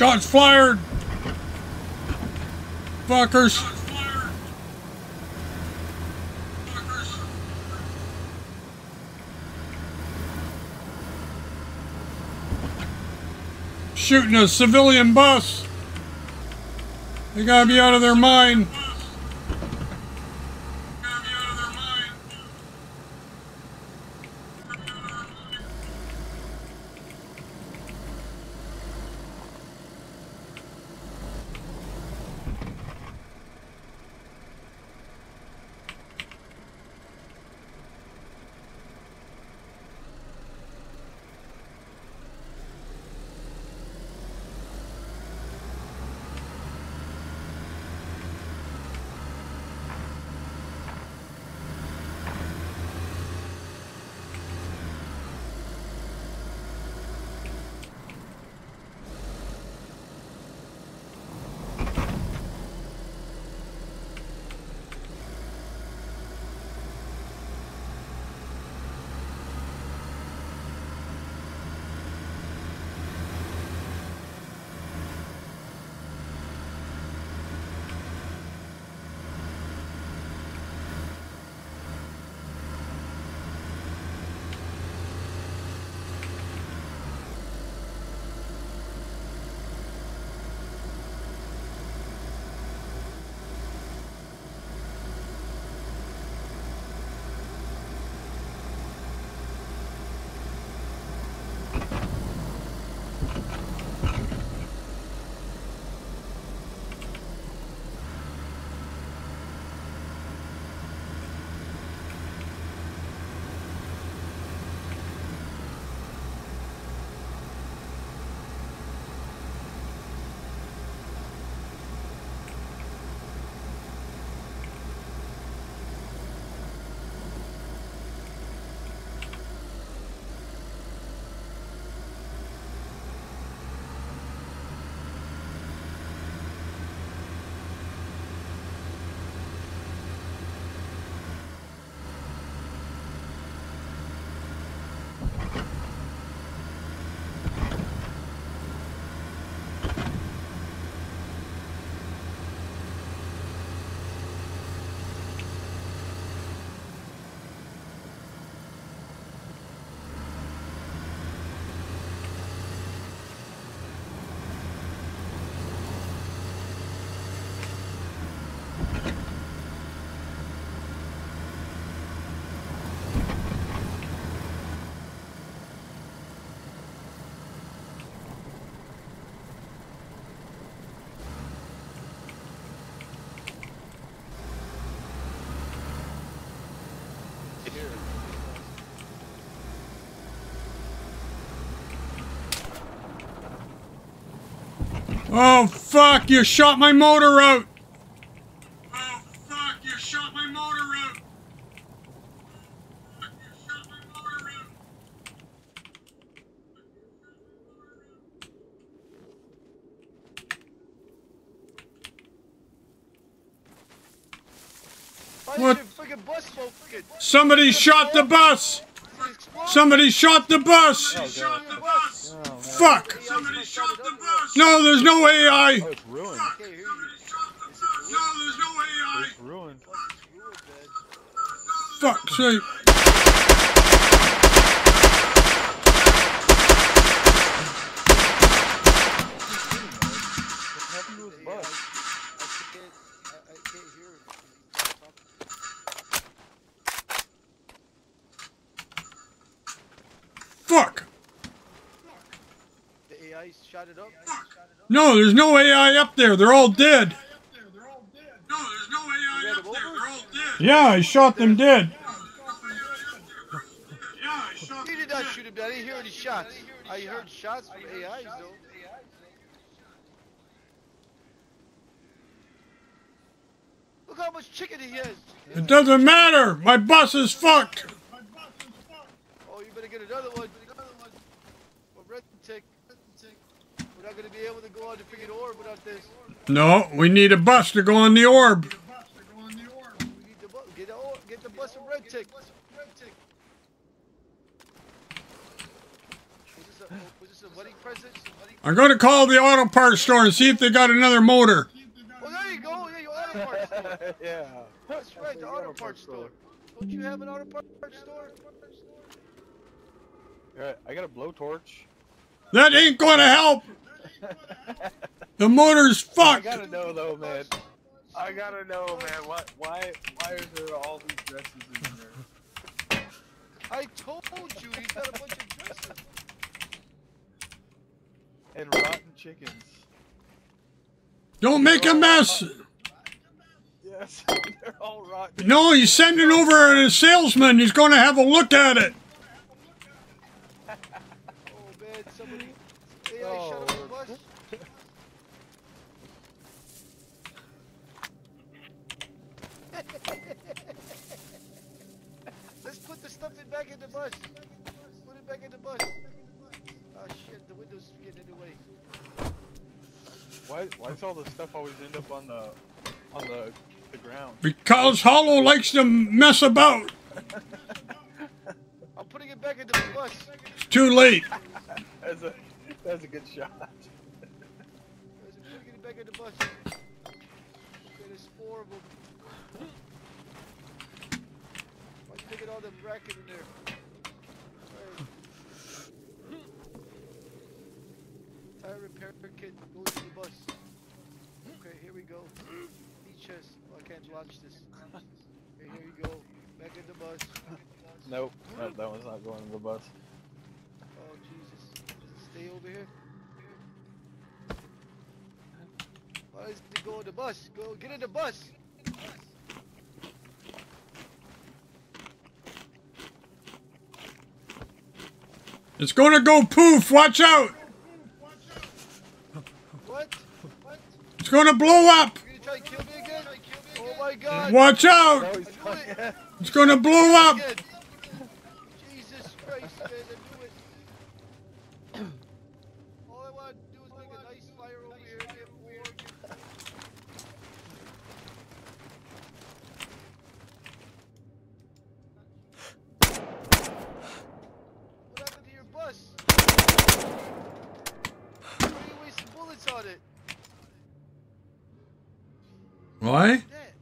Shots fired! Fuckers! Shooting a civilian bus! They gotta be out of their mind! Oh fuck, you shot my motor out! Oh fuck, you shot my motor out! Fuck, you shot my motor out! What? Somebody shot the bus! Somebody shot the bus! Oh, fuck! No, there's no AI! Oh, it's ruined. No, there's no AI! It's ruined. Fuck's sake. What happened to his bus? Fuck! The AI shot it up. No, there's no AI up there. They're all dead. No, there's no AI up there. They're all dead. Yeah, I shot them dead. Yeah, He did not shoot him. I didn't hear any shots. I heard shots from AIs though. Look how much chicken he has. It doesn't matter. My bus is fucked. Oh, you better get another one. Well, red tick. We're not gonna be able to go on the freaking orb without this. No, we need a bus to go on the orb. We need the bu- get the or- get the bus from RedTic. Was this a, was this I'm going to call the auto parts store and see if they got another motor. Well, there you go. Yeah, your auto parts store. yeah. That's right, the auto parts store. Don't you have an auto parts store? Alright, I got a blowtorch. That ain't gonna help! the motor's fucked! I gotta know though, man. I gotta know, man. Why, why, why are there all these dresses in there? I told you, he's got a bunch of dresses. And rotten chickens. Don't make a mess! Yes, they're all rotten. No, he's sending over a salesman. He's gonna have a look at it. oh man, somebody. AI oh. Shut up the bus. Let's put the stuff in back in the bus. Put it back in the bus. Oh shit, the window's getting in the way. Why, why does all the stuff always end up on the, on the, the ground? Because Hollow likes to mess about. I'm putting it back into the bus. It's too late. that's a, that's a good shot. Putting it back in the bus. There's four of them. Why Look at all the bracket in there. Tire repair kit goes to the bus. Okay, here we go. Each chest. Oh, I can't launch this. Okay, here you go. Back in the bus. Nope, that, that one's not going to the bus. Stay over here. Why does it go in the bus? Go, get in the bus! It's gonna go poof, watch out! What? What? It's gonna blow up! Oh my god! Watch out! It's gonna blow up! Jesus Christ, man, I it. All I want to do is make a nice fire over here and get warm. bus. Why are you wasting bullets on it? Why? Who shot the green thing? That's cool. Who's that?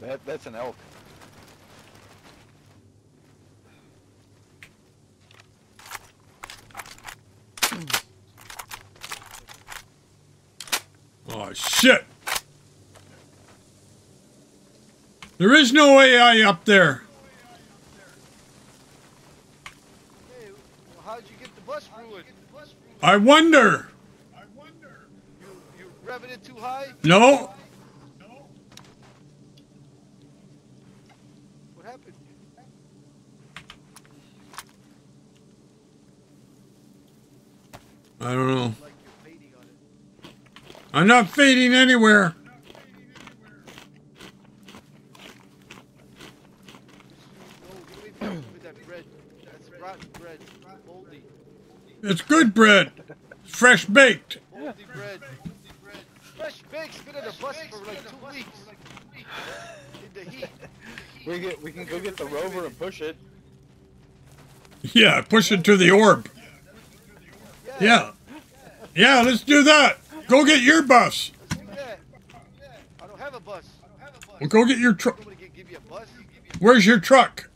That that's an elk. Oh, shit. There is no AI up there. Hey, well, how'd you get the bus ruined? I wonder. I wonder. You, you revving it too high? No. No. What happened? I don't know. I'm not fading anywhere. It's good bread. Fresh baked. Moldy bread. Fresh baked's been in the bus for like two weeks. In the heat. We get we can go get the rover and push it. Yeah, push it to the orb. Yeah. Yeah, let's do that. Go get your bus. I don't have a bus. Well, go get your truck. Where's your truck?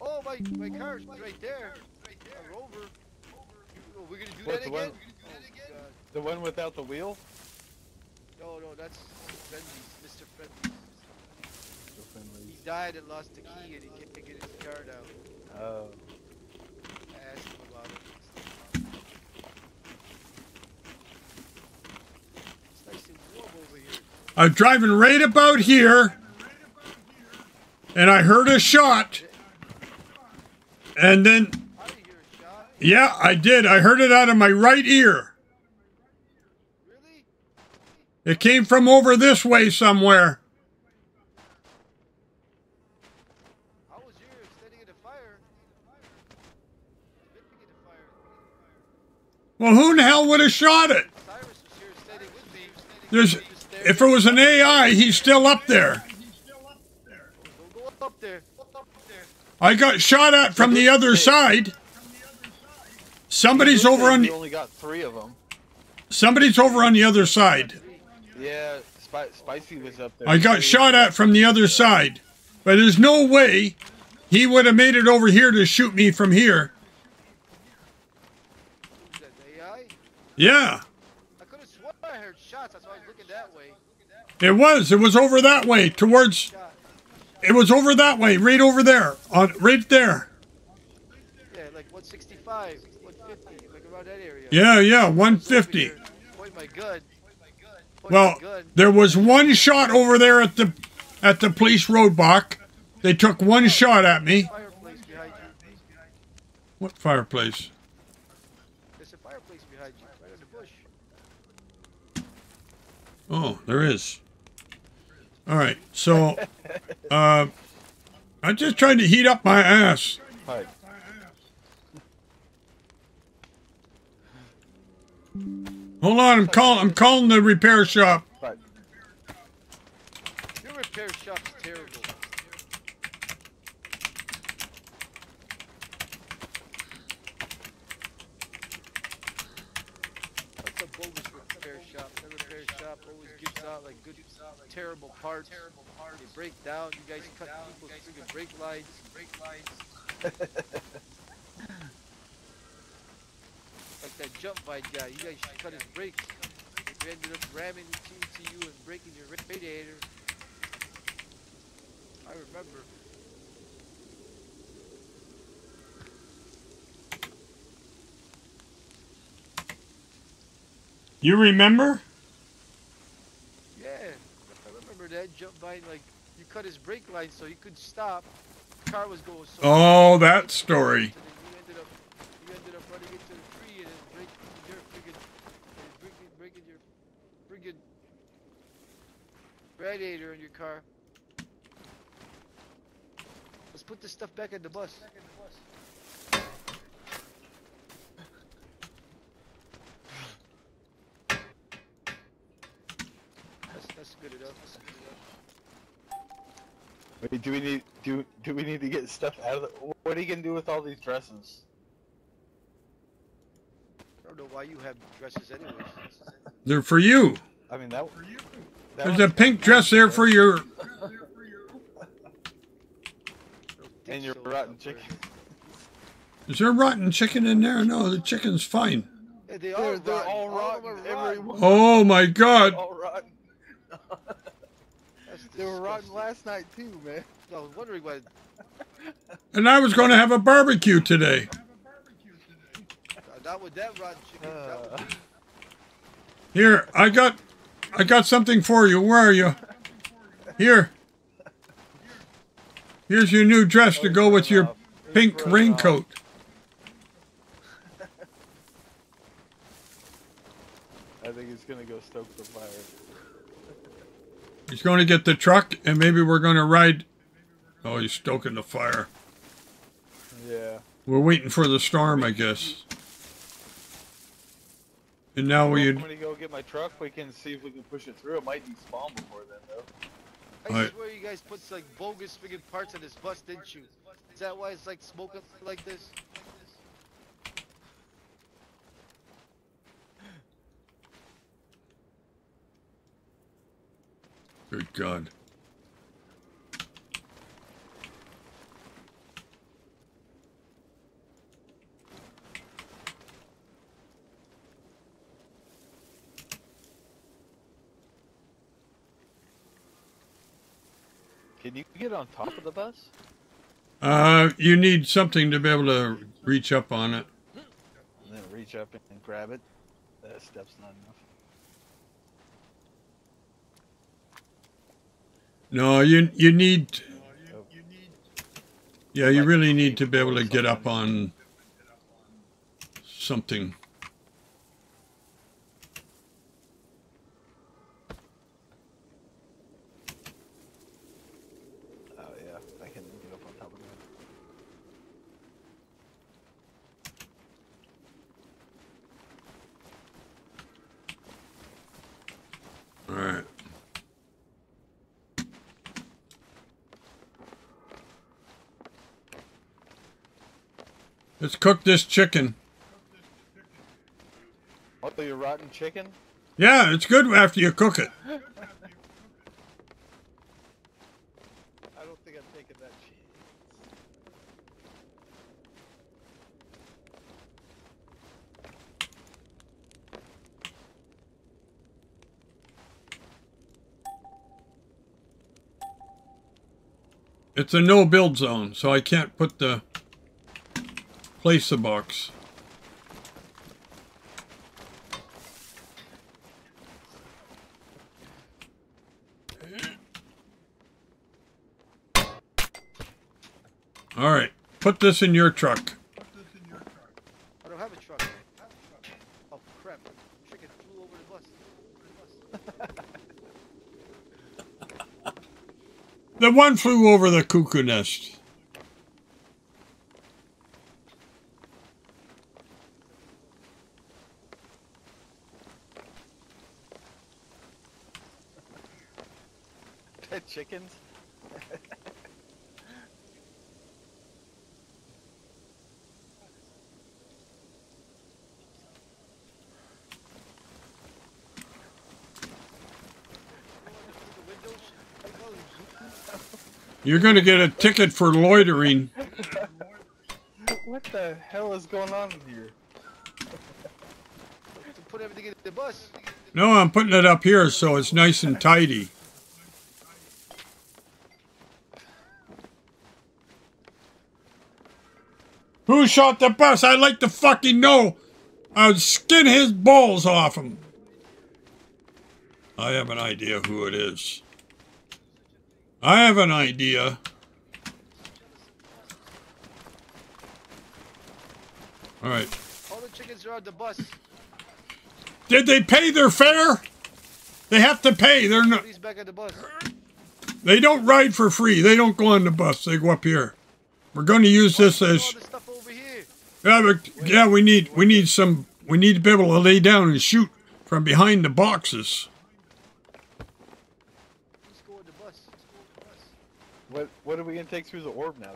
oh, my, my car's right there. A rover. Oh, we're gonna do what, that the again? One, the one without the wheel? No, no, that's Friendly's, Mr. Friendly. He died and lost the key and he can't get his car down. Oh. I asked him about it. I'm driving right about here, and I heard a shot. And then, yeah, I did. I heard it out of my right ear. It came from over this way somewhere. Well, who in the hell would have shot it? There's if it was an AI, he's still up there. I got shot at from the other side. Somebody's over on You only got three of them. somebody's over on the other side. Yeah, Spi- Spicy was up there. I got shot at from the other side. But there's no way he would have made it over here to shoot me from here. Who's that, AI? Yeah, I could have sworn I heard shots. That's why I was looking that way. it was. It was over that way towards it was over that way, right over there. On right there. Yeah, like 165, 150, like around that area. Yeah, yeah, I was over 150. Point my gun. Point Well, there was one shot over there at the at the police roadblock. They took one shot at me. Fireplace behind you. What fireplace? There's a fireplace behind you, right in the bush. Oh, there is. All right, so uh, I'm just trying to heat up my ass. Hi. Hold on, I'm calling. I'm calling the repair shop. Hi. Your repair shop's terrible. That's a bogus repair shop. That repair shop always gives out like good, terrible parts. They break down. You guys cut people's freaking brake lines. Brake lines. like that jump bike guy. You guys cut his brakes. You ended up ramming into you and breaking your radiator. I remember. You remember? Yeah, I remember that jump by like you cut his brake line so he could stop. The car was going so. Oh, that story. So then you ended up, you ended up running into the tree and then breaking your freaking, and breaking, breaking your freaking radiator in your car. Let's put this stuff back in the bus. That's, that's good enough. That's good enough. Wait, do we need do do we need to get stuff out of the? What are you gonna do with all these dresses? I don't know why you have dresses anyways. They're for you. I mean that. that There's a pink dress there for your. And your rotten chicken. Is there rotten chicken in there? No, the chicken's fine. there. Hey, they They're, they're all rotten. them rotten. Oh my God! All rotten. They were rotten last night too, man. I was wondering why. And I was going to have a barbecue today. Not with that rotten chicken. Uh, Here, I got, I got something for you. Where are you? Here. Here's your new dress to go with your pink raincoat. I think he's gonna go stoke the fire. He's going to get the truck, and maybe we're going to ride. Oh, he's stoking the fire. Yeah. We're waiting for the storm, I guess. And now Well, we. I'm gonna go get my truck. We can see if we can push it through. It might despawn before then, though. I Alright. swear you guys put like bogus friggin' parts on this bus, didn't you? Is that why it's like smoking like this? Good God. Can you get on top of the bus? Uh, you need something to be able to reach up on it. And then reach up and grab it. That step's not enough. No, you you need. Yeah, you really need to be able to get up on something. Oh yeah, I can get up on top of that. All right. Let's cook this chicken. What, your rotten chicken? Yeah, it's good after you cook it. I don't think I'm taking that chance. It's a no build zone, so I can't put the place the box. All right, put this in your truck. I don't have a truck. Oh crap! Chicken flew over the bus. The one flew over the cuckoo nest. Dead chickens? The windows. I call them zoop. You're going to get a ticket for loitering. What the hell is going on here? Put everything in the bus. No, I'm putting it up here so it's nice and tidy. Who shot the bus? I'd like to fucking know. I'd skin his balls off him. I have an idea who it is. I have an idea. All right. All the chickens are on the bus. Did they pay their fare? They have to pay. They're not. Back on the bus. They don't ride for free. They don't go on the bus. They go up here. We're going to use this as the stuff over here. yeah, but, yeah. We need we need some. We need to be able to lay down and shoot from behind the boxes. Let's go on the bus. Let's go on the bus. What What are we gonna take through the orb now?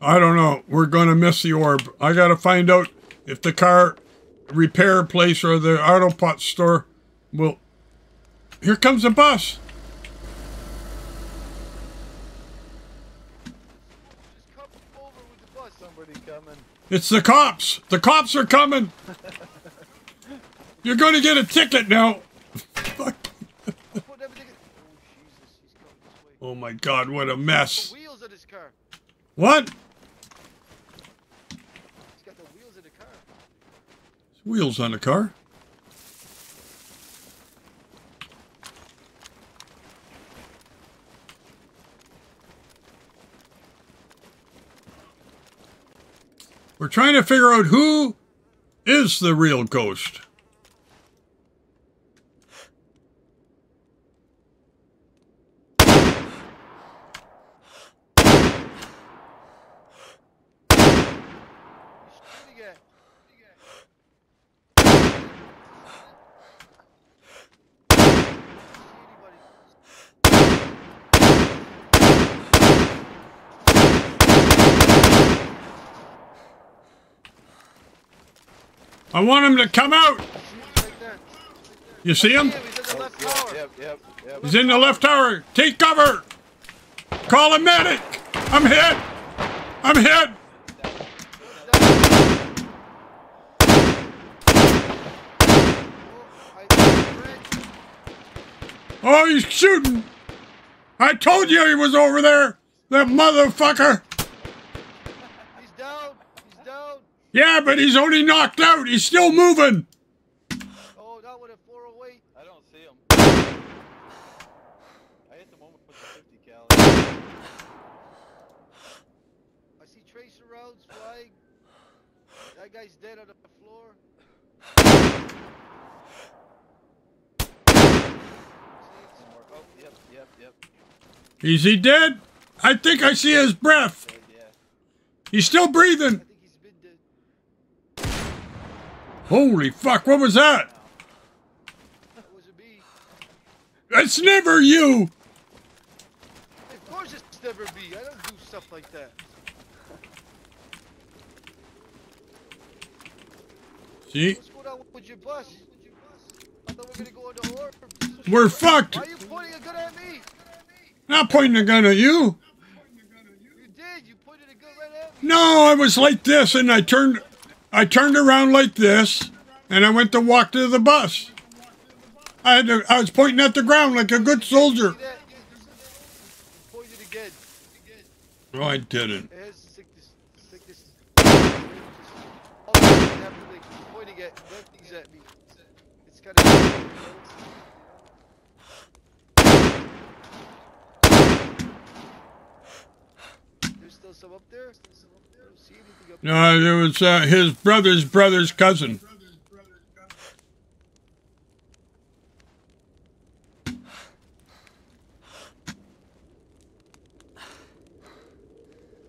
I don't know. We're going to miss the orb. I got to find out if the car repair place or the auto parts store will. Here comes the bus. Just come over with the bus. Somebody coming. It's the cops. The cops are coming. You're going to get a ticket now. Fuck. Put everything in. Oh Jesus, he's coming this way. Oh my God! What a mess. The wheels of this car. What? He's got the wheels of the car. Wheels on the car. We're trying to figure out who is the real ghost. I want him to come out. You see him? He's in the left tower. Take cover. Call a medic. I'm hit. I'm hit. Oh, he's shooting. I told you he was over there. That motherfucker. He's down. He's down. Yeah, but he's only knocked out. He's still moving. Oh, not with a 408. I don't see him. I hit the moment with the 50 cal. I see tracer rounds flying. That guy's dead on the floor. Oh, yep, yep, yep. Is he dead? I think I see his breath. He's still breathing. think he's been dead. Holy fuck, what was that? That wasn't me. It's never you. Of course it's never me. I don't do stuff like that. See? What's going on with your bus? I thought we were gonna go into. We're fucked. Why are you pointing a gun at me? Not pointing a gun at you. You did. You pointed a gun right at me. No, I was like this, and I turned, I turned around like this, and I went to walk to the bus. I had to, I was pointing at the ground like a good soldier. No, I didn't. There's still some up there don't see anything up No, it was uh, his brother's brother's cousin.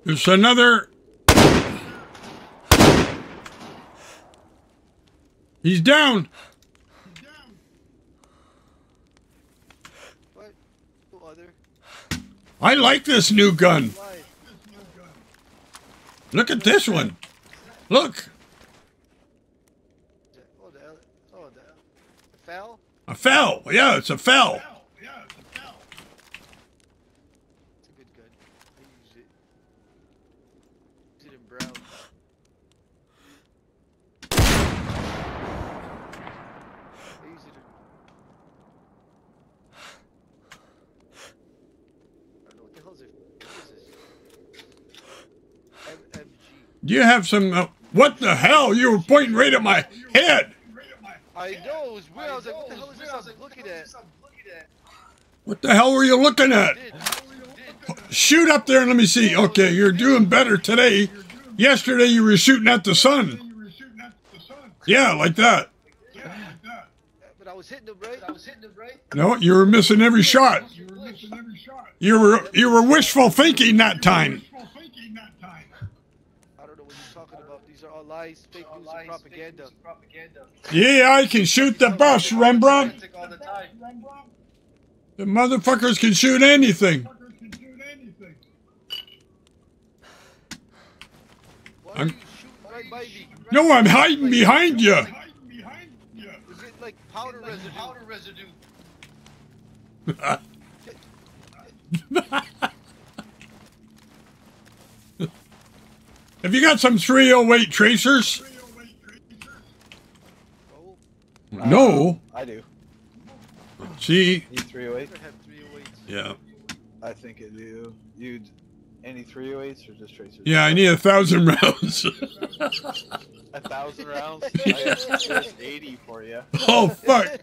There's another. He's down. What? No. I like this new gun. Why? Look at this one. Look, Oh, the hell. Oh, the. Foul? a fell. Yeah, it's a fell. It's a good gun. I use it. Use it in brown. I use it in. I don't know what the hell is it. What is this? MMG. Do you have some? Uh, what the hell? You were pointing right at my head. I know it was weird. I was like, what the hell is this I'm looking at? What the hell were you looking at? Shoot up there and let me see. Okay, you're doing better today. Yesterday you were shooting at the sun. Yeah, like that. But I was hitting right. I was hitting right. No, you were missing every shot. You were you were wishful thinking that time. I don't know what you're talking about. These are all lies, fake news, and propaganda. Yeah, I can shoot the bus, Rembrandt. The motherfuckers can shoot anything. I'm- are you shooting right by me? No, I'm hiding behind you. Is it like powder residue? Powder residue. Have you got some 308 tracers? Oh, No. I do. See? Need 308? I have 308s. Yeah. I think I do. You'd any 308s or just tracers? Yeah, I need a thousand rounds. a thousand rounds. I have 80 for you. oh fuck.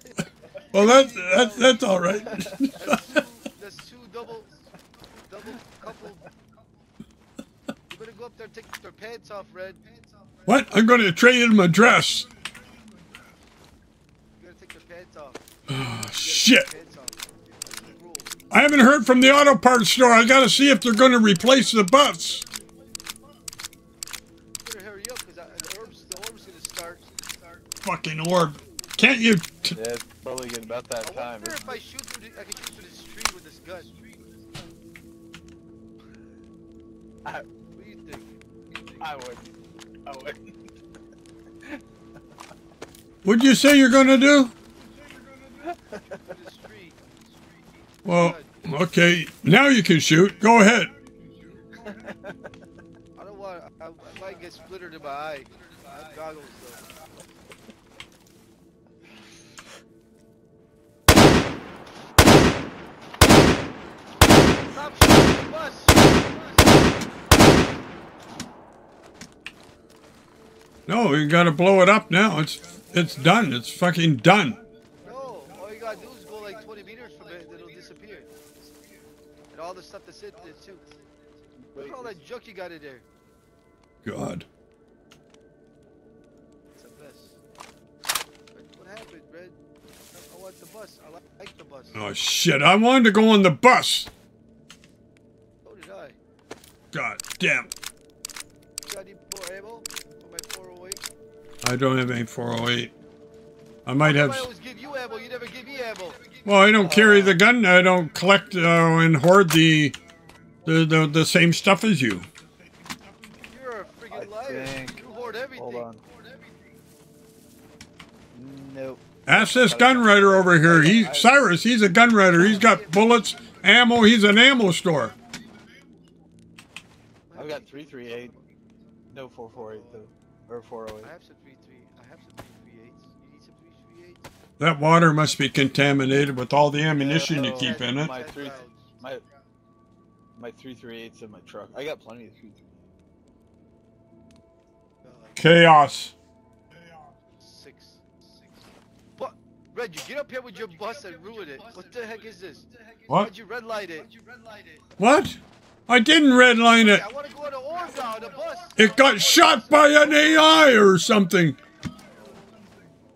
Well, that's that's that's all right. That's two, that's two double, double couple. You better go up there and take their pants off, Red. What? I'm going to trade in my dress. You gotta take their pants off. Ah, you Shit. their pants off. That's the rule. I haven't heard from the auto parts store. I got to see if they're going to replace the bus. You better hurry up, cause the orb's, the orb's gonna start. start. Fucking orb. Can't you? T- Yeah, it's probably getting about that I time. wonder if I shoot through the, I can shoot through this tree with this gun. I, I would. I would. what'd you say you're going to do? Through this tree. Well, okay. Now you can shoot. Go ahead. I don't want. I, I might get splintered in my eye. I have goggles though. Stop shooting the bus! No, you got to blow it up now. It's it's done. It's fucking done. No, all you gotta do is go like 20 meters from it, and it'll disappear. And all the stuff that's in there too. Look at all that junk you got in there. God. It's a mess. What happened, Red? I want the bus. I like, the bus. Oh shit! I wanted to go on the bus. So did I. God damn. Got any more ammo for my 408? I don't have any 408. I might have. always give you ammo. You never give me ammo. Well, I don't carry the gun. I don't collect uh, and hoard the, the the the same stuff as you. You're a I freaking liar. think- You hoard everything. Hold on. Nope. Ask this gun writer over here. He Cyrus, he's a gun writer. He's got bullets, ammo. He's an ammo store. I've got 338. No 448 though. Or 408. I have some three three. I That water must be contaminated with all the ammunition you keep in it. My three, my, my 338's in my truck. I got plenty of 338. Chaos. Six. Six. What? Red, you get up here with your bus and ruin it. What the heck is this? What? Why'd you red light it? What? I didn't redline it. I want to go on the the bus. It got shot by an AI or something.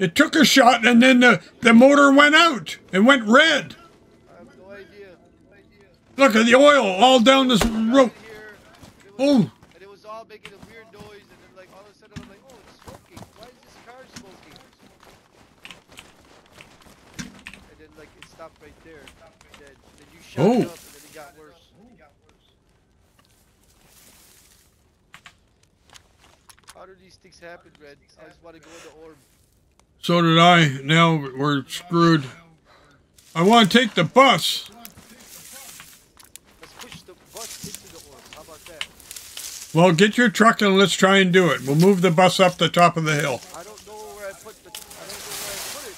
It took a shot and then the, the motor went out. It went red. I have no idea. Look at the oil all down this it was- Oh, And it was all making a weird noise, and then like all of a sudden I'm like, oh, it's smoking. Why is this car smoking? And then like it stopped right there. And then, then you shut Oh. it up, and then it got worse. How do these things happen, Red? I just want to go in the orb. So did I. Now we're screwed. I want to take the bus. Let's push the bus into the orb. How about that? Well, get your truck and let's try and do it. We'll move the bus up the top of the hill. I don't know where I put the. I don't know where I put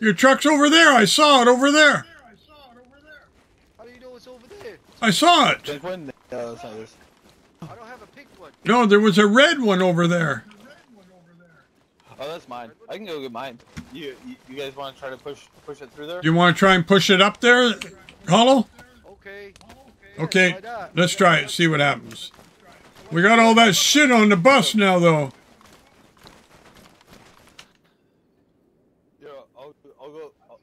it. Your truck's over there. I saw it over there. How do you know it's over there? I saw it. Pink one? No, that's not this. I don't have a pink one. No, there was a red one over there. Oh, that's mine. I can go get mine. You, you, you guys want to try to push push it through there? You want to try and push it up there, Hollow? Okay. Okay, let's try it. See what happens. We got all that shit on the bus now, though. Yeah, I'll, I'll go. I'll,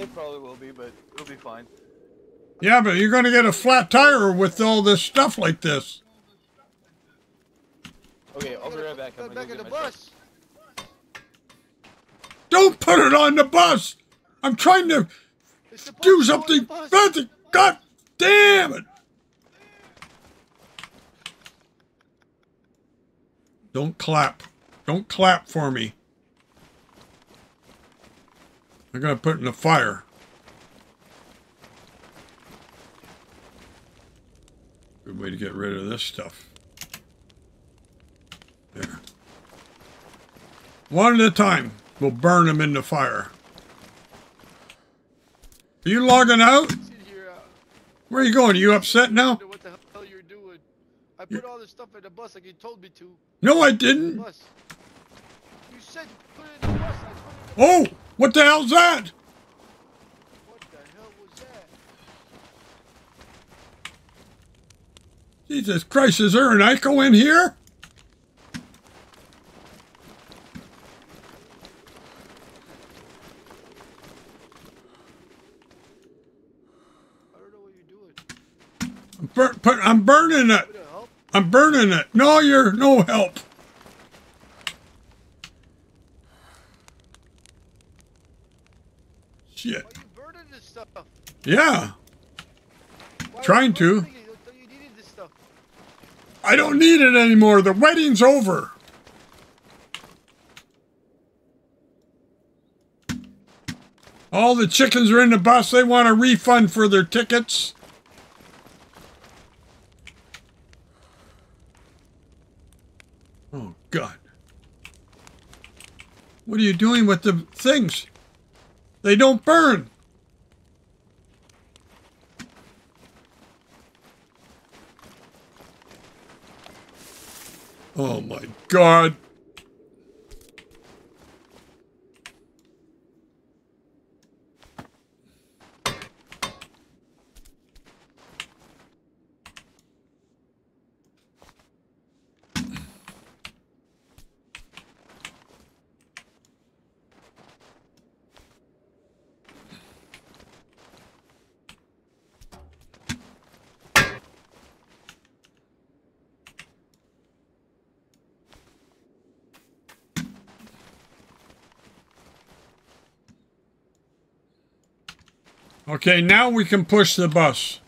it probably will be, but it'll be fine. Yeah, but you're going to get a flat tire with all this stuff like this. Okay, I'll be right back. I'm back go in the get truck. bus. Don't put it on the bus. I'm trying to do to go on something. fancy. God damn it. Don't clap. Don't clap for me. I'm going to put it in the fire. Good way to get rid of this stuff. There. One at a time. We'll burn them in the fire. Are you logging out? Where are you going? Are you upset now? what the hell you're doing. I put all this stuff in the bus like you told me to. No, I didn't. You said put it in the bus. I put it in Oh, what the hell's that? What the hell was that? Jesus Christ, is there an echo in here? I don't know what you're doing. I'm, bur- put, I'm burning it. What the hell? I'm burning it. No, you're no help. Shit. Why you burning this stuff? Yeah, Why Trying to. it? I you needed this stuff. I don't need it anymore. The wedding's over. All the chickens are in the bus. They want a refund for their tickets. Oh, God. What are you doing with the things? They don't burn. Oh, my God. Okay, now we can push the bus.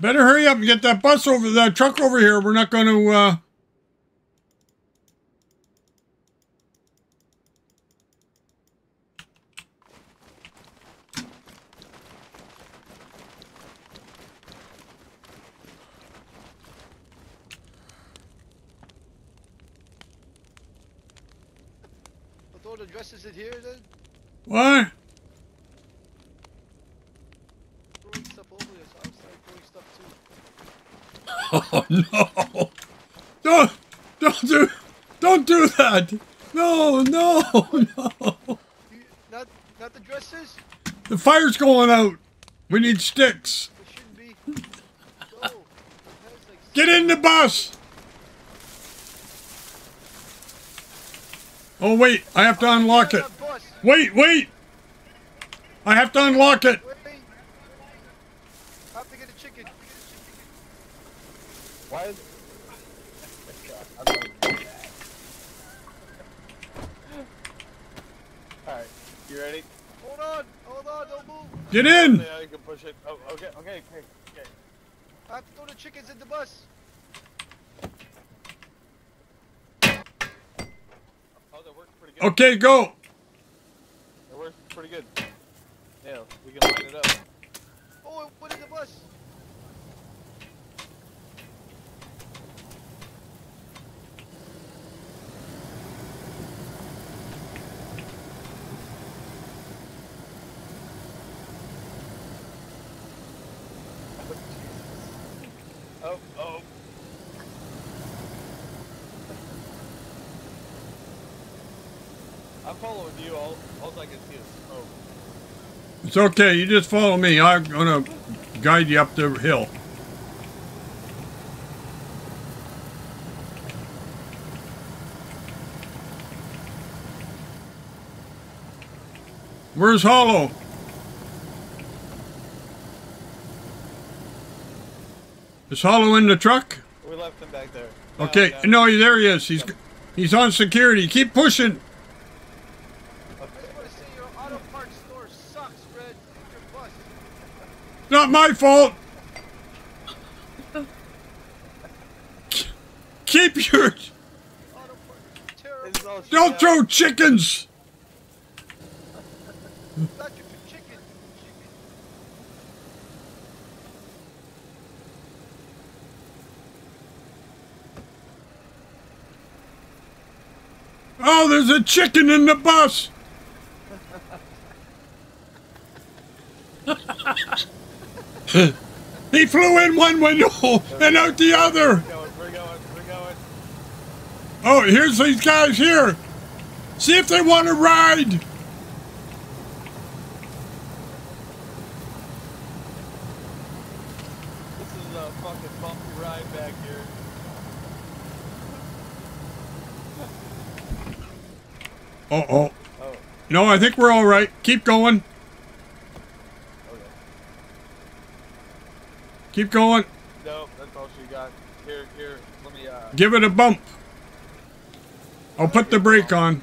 Better hurry up and get that bus over, that truck over here. We're not going to, uh No, no, no! Not, not the dresses. The fire's going out. We need sticks. It shouldn't be. No. It has like Get in the bus. Oh wait, I have to unlock it. Wait, wait! I have to unlock it. Wait. I have to get a chicken. Why is... Alright, you ready? Hold on. Hold on. Don't move. Get in. Yeah, you can push it. Oh, okay, okay, okay, okay. I have to throw the chickens in the bus. Oh, that worked pretty good. Okay, go. That worked pretty good. Yeah, we can line it up. Oh, it went in the bus. Following you. All, all I can see is smoke. It's okay. You just follow me. I'm gonna guide you up the hill. Where's Hollow? Is Hollow in the truck? We left him back there. Okay, No, no, there he is. He's he's on security. Keep pushing. I just want to say your auto parts store sucks, Fred. Your bus. Not my fault. Keep your don't throw chickens. Oh, there's a chicken in the bus. he flew in one window and out the other. Oh, here's these guys here. See if they want to ride. This is a fucking bumpy ride back here. Uh oh. Oh, No, I think we're all right. Keep going. Keep going. No, that's all she got. Here, here, let me, uh, Give it a bump. I'll put the brake on.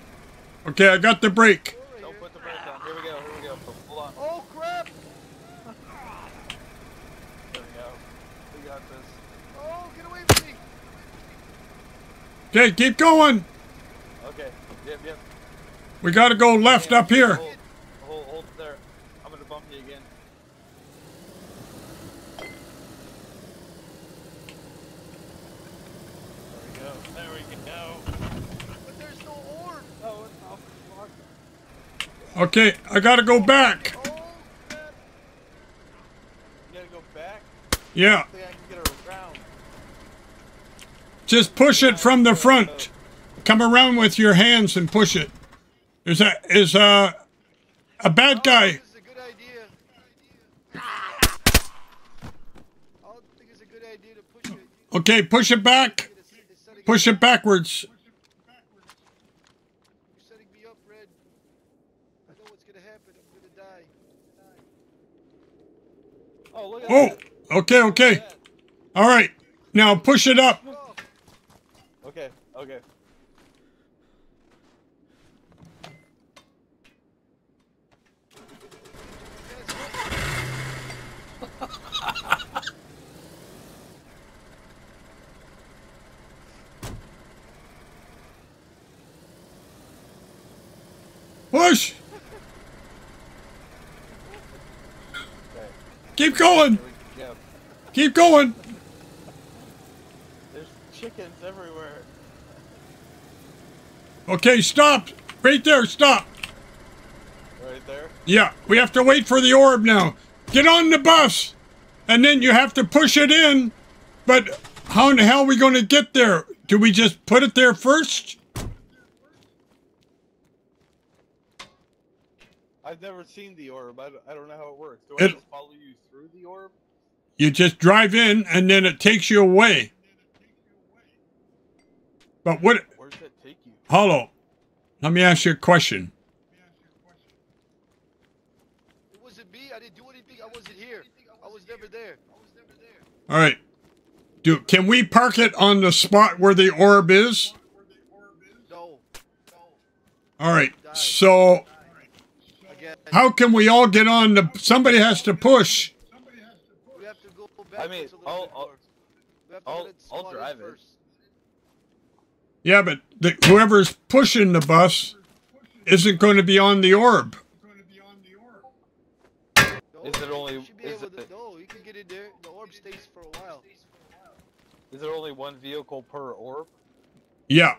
Okay, I got the brake. Don't here. put the brake on. Here we go, here we go. Hold on. Oh crap! There we go. We got this. Oh, get away from me! Okay, keep going. Okay. Yep, yep. We got to go left up here. Hold, hold, hold it there. I'm gonna bump you again. There we go. There we go. But there's no horn. Oh, it's off the block. Okay, I got to go back. Oh! You gotta go back. Yeah, I think I can get her around. just push it from the front. Come around with your hands and push it. Is that is uh a bad guy? This is a good idea. I don't think it's a good idea to push it. Okay, push it back. It's, it's setting Push it backwards. Oh, okay, okay. All right, now push it up. Okay, okay. Push! Keep going. go. Keep going. There's chickens everywhere. Okay, stop. Right there, stop. Right there. Yeah, we have to wait for the orb now. Get on the bus. And then you have to push it in. But how in the hell are we going to get there? Do we just put it there first? Never seen the orb. I don't, I don't know how it works. Do I It- just follow you through the orb? You just drive in and then it takes you away. But what, Where does that take you? Hollow, let me ask you a question. It wasn't me. I didn't do anything. I wasn't here. I was never there. I was never there. All right. Do, can we park it on the spot where the orb is? No. No. All right. So Again. How can we all get on the, somebody has to push. We have to go back. I mean, a I'll- I'll- We have to I'll- I'll drive it. first. Yeah, but the, whoever's pushing the bus isn't going to be on the orb. Is it only- you should be is able to- no, you can get in there. The orb stays for a while. Is there only one vehicle per orb? Yeah.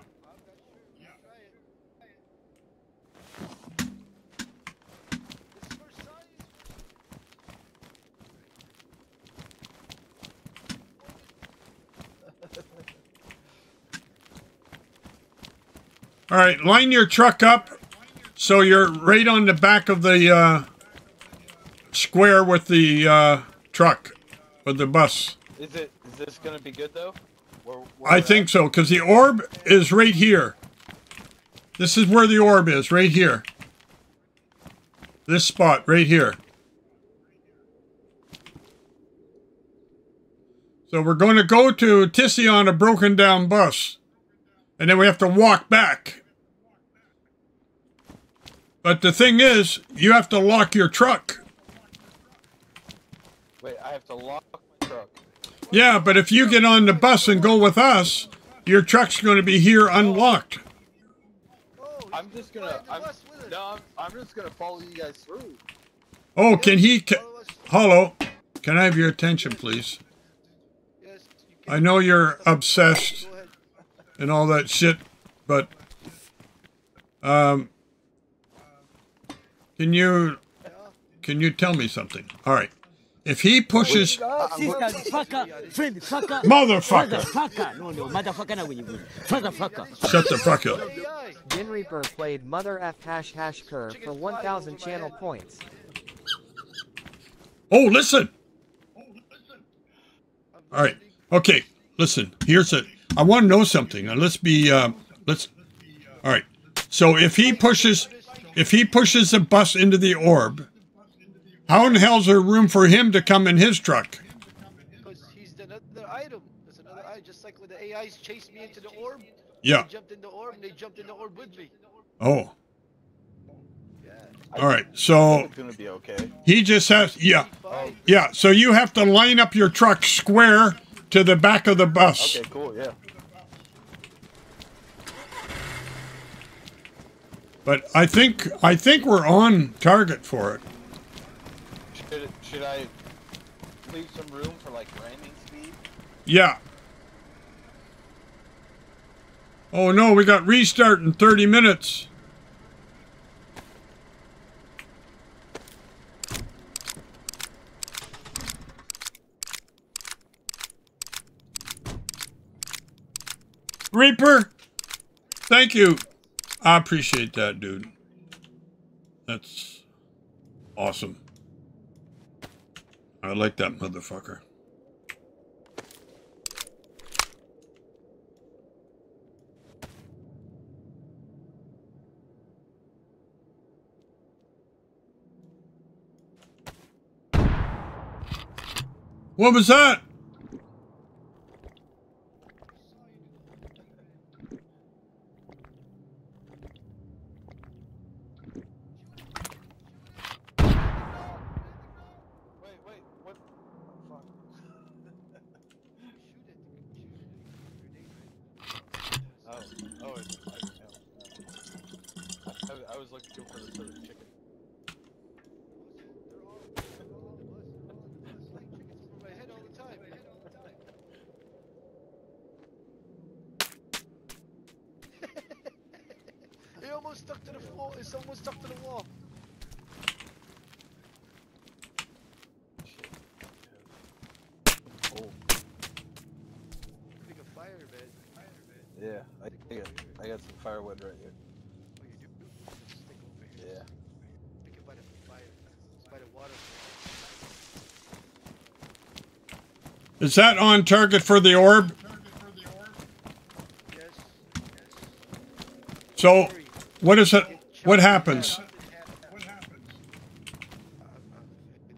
All right. Line your truck up so you're right on the back of the uh, square with the uh, truck, with the bus. Is it? Is this gonna be good though? Where, where I think at? so, because the orb is right here. This is where the orb is, right here. This spot, right here. So we're going to go to Tisy on a broken down bus. And then we have to walk back. But the thing is, you have to lock your truck. Wait, I have to lock my truck. Yeah, but if you get on the bus and go with us, your truck's going to be here unlocked. Oh, I'm just gonna. I'm, bus with us. no, I'm, I'm just gonna follow you guys through. Oh, can he? Ca- Follow us. Hello. Can I have your attention, please? I know you're obsessed. And all that shit, but um, can you can you tell me something? All right. If he pushes, Sister, fucker, friend, fucker, motherfucker, motherfucker. No, no, motherfucker, not when you. Motherfucker. shut the fuck up. Gin Reaper played Mother F hash hash cur for 1000 channel points. Oh, listen. All right. Okay. Listen. Here's a. I want to know something. Now let's be. Uh, let's. All right. So if he pushes, if he pushes the bus into the orb, how in hell's there room for him to come in his truck? Because he's the another item. That's another item. Just like when the AIs chased me into the orb. Yeah. They jumped in the orb and they jumped in the orb with me. Oh. All right. So It's gonna be okay. he just has. Yeah. Yeah. So you have to line up your truck square to the back of the bus. Okay, cool. Yeah. But I think I think we're on target for it. Should should I leave some room for like ramming speed? Yeah. Oh no, we got restart in 30 minutes. Reaper, thank you. I appreciate that, dude. That's awesome. I like that motherfucker. What was that? It's, I, I, I I was looking for this other chicken. my head all the time. it almost stuck to the floor. It's almost stuck to the wall. Oh, Like a fire, man. Fire, man. yeah. I, I got I got some firewood right here. Oh, you do? Just stick over here. Yeah. Pick it by the fire. It's by the water. Is that on target for the orb? Yes. So, what is it? What happens? What happens?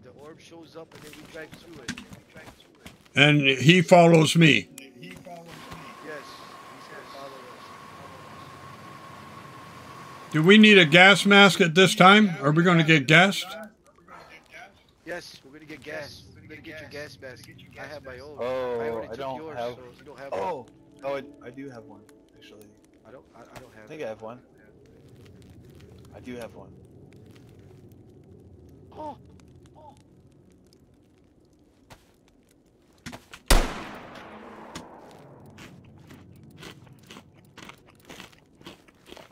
The orb shows up and he follows me. Do we need a gas mask at this time? Are we going to get gassed? Yes, we're gonna get gas. We're gonna get your gas mask. I have my own. Oh, I already I took don't yours, have- so you don't have one. Oh, oh, I, I do have one actually. I don't. I, I don't have. I have. think I have one. I do have one. Oh,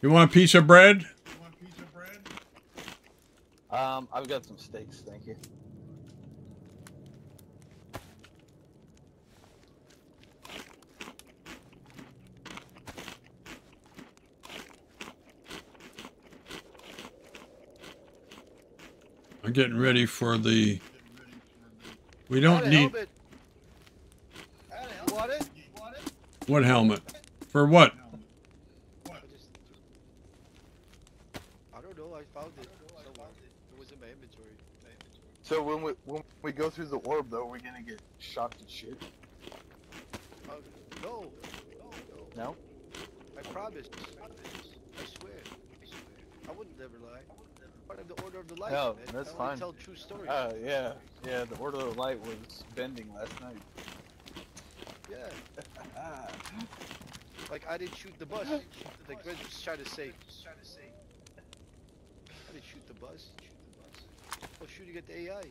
You want a piece of bread? Um, I've got some steaks, thank you. I'm getting ready for the. We don't had a need helmet. You want it? You want it? what helmet? For what? I don't know. I found it. somewhere. It was in my inventory. So when we when we go through the orb though, we're gonna get shocked to shit. Uh, no. No. No. No? I promise. I swear. I swear. I wouldn't never lie. Part of the order of the life, No, man. that's I fine. tell true stories. Uh, yeah, yeah. The Order of the Light was bending last night. yeah. Ah. Like I didn't shoot the bus. Like Red was trying to say. I didn't shoot the bus. I was shooting at the AI.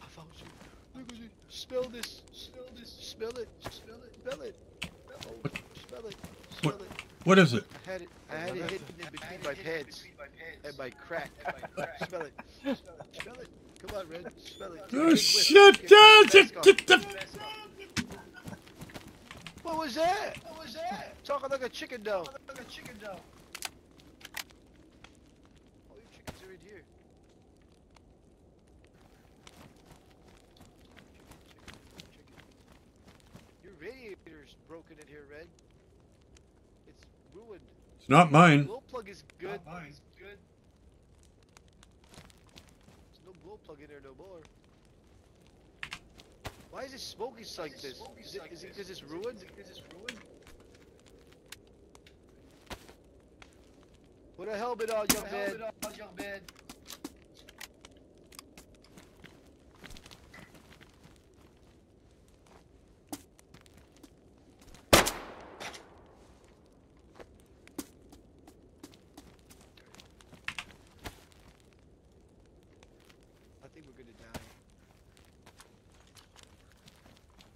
I found you. Look at you. Smell this. Smell this. Smell it. Smell it. Smell it. Oh, smell it. Smell it. What is it? I had it. I had it hidden in between my pants and my crack. Smell it. Smell it. Come on, Red. Smell it. Oh shit! Get the mask Get, the. What was that? What was that? Talking like a chicken dough. Like a chicken dough. All your chickens are in here. Your radiator's broken in here, Red. It's ruined. It's not mine. Glow plug is good. It's good. There's no glow plug in there no more. Why is it smoking like this? Is it is it because it's ruined? Put a helmet on, young man. I think we're gonna die.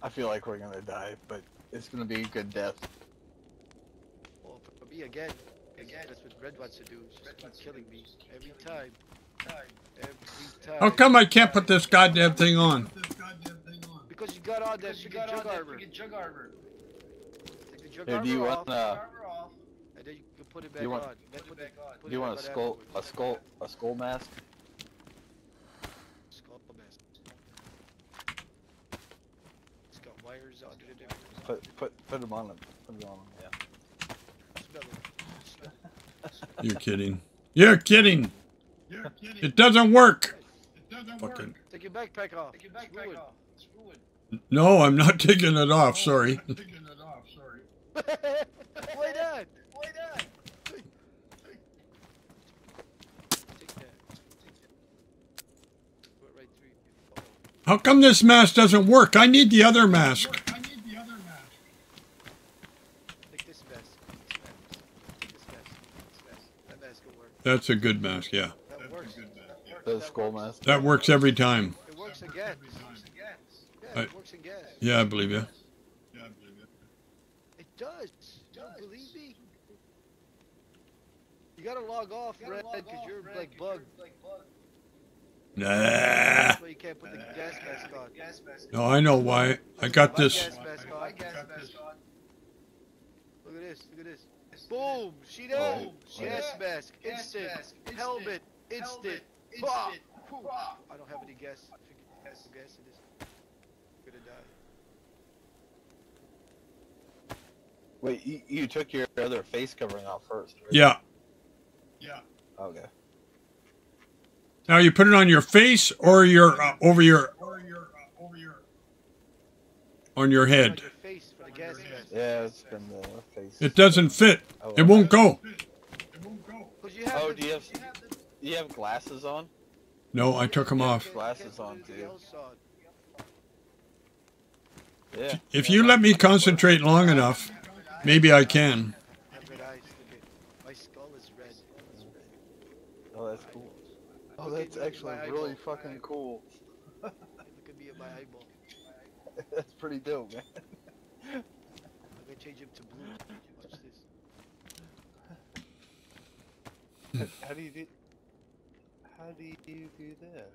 I feel like we're gonna die, but it's gonna be a good death. Well, for me again, again, that's what Red wants to do. Just keep killing me every time. Every time. How come I can't put this goddamn thing on? Because you got on that freaking jug armor. jug armor. Take the jug Here, armor do you off, want uh, and then you can put it back you want- on. Then put the- put do you want a back on skull, a skull, a skull mask? Skull mask. It's got wires on it. Put, put, put them on him. Put them on him. Yeah. Smell it. Smell it. You're kidding. You're kidding. It doesn't work. Fucking. Take your backpack off. Take your backpack off. It's ruined. No, I'm not taking it off. Sorry. Why not? Why not? Take that. Take that. Put it right through you. Uh-oh. How come this mask doesn't work? I need the other mask. Take this mask. That's a good mask, yeah. That works. The skull mask. That works every time. It works again. Yeah, I- it works again. Yeah, I believe you. It does. Don't believe me? You gotta log off, Red, because you're like bugged. Nah. That's why you can't put the gas mask on. No, I know why. I got this. gas mask on. Look at this. Look at this. Boom! She there. Gas mask. Instant. Helmet. Instant. Bah! I don't have any gas. I figured gas, gas in this. Gonna die. Wait, you, you took your other face covering off first, right? Yeah. Yeah. Okay. Now you put it on your face or your uh, over your on your On head. your face for the gas mask. Yeah, it's been uh, the face. It doesn't fit. Oh, It won't go. Cause you have Oh, the- do you have do you have glasses on? No, I took them off. Glasses on Everything too. Yeah. If you let me concentrate long enough, maybe I can. Have red eyes. Look at my skull is red. Oh, that's cool. Oh, that's actually really fucking cool. Look at me at my eyeball. that's pretty dope, man. I'm gonna change him to blue. Watch this. How do you do? How do you do that?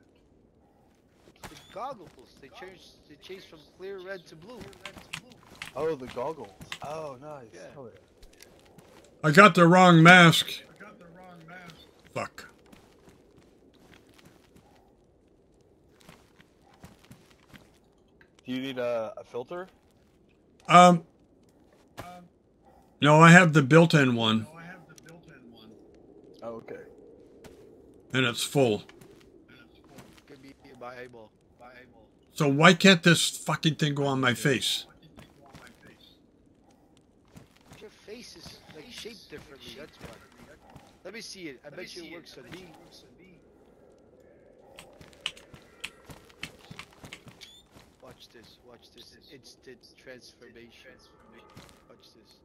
The goggles. They change. They change from clear red to blue. Oh, the goggles. Oh, nice. Yeah. Oh, yeah. I got the wrong mask. Fuck. Do you need a, a filter? Um. No, oh, I have the built-in one, Oh, okay. and it's full. Could be in my eyeball. So why can't this fucking thing go on my face? Your face is like shaped differently. That's why. Let me see it. I bet you it works on me. Watch this. Watch this. Instant transformation. Watch this.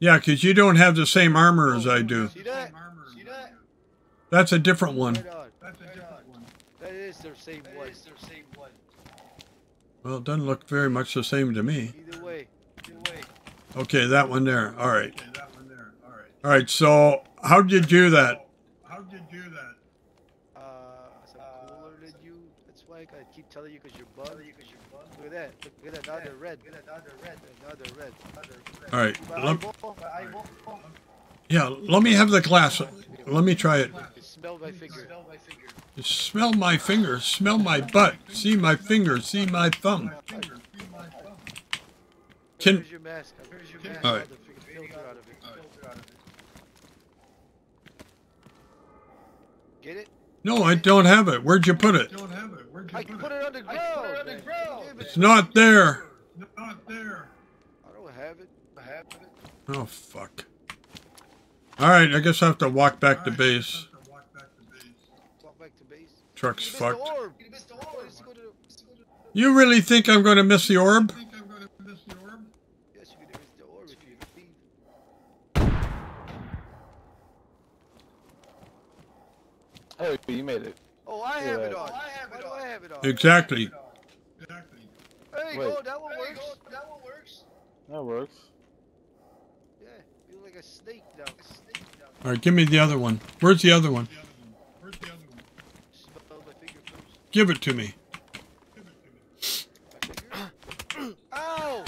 Yeah, 'cause you don't have the same armor as I do. See that? See that? That's a different one. Right on. That is their same one. Well, it doesn't look very much the same to me. Either way. Either way. Okay, that one there. All right. All right. So how did you do that? How did you do that? Uh, so I'm cooler than you. That's why I keep telling you because you're bugged. Look at that. Look at that. Now red. Now red. Now red. All right. My Lem- eyeball. yeah. Let me have the glass. Let me try it. Smell my finger. Smell my fingers. Smell my butt. See my finger. See my thumb. Can Here's your mask. Here's your mask. All right. The freaking filter out of it. Get it? no, I don't have it. Where'd you put it? I can put it on the ground. man. Give it It's to not there. I don't have it. I have it. Oh fuck. All right. I guess I have to walk back to base. Walk back to base. Truck's You missed fucked. the orb. You missed the orb. To go to the- You really think I'm going to miss the orb? Yes, you could miss the orb if you leave. Oh, you made it. Oh, I have it Yeah. on. I have it on. I have it on. Exactly. There you Wait. go. That one works. That one works. That works. Yeah. You look like a snake now. A snake now. All right. Give me the other one. Where's the other one? Smell my finger first. Give it to me. My finger. Ow!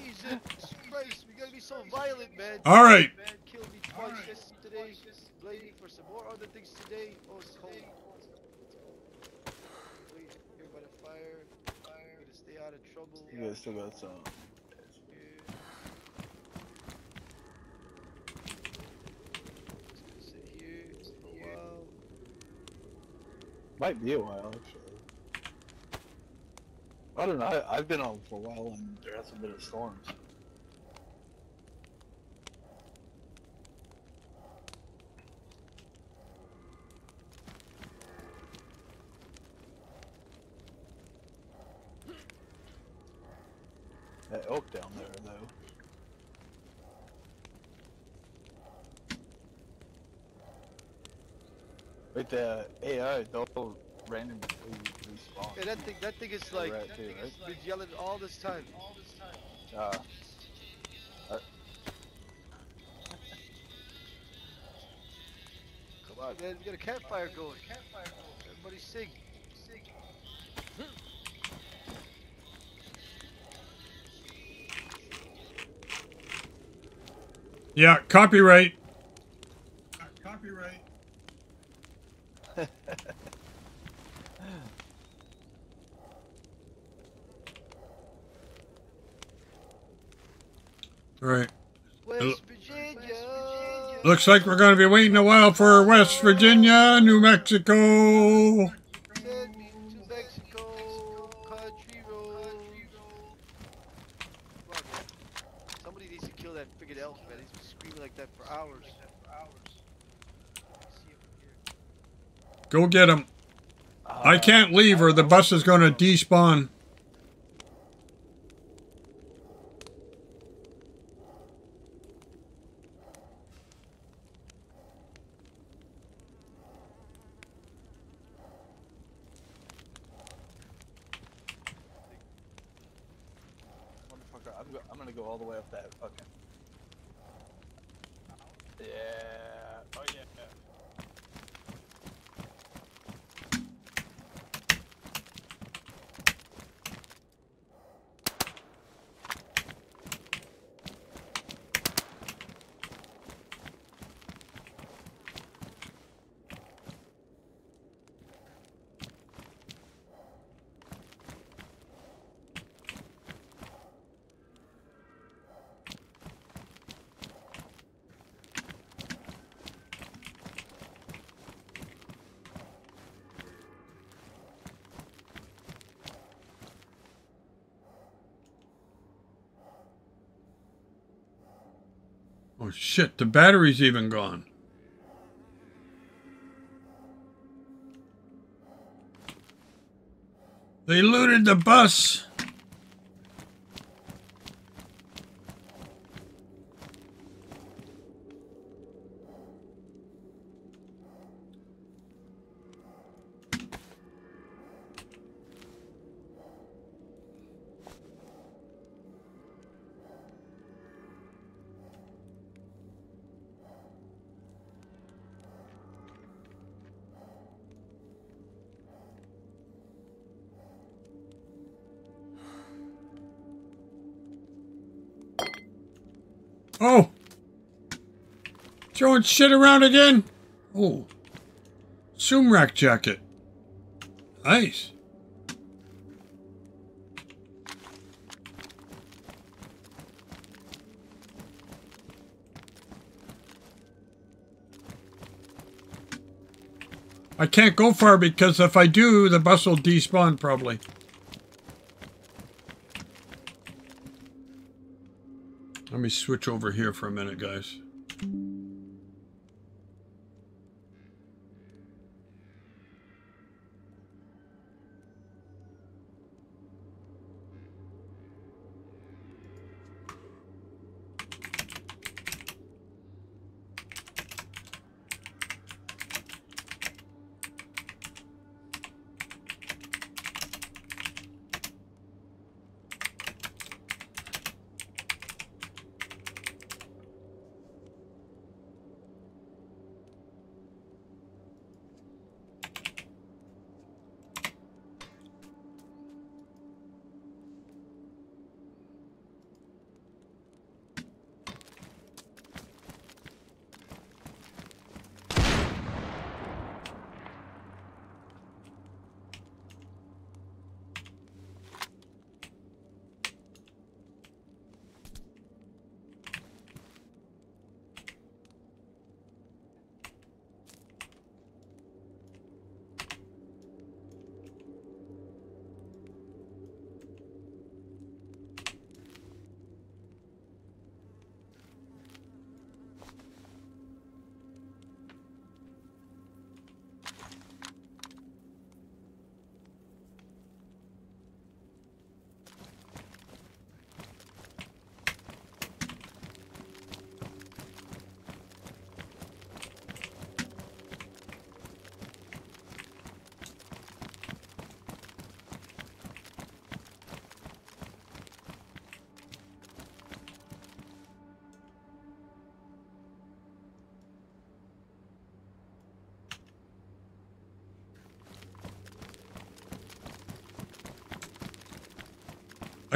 Jesus Christ, we gotta be so violent, man. All right. Man killed me twice yesterday. Blading for some more other things today. Oh, it's cold. Wait, here by the fire. Fire. Gotta stay out of trouble. You guys still got some. Yeah. Just gonna sit here for a while. Might be a while, actually. I don't know. I, I've been on for a while and there hasn't been a storms. That elk down there, though. With the AI, they'll randomly respawn. Yeah, that thing, that thing is like, Right, too, right? been yelling all this time. Uh, Come on, man, we got a campfire going. Everybody sing. Sing. Yeah, copyright. Copyright. All right. West Virginia. Looks like we're going to be waiting a while for West Virginia, New Mexico. Send me to Mexico, country road. Come on, man. Somebody needs to kill that friggin' elf, man. He's been screaming like that for hours. See him here. Go get him. I can't leave or the bus is going to despawn. Shit, the battery's even gone. They looted the bus. Throwing shit around again? Oh. Sumrak jacket. Nice. I can't go far because if I do, the bus will despawn probably. Let me switch over here for a minute, guys.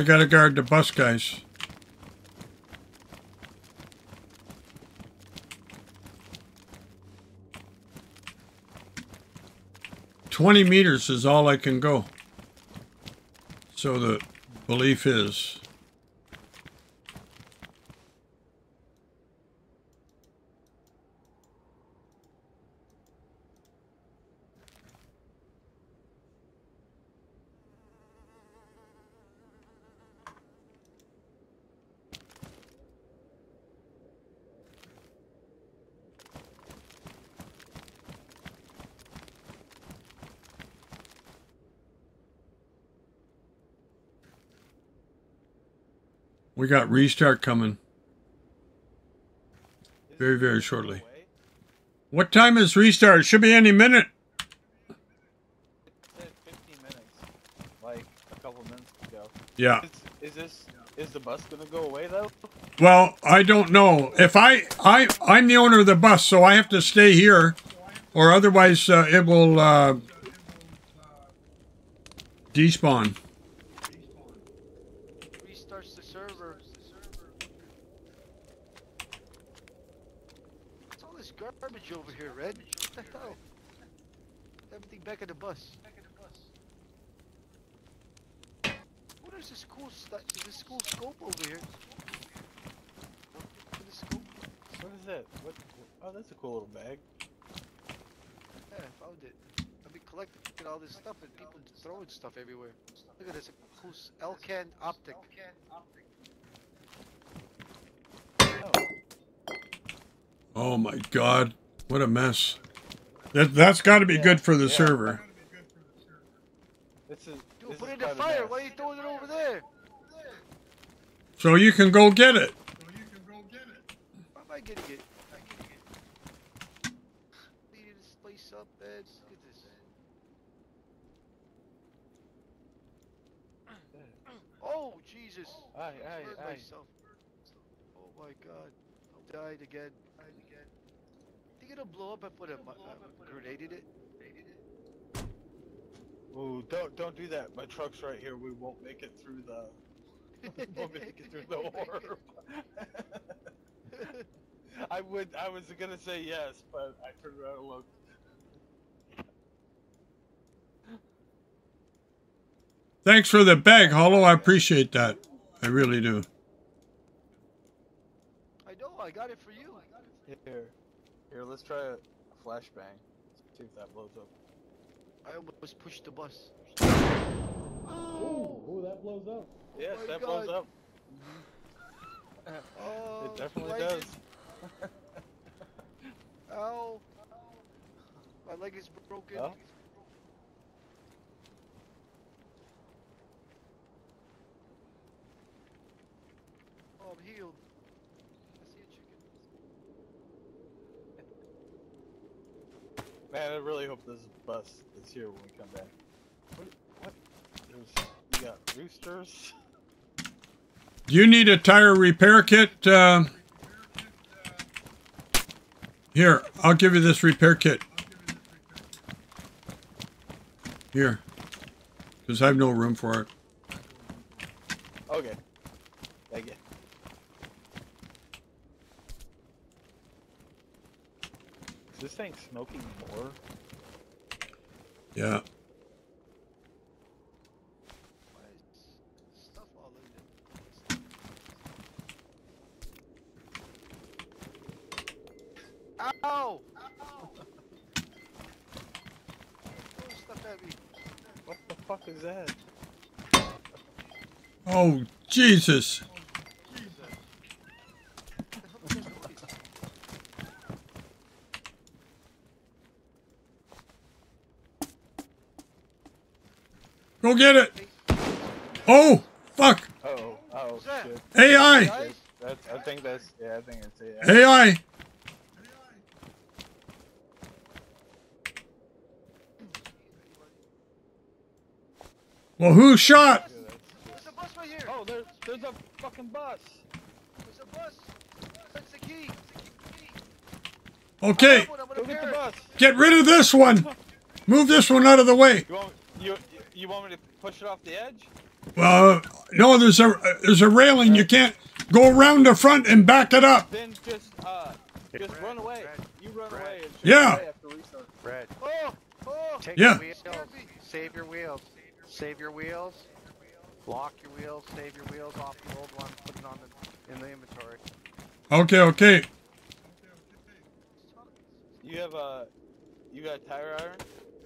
I gotta guard the bus guys. Twenty meters is all I can go. So the belief is. We got restart coming very, very shortly. What time is restart? It should be any minute. It said 15 minutes, like a couple minutes ago. Yeah. Is, is this is the bus gonna go away though? Well, I don't know. If I I I'm the owner of the bus, so I have to stay here, or otherwise uh, it will uh, despawn. Restarts the server. What's all this garbage over here, Red? What the hell? Everything back at the bus. What is this cool stuff? Is this cool scope over here? Look at the scope. What is that? What? Oh, that's a cool little bag. Yeah, I found it. I've been collecting all this stuff and people throwing stuff everywhere. Look at this, a cool s- Elcan optic. Oh, Oh my God, what a mess! That that's got to be good for the Yeah. server. this is. Dude, this put it in the fire. Why are you throwing it over there? So you can go get it. Why am I getting it? I'm getting it. Cleaning this place up, man. Look at this. Oh, Jesus. Aye, I aye, hurt aye. myself. Oh my god. I. Died again. Think it'll blow up if I put a, mu- a grenade in it? Ooh, don't don't do that. My truck's right here. We won't make it through the. we won't make it through the orb. I would. I was gonna say yes, but I turned around and looked. Thanks for the bag, Hollow. I appreciate that. I really do. I know, I got it for you. I got it for you. Here, here. Let's try a flashbang. See if that blows up. I almost pushed the bus. Oh, Ooh, that blows up. Yes, oh my that blows up. Oh, It definitely does. leg- Ow. My leg is broken. Oh. Oh, I'm healed. I see a chicken. Man, I really hope this bus is here when we come back. What? What? There's, you got roosters. You need a tire repair kit? Uh, here, I'll give you this repair kit. Here, because I have no room for it. Okay. Thank you. Is this thing smoking more? Yeah. Why is stuff all in it? Ow! Throw stuff at me. What the fuck is that? Oh, Jesus. Go get it. Oh, fuck. Oh, oh that? shit. AI. Guys, That's, I think that's, yeah, I think it's it. AI. Well, who shot? there's a bus right here. Oh, there's, there's a fucking bus. There's a bus. That's the key. Okay, I'm gonna Go get repair the it. bus. get rid of this one. Move this one out of the way. You want, you, you want me to push it off the edge? Well, no, there's a there's a railing. You can't go around the front and back it up. Then just uh, just run away. You run Brad. away. And Yeah. away after Oh, oh. Take Yeah. your wheels. Save your wheels. Save your wheels. Lock your wheels. Save your wheels off the old one. Put it on the in the inventory. Okay, okay. You have a, you got a tire iron?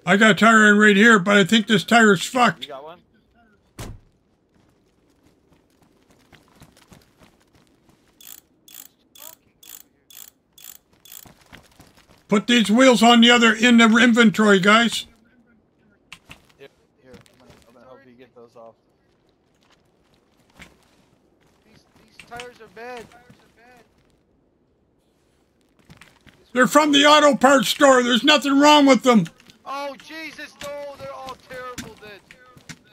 I got a tire iron right here, but I think this tire's You fucked. got one? Put these wheels on the other in the inventory, guys. Here, here. I'm gonna, I'm gonna help you get those off. These these tires are bad. They're from the auto parts store. There's nothing wrong with them. Oh Jesus, no! They're all terrible. Then.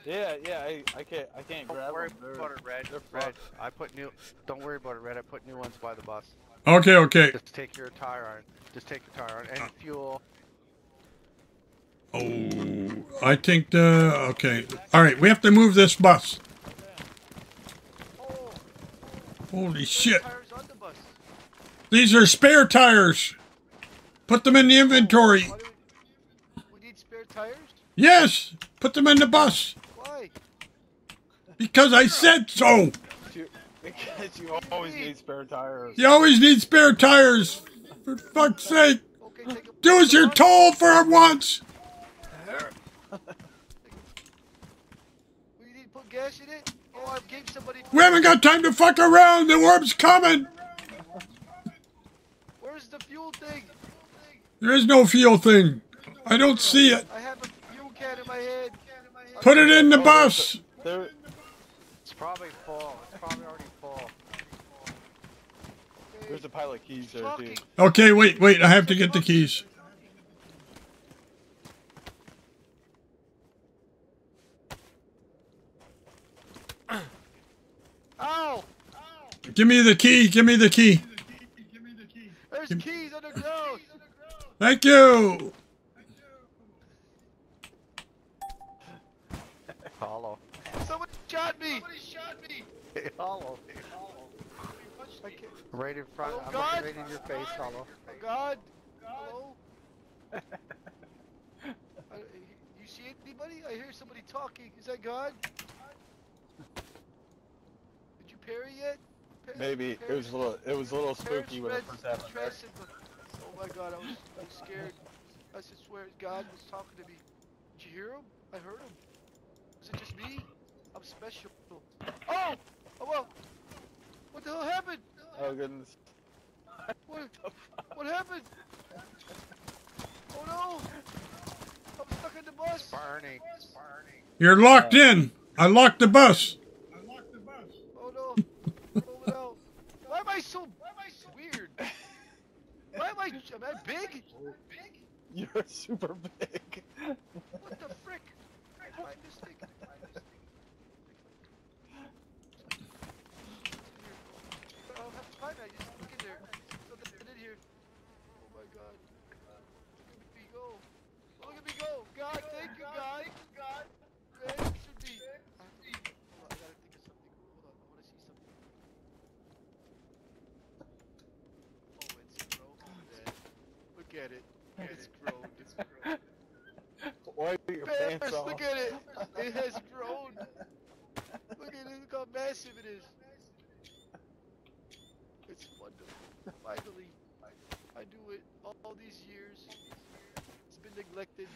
Yeah, yeah. I, I can't, I can't Don't grab worry them. They're- about it, Red. they're Red. I put new. Don't worry about it, Red. I put new ones by the bus. Okay, okay. Just take your tire iron. Just take your tire iron and uh. fuel. Oh, I think the okay. All right, we have to move this bus. Holy shit! tires on the bus. These are spare tires. Put them in the inventory. Why do we, we need spare tires? Yes, put them in the bus Why? because I said so. Because you always need spare tires. You always need spare tires. For fuck's sake, Okay, do as you're told for once. We need to put gas in it. Oh, I gave somebody. We haven't got time to fuck around. The orb's coming. Where's the fuel thing? There is no fuel thing. I don't see it. I have Put it in the bus. There, It's probably full. It's probably already full. there's a pile of keys there too. Okay, wait, wait. I have to get the keys. Ow! Give me the key. Give me the key. There's keys underground. Thank you. Hollow. Somebody shot me. Somebody shot me. Hollow. I can't- Right in front. Oh, I'm God. looking right in your face, Hollow. Oh, God. Hello. I, uh, you see anybody? I hear somebody talking. Is that God? Did you parry yet? Par- Maybe it was a little, it was a little spooky when it first happened. Oh my God! I was, I was scared. I just swear God was talking to me. Did you hear him? I heard him. Is it just me? I'm special. Oh! Oh well. What the hell happened? Oh goodness. What? What happened? Oh no! I'm stuck in the bus. Barney. Barney. You're locked in. I locked the bus. I locked the bus. Oh no! Oh no! Why am I so? Why am I so weird? Why am I? Am I big? Big? You're super big. What the frick? My mistake. My mistake. I don't have to find it. I just look in there. There's nothing in here. Oh my god. Look at me go. Look at me go. God, thank you, God. God. Thank you, me. I have to- hold on, I gotta think of something. Hold on, I wanna see something. Oh, it's grown. man. Look at it. It's grown. It's grown. Why your Bears, pants off? look at it. It has grown. Look at it. Look how massive it is. It's wonderful. Finally, I do it all, all these years. It's been neglected.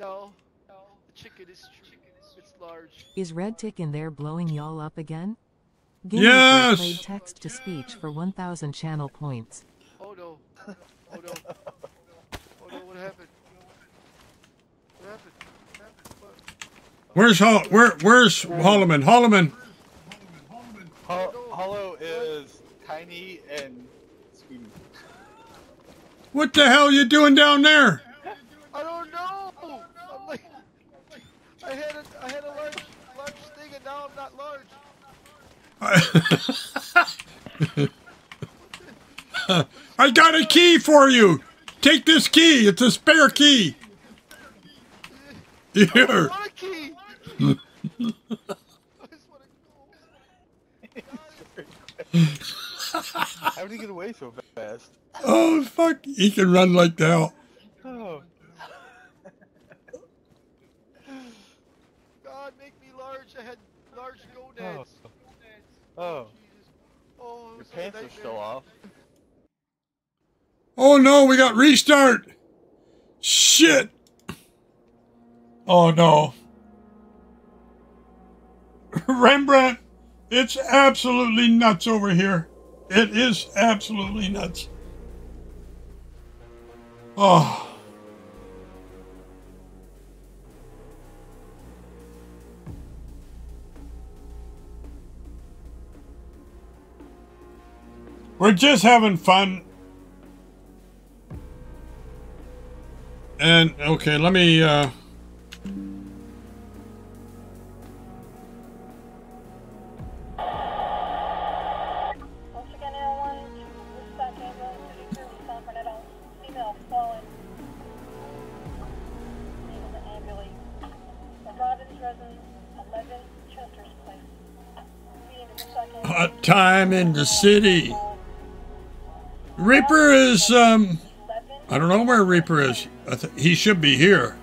Now, the chicken is true. It's large. Is RedTic in there blowing y'all up again? Yes! played text to speech for 1,000 channel points. Oh no. Oh no. Oh no. What happened? What happened? What happened? What? Where's Hol- where Where's Holloman? Holloman. Hol- Hollow is tiny and sweet. What the hell are you doing down there? I don't know. I'm like, I had a, I had a large, large thing, and now I'm not large. I got a key for you. Take this key. It's a spare key. Here. How did he get away so fast? Oh fuck! He can run like the hell. Oh. God, make me large. I had large Oh. gonads. Oh. oh. Jesus. Oh, Your it's like a pants are still off. Oh no, we got restart. Shit. Oh no. Rembrandt, it's absolutely nuts over here. It is absolutely nuts. Oh. We're just having fun. And okay, let me uh time in the city. Reaper is um I don't know where Reaper is. He should be here.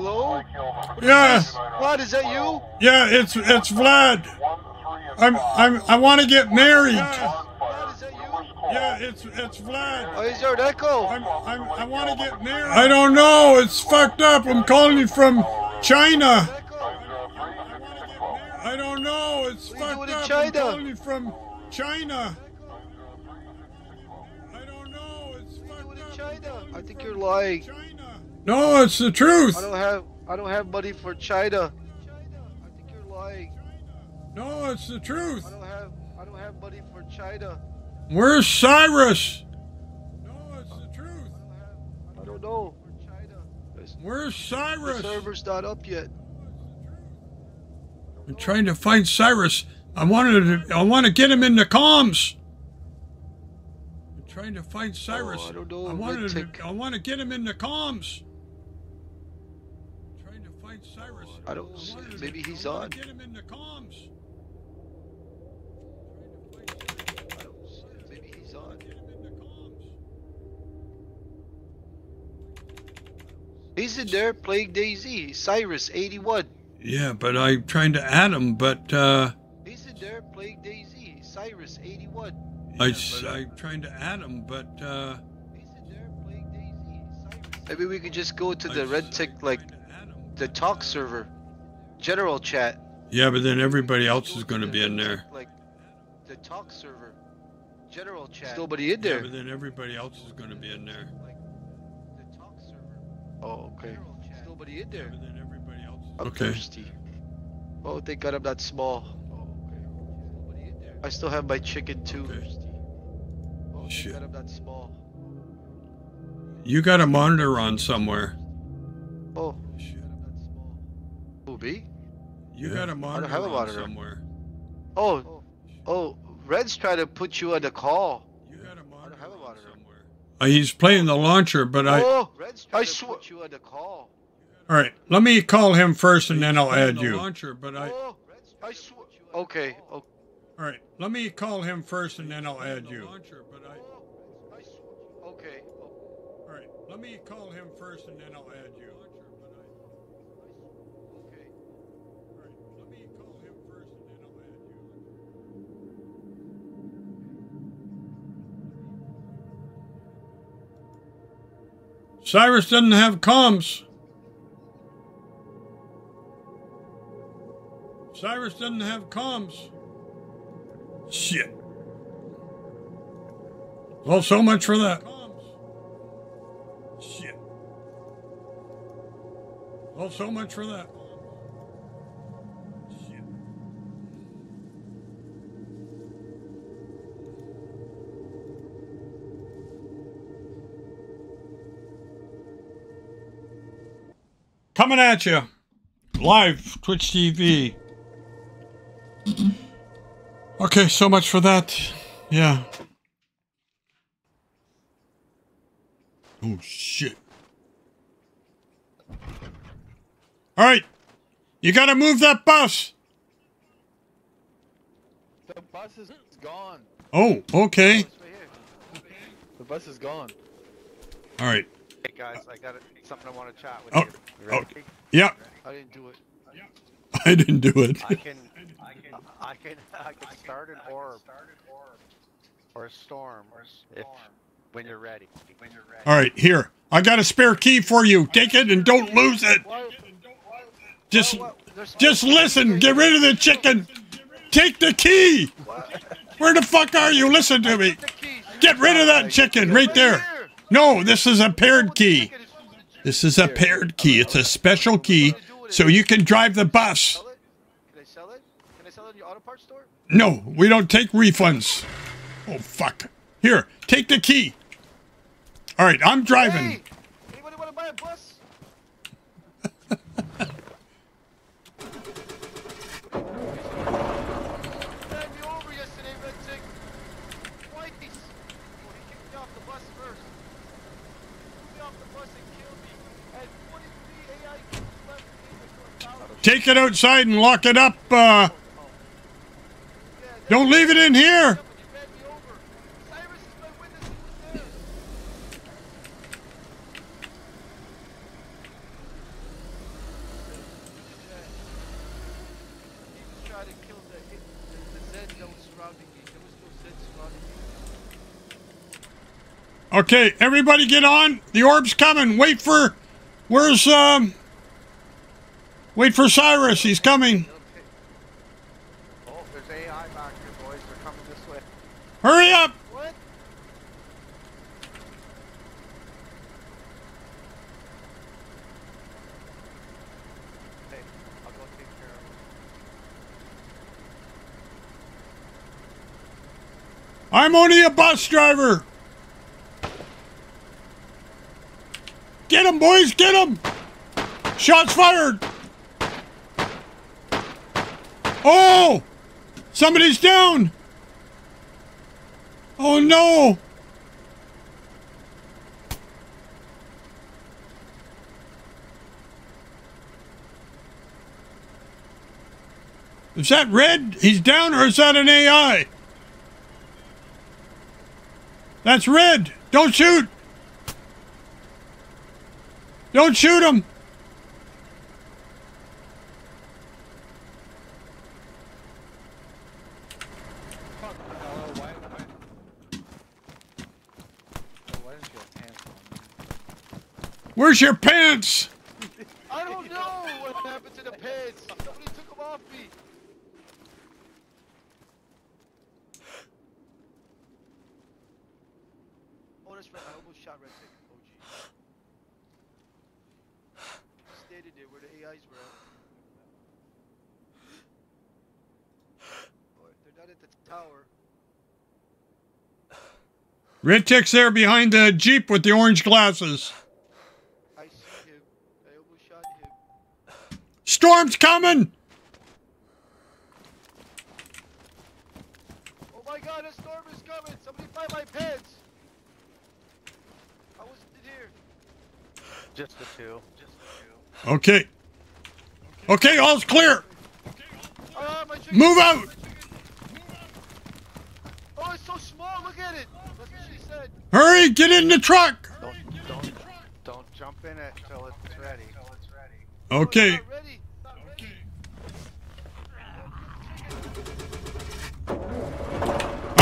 Hello? Lake Hill. number Yeah. 299. What, is that you? Yeah, it's it's Vlad. 1, 3, and I'm I'm I want to get married. Barn fire. Vlad, is that you? Yeah, it's it's Vlad. Oh, is there an echo? I'm, I'm, I want to get married. I don't know. It's fucked up. I'm calling you from China. Echo. 903 5612. I don't know. It's What are you fucked up. I'm calling you from China. I don't know. It's fucked up. China? I think you're lying. No, it's the truth. I don't have I don't have money for China. I think you're lying. No, it's the truth. I don't have I don't have money for China. Where's Cyrus? No, it's the truth. I don't know. For China. This- Where's The Cyrus? server's not up yet. I'm trying to find Cyrus. I wanted to, I want to get him in the comms. I'm trying to find Cyrus. Oh, I don't know, I wanted to, I want to get him in the comms. I'm trying to find Cyrus. I don't see- maybe he's on. Get him in the comms. I don't see. Maybe he's on. Get him in the comms. He's in there playing DayZ. Cyrus 81. Yeah, but I'm trying to add him, but uh, He's in there playing DayZ. Cyrus 81. I, I'm trying to add him, but uh, He's in there playing DayZ. Cyrus. Maybe we could just go to the I- RedTic like the talk server, general chat. Yeah, but then everybody else is going to be in there. Like the talk server, general chat. Nobody in there. Yeah, but then everybody else is going to be in there. Like the talk server. Oh, okay. There's nobody in Yeah, there. but then everybody else. Is... I'm oh, oh, Okay. thirsty. Oh, thank God I'm not small. I still have my chicken too. Okay. Oh, thank Shit. God I'm not small. You got a monitor on somewhere. Oh, Shit. who me? You Yeah. got a monitor have a on monitor. somewhere. Oh, oh, Red's trying to put you on the call. You got a monitor have a on monitor. somewhere. Uh, he's playing the launcher, but I. oh, Red's trying to put you on the call. All right, let me call him first, and then I'll add the you. launcher, but I. Oh, I swear. Okay, okay. All right, let me call him first, and then I'll add you. Launcher, but I. Okay. All right, let me call him first, and then I'll add you. Cyrus doesn't have comms. Cyrus doesn't have comms. Shit. Well, so much for that. Shit. Well, so much for that. Coming at you. Live, Twitch TV. Okay, so much for that. Yeah. Oh, shit. All right. You got to move that bus. The bus is gone. Oh, okay. The bus is gone. All right. Guys, I got something I want to chat with Oh, you. Oh, you ready? oh, yeah. I didn't do it. I didn't do it. I can, I can, I can, I can start an orb or a storm if when you're ready. When you're ready. All right, here. I got a spare key for you. Take it and don't lose it. Just just listen. Get rid of the chicken. Take the key. Where the fuck are you? Listen to me. Get rid of that chicken right there. No, this is a paired key. This is a paired key. It's a special key so you can drive the bus. Can I sell it? Can I sell it in your auto parts store? No, we don't take refunds. Oh fuck. Here, take the key. All right, I'm driving. Hey, anybody want to buy a bus? Ran me over yesterday, Red Tick. Twice. Well, he kicked me off the bus first. Threw me off the bus and killed me. Had 43 AI kills left in me before a thousand. Take it outside and lock it up. Uh, don't leave it in here. Okay, everybody get on. The orb's coming. Wait for. Where's um? Wait for Cyrus. He's coming. Oh, there's AI back here, boys. They're coming this way. Hurry up. What? Hey, I'll go take care of them. I'm only a bus driver. Get him, boys. Get him. Shots fired. Oh! Somebody's down. Oh no. Is that red? He's down, or is that an AI? That's red. Don't shoot. Don't shoot him. Where's your pants? I don't know what happened to the pants. Somebody took them off me. Oh, that's right. I almost shot Red Tick. Oh, gee. Stated there where the AIs were at. Oh, they're not at the tower. RedTic's there behind the Jeep with the orange glasses. I see him. I almost shot him. Storm's coming! Oh my god, a storm is coming! Somebody find my pants! I wasn't in here. Just the two. Just the two. Okay. Okay, all's clear. Ah, my chicken- Move out! Oh, it's so small. Look at it. That's what she said. Hurry, get in the truck! Don't don't don't jump in it till it's ready. Till it's ready. Okay. Not ready. Not ready.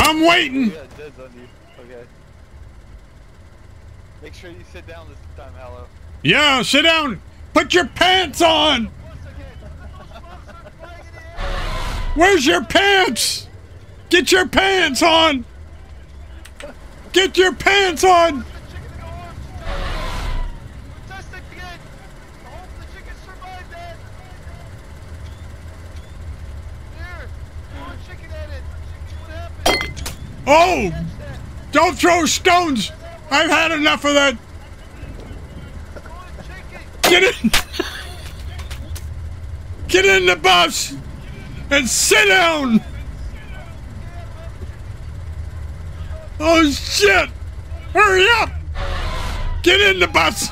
I'm waiting! Yeah, dead's on you. Okay. Make sure you sit down this time, Hallow. Yeah, sit down! Put your pants on! Where's your pants? Get your pants on! Get your pants on! Test it again. I hope the chicken survived that. Here. Throw a chicken at it. See what happens. Oh! Don't throw stones! I've had enough of that! Get in! Get in the bus! And sit down! Oh shit! Hurry up! Get in the bus.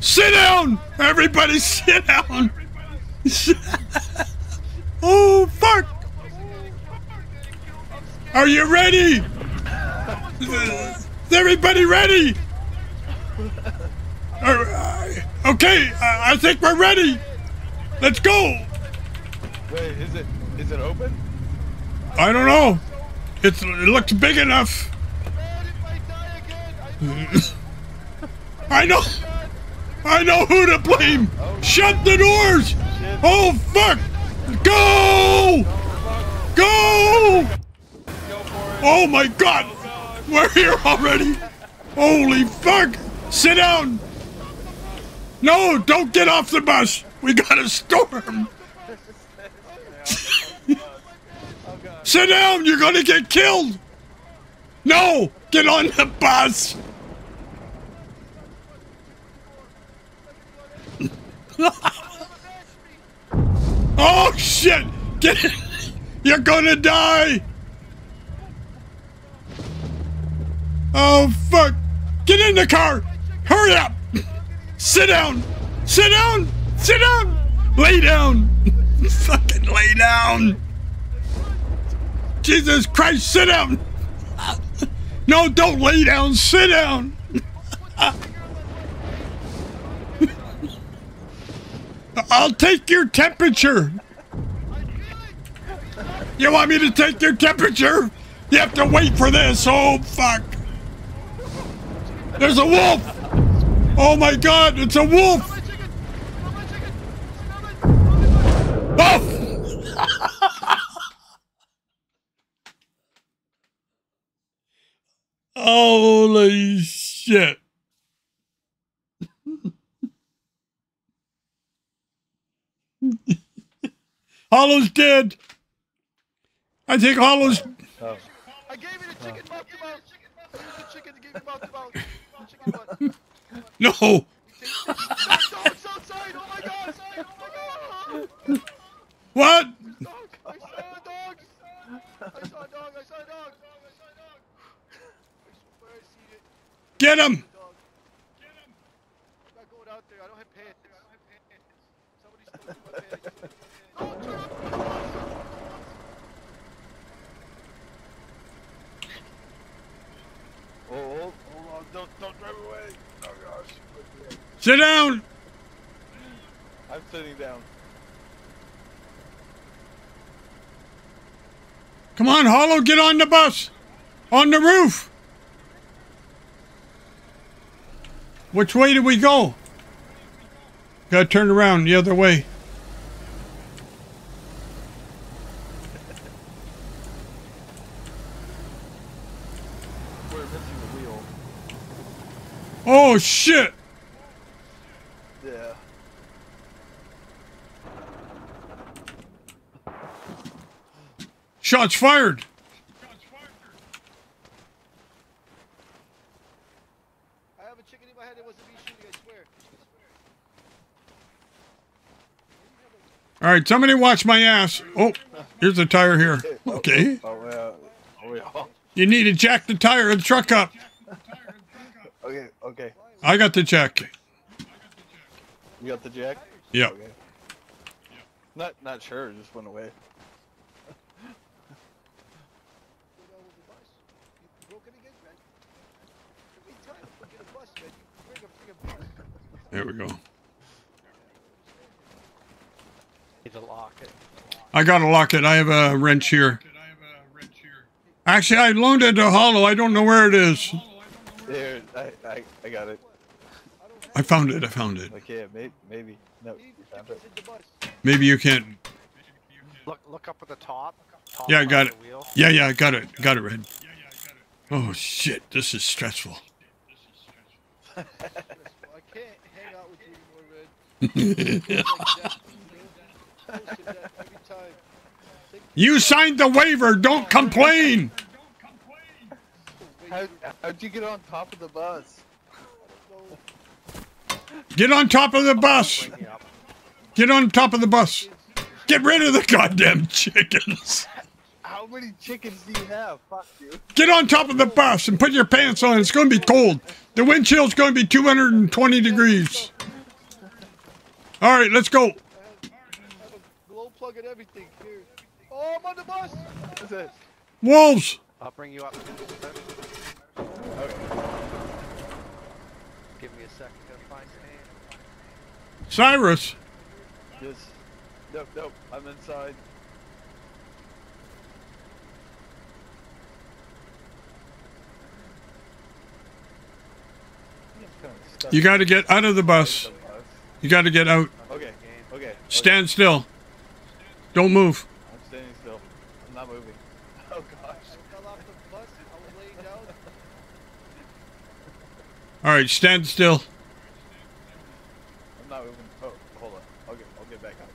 Sit down! Everybody sit down! oh fuck! Are you ready? Is everybody ready? Okay, I think we're ready. Let's go. Wait, is it is it open? I don't know. It's, it looks big enough. Man, if I die again, I I know. I know who to blame. Shut the doors. Oh fuck! Go! Go! Oh my god! We're here already. Holy fuck! Sit down. No, don't get off the bus. We got a storm. Sit down. You're gonna get killed. No, get on the bus. Oh shit! Get! You're gonna die! Oh fuck! Get in the car! Hurry up! Sit down! Sit down! Sit down! Lay down! Fucking lay down! Jesus Christ, sit down! No, don't lay down, sit down! I'll take your temperature. You want me to take your temperature? You have to wait for this. Oh, fuck. There's a wolf. Oh, my God. It's a wolf. Oh. Holy shit. Hollow's dead. I think Hollow's. Oh. I gave you the chicken mouth to mouth. I used the chicken to give you mouth to mouth. No. Oh! Oh! What? Get him. Oh! Oh, on! Don't don't drive away! Oh gosh! Sit down. I'm sitting down. Come on, Hollow. Get on the bus. On the roof. Which way did we go? Gotta turn around the other way. We're missing the wheel. Oh shit! Yeah. Shots fired! I have a chicken in my head. It wasn't me shooting. I swear. All right, somebody watch my ass. Oh, here's the tire here. Okay. Oh yeah. Oh yeah. You need to jack the tire of the truck up. Okay. Okay. I got the jack. You got the jack? Yeah. Okay. Not not sure. Just went away. Go down with the bus. You broke it again, man? Every time you get a bus, man, you bring a freaking bus. There we go. Need to lock it. I got to lock it. I have a wrench here. Actually, I loaned it to Hollow. I don't know where it is. There. I I, I got it. I found it. I found it. Okay. Maybe. Maybe. No. You found it. Maybe you can't. Look, look up at the top. top Yeah, I got it. wheel. Yeah, yeah, I got it. Got it, Red. Oh shit, this is stressful. I can't hang out with you anymore, Red. Close to death every time. You signed the waiver. Don't complain. How how'd you get on top of the bus? Get on top of the bus. Get on top of the bus. Get rid of the goddamn chickens. How many chickens do you have? Fuck you. Get on top of the bus and put your pants on. It's going to be cold. The wind chill's going to be 220 degrees. All right, let's go. I have a glow plug and everything. Here. Oh, I'm on the bus. What's that? Wolves. I'll bring you up. Give me a second to find your name. Cyrus. Yes. Nope. Nope. I'm inside. You got to get out of the bus. You got to get out. Okay. Okay. Stand still. Don't move. I'm standing still. I'm not moving. Oh gosh. I fell off the bus. I was laying down. All right, stand still. I'm not moving. Oh, hold on. I'll get. I'll get back up.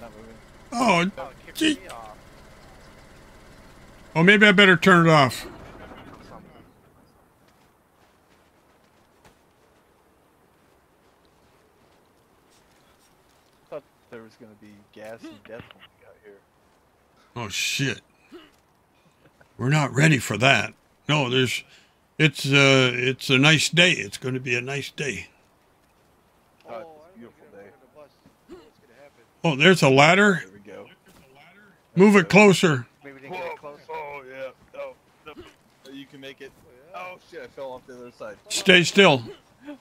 Not moving. Oh, Oh, kick gee. me off. oh, maybe I better turn it off. thought there was gonna be gas and death when we got here. Oh shit. We're not ready for that. No, there's it's uh it's a nice day. It's going to be a nice day. Oh, Oh, it's I a don't beautiful day. on the bus. What's gonna happen? Oh, there's a ladder. There we go. Move it closer. Maybe we didn't get it close. oh yeah. Oh, no. Oh, you can make it. Oh shit! I fell off the other side. Stay still. We're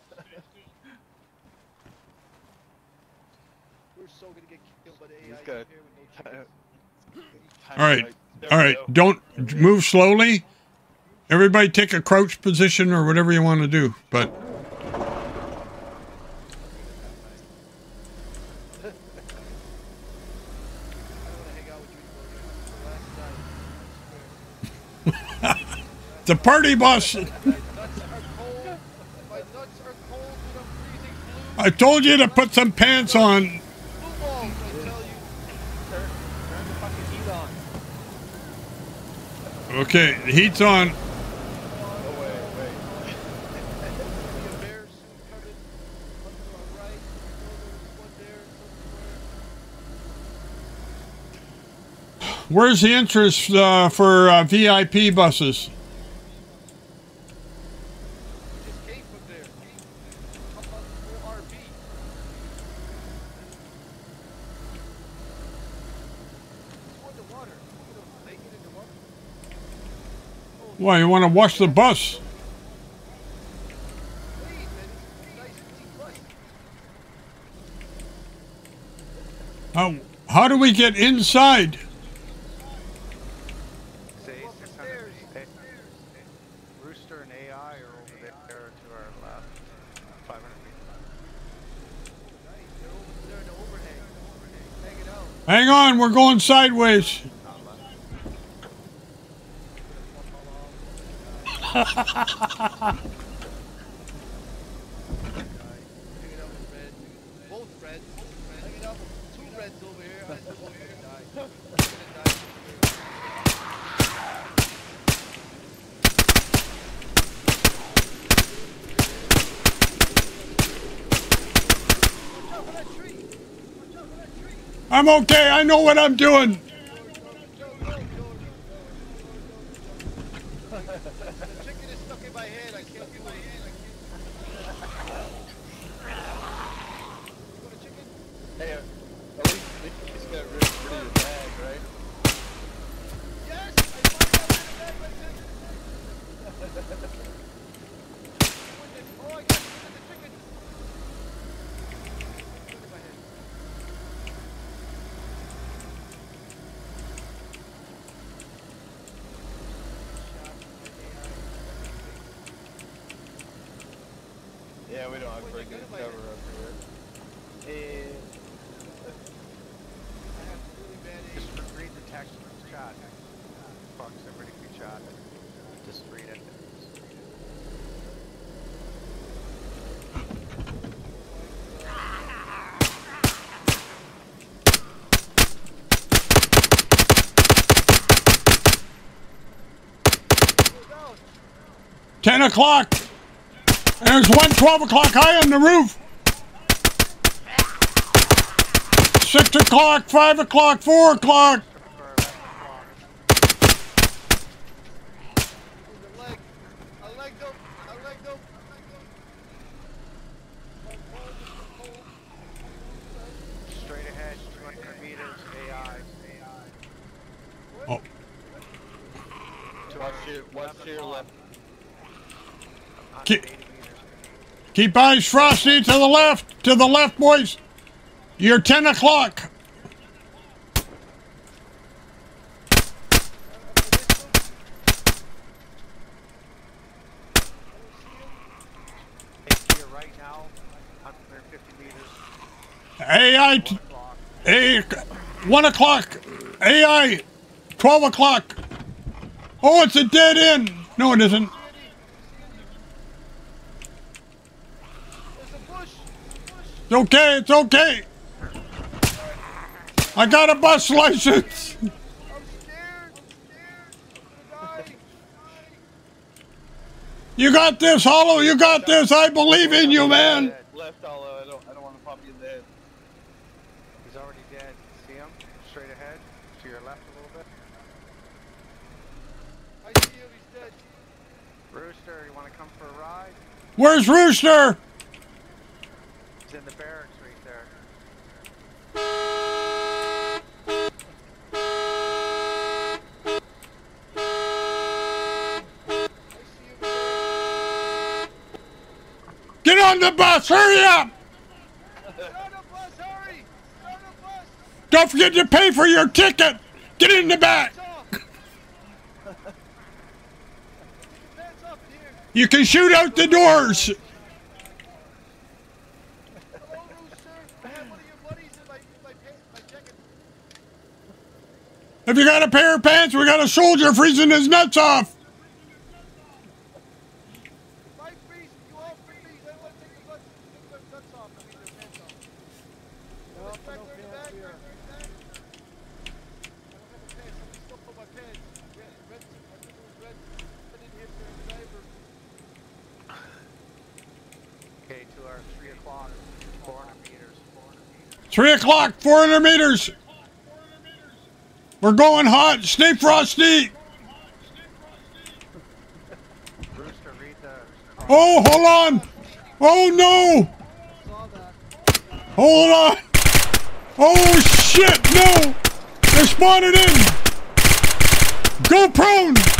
so gonna get killed by the AI He's got- here with no chickens. All right. All right. Don't move slowly. Everybody take a crouch position or whatever you want to do. But the party bus. I told you to put some pants on. Okay, heat's on. Where's the interest uh, for uh, VIP buses? Why, you want to wash the bus? How, how do we get inside? Say 600 feet. Rooster and I'm okay. I know what I'm doing. 10 o'clock. There's one 12 o'clock high on the roof. 6 o'clock, 5 o'clock, 4 o'clock. Keep eyes frosty to the left, to the left, boys. You're 10 o'clock. Take to your right now, 150 meters. AI, A, one o'clock. AI, 12 o'clock. Oh, it's a dead end. No, it isn't. There's a bush. It's okay, it's okay. I got a bus license. I'm scared. I'm scared. I'm gonna. You got this, Hollow. You got this. I believe in you, man. Left, hollow. I don't, I don't want to pop you in the head. He's already dead. See him? Straight ahead, to your left a little bit. I see him. He's dead. Rooster, you want to come for a ride? Where's Rooster? He's in the barracks right there. Get on the bus. Hurry up. Bus. Hurry. Don't forget to pay for your ticket. Get in the back. You can shoot out the doors. Hello, Rooster. I have one of your buddies in my, my, pants, my jacket. If you got a pair of pants, we got a soldier freezing his nuts off. If I freeze, you all freeze. I want to take your nuts, take your nuts off. I mean, your pants off. No, back there in the back. Right there in the back. I don't have a pants. Somebody stole my pants. Red, red, I think it was red. I didn't hit the driver. Okay, to our 3 o'clock, 400 meters. 400 meters. Three o'clock, 400 meters. We're going hot. Stay frosty. Oh, hold on. Oh, no. Hold on. Oh, shit. No. They're spawning in. Go prone.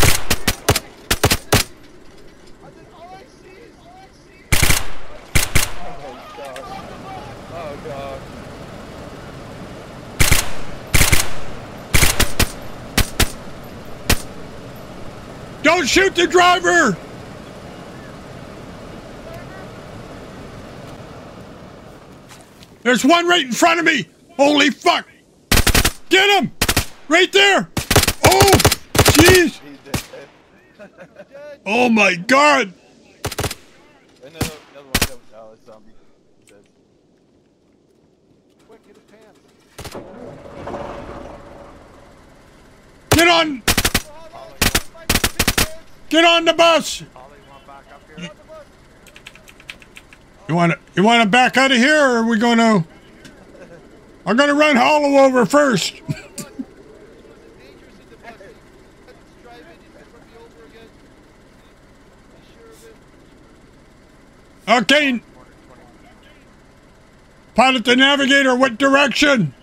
Don't shoot the driver! There's one right in front of me! Holy fuck! Get him! Right there! Oh! Jeez! Oh my god! Get on! Get on the bus. You want to you want to back out of here, or are we going to? I'm going to run Hollow over first. Okay. Pilot the navigator. What direction?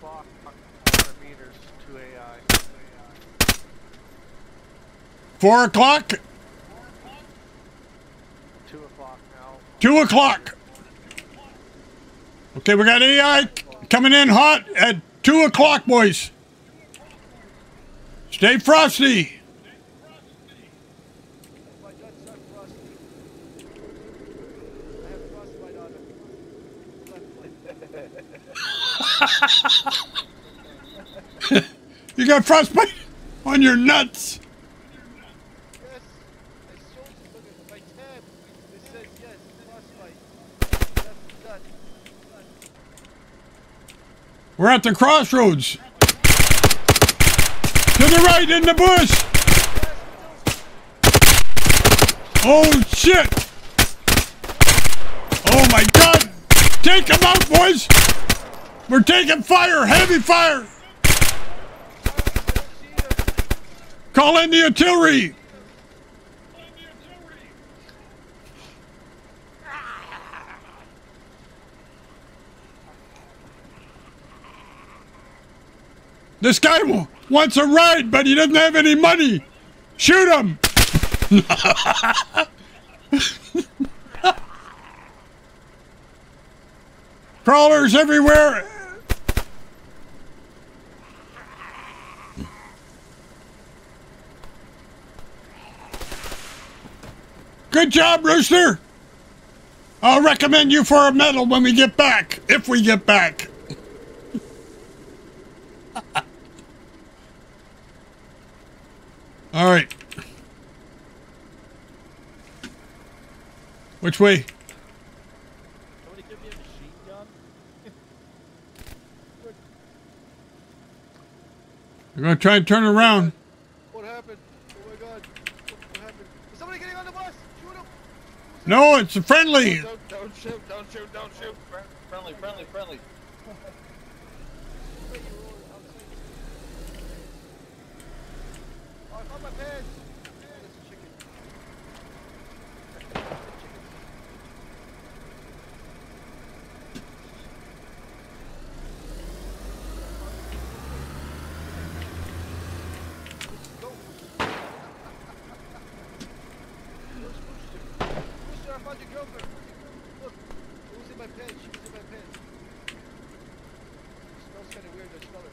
Clock, 100 meters, 2 AI. Four o'clock. 2 o'clock now. Two o'clock. Okay, we got AI coming in hot at two o'clock, boys. Stay frosty. You got frostbite on your nuts. Yes. I showed you. Look at my tab. It says yes. Frostbite. Left nut. We're at the crossroads. To the right in the bush. Oh shit. Oh my god. Take them out, boys. We're taking fire, heavy fire. Call in the artillery. This guy wants a ride, but he doesn't have any money. Shoot him! Crawlers everywhere. Good job, Rooster. I'll recommend you for a medal when we get back, if we get back. All right. Which way? Somebody give me a machine gun. We're gonna try and turn around. What happened? Oh my god. What, happened? Is somebody getting on the bus? Shoot him! No, it's a friendly. Don't, don't shoot, don't shoot, don't shoot. Friendly, friendly, friendly. Oh, I found my pants. Oh, that's a chicken. Booster, I found your girlfriend. Look, it was in my pants. She was in my pants. It smells kind of weird. I smell her.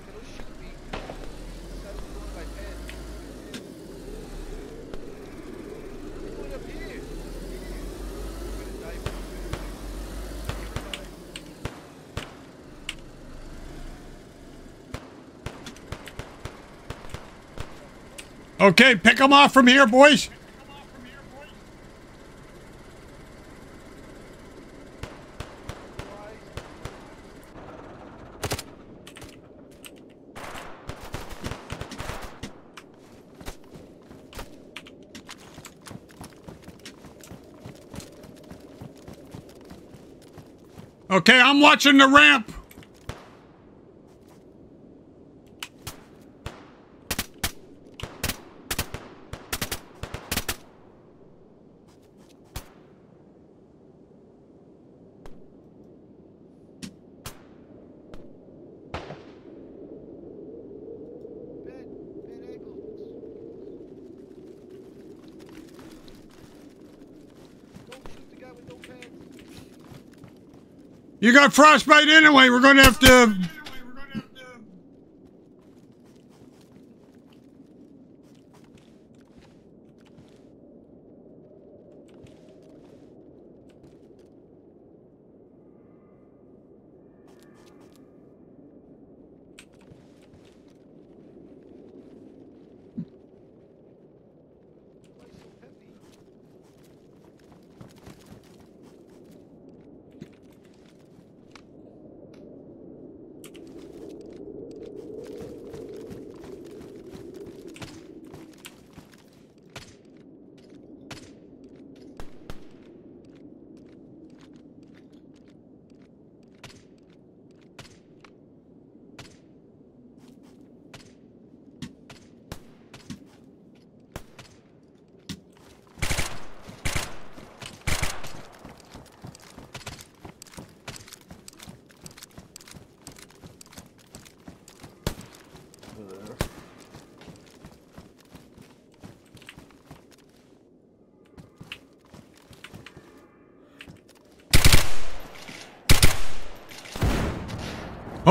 Okay, don't shoot me. That was going in my pants. What's going up here? I'm gonna die from Okay, pick them off from here, boys. Okay, I'm watching the ramp. bad, bad angles. Don't shoot the guy with no pants. You got frostbite anyway. We're going to have to.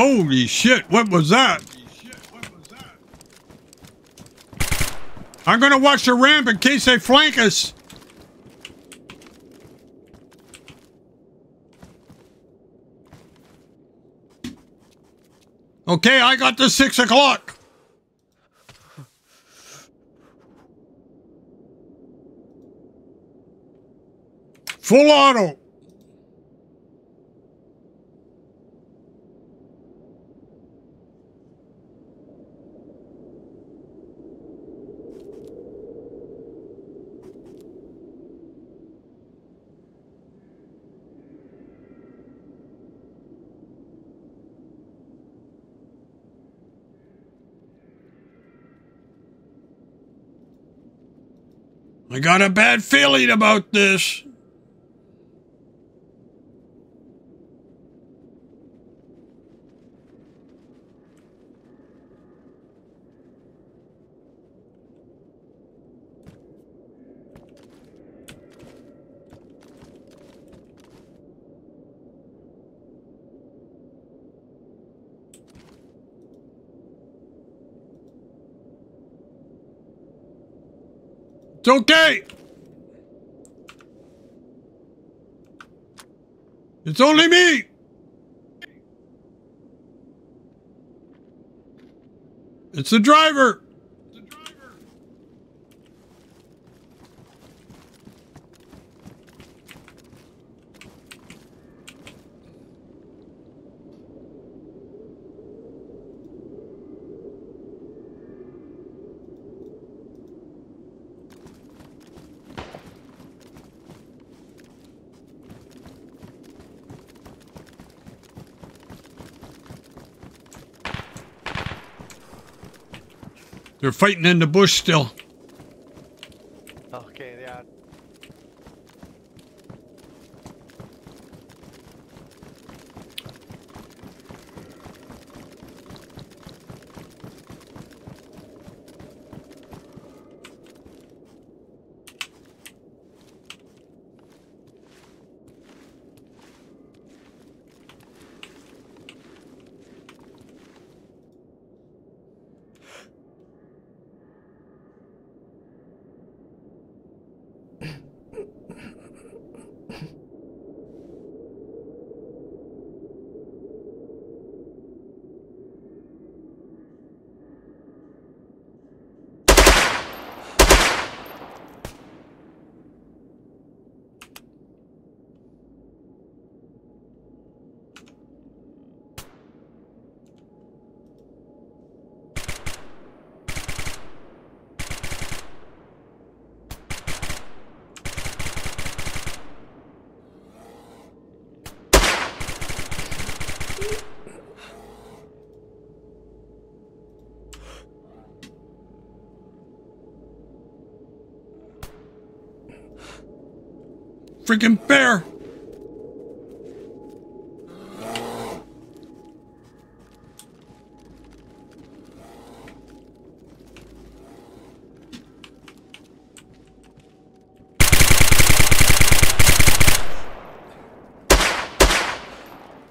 Holy shit, what was that? I'm gonna watch the ramp in case they flank us. Okay, I got the six o'clock. Full auto. I got a bad feeling about this. Okay. It's only me. It's the driver. They're fighting in the bush still. Freaking bear.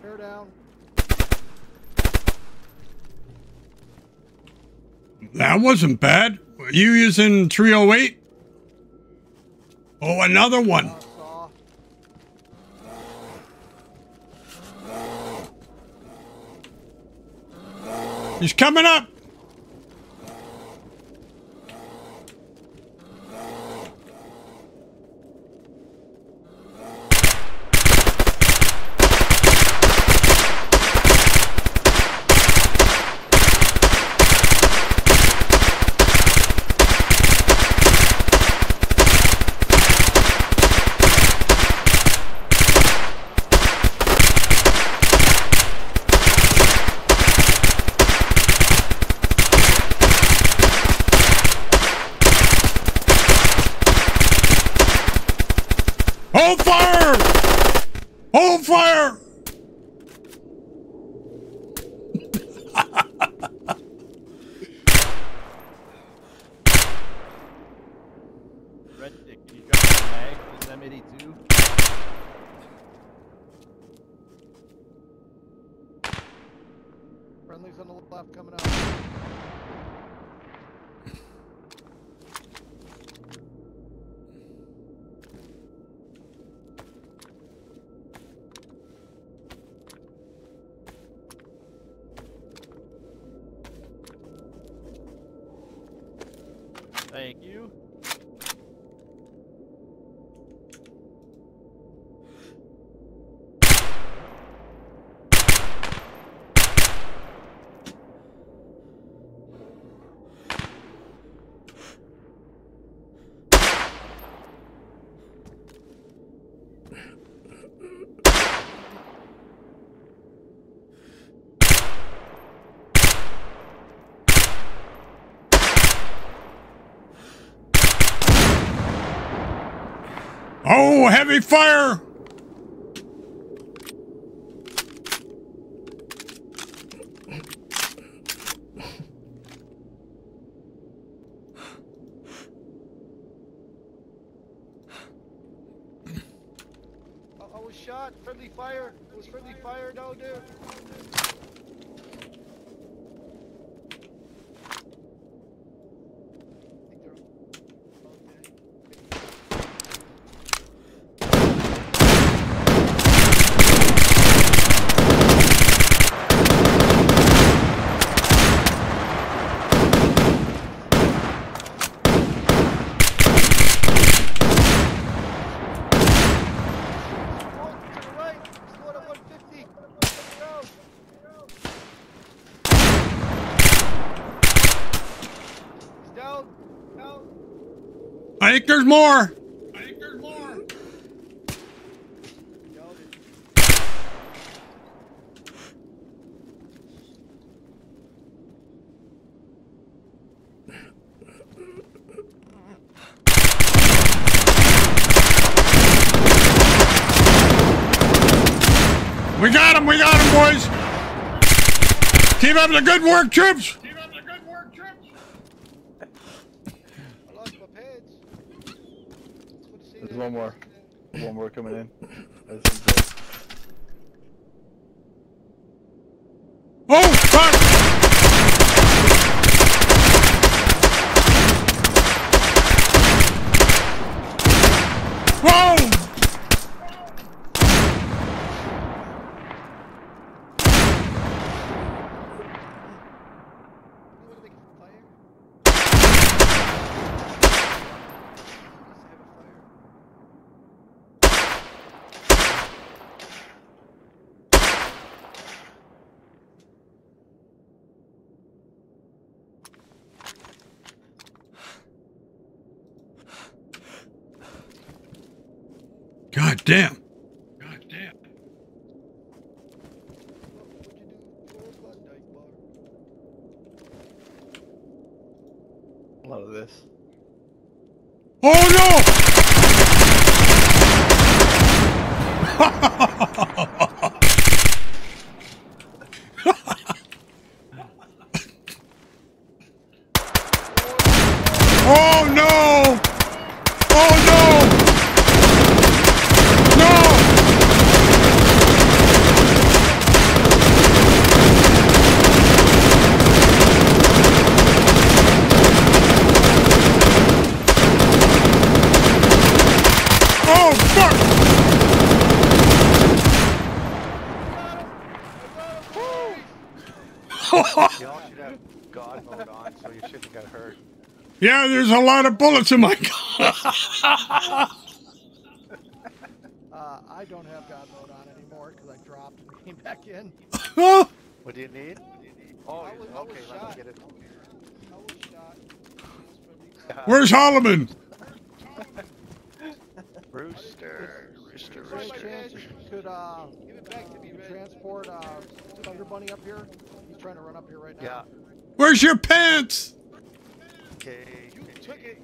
Bear down. That wasn't bad. Were you using 308? Oh, another one. He's coming up. Heavy fire! I, I was shot. Friendly fire. It was friendly fire down there. I think there's more. We got him, we got him, boys. Keep up the good work, troops. I lost my pants. There's one more. One more coming in. Oh, fuck! Whoa! God damn. A lot of this. Oh no! oh no! Oh no! No! Oh fuck! Y'all should have God mode on, so you shouldn't get hurt. Yeah, there's a lot of bullets in my gun. Uh, I don't have God mode on anymore because I dropped and came back in. What do you need? Oh, was- okay, let me get it. I was shot. Where's Holloman? Rooster, rooster, rooster. could uh, Give it back to me, transport uh, Thunder Bunny up here? He's trying to run up here right now. Yeah. Where's your pants? Okay. You took it.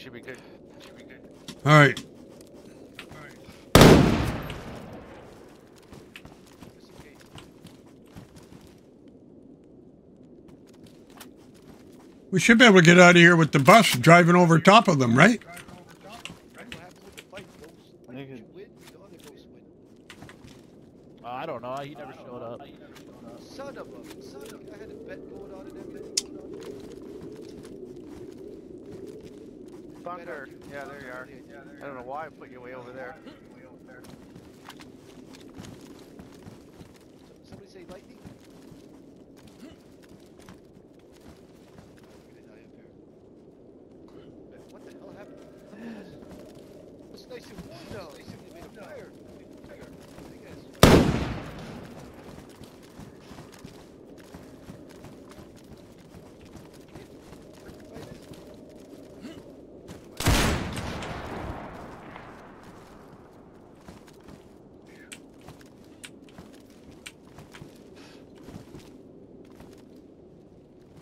Should be good. Should be good. All right. We should be able to get out of here with the bus driving over top of them, right? What happened with the fight, Ghost? I think it- Win? The other Ghost win. I don't know. He never showed up. Son of a, son of a, I had a bet going on and everything. Bunker. Yeah, there you are. I don't know why I put you way over there. Somebody say lightning? What the hell happened? It's nice and warm now. They seem to made a fire. I guess.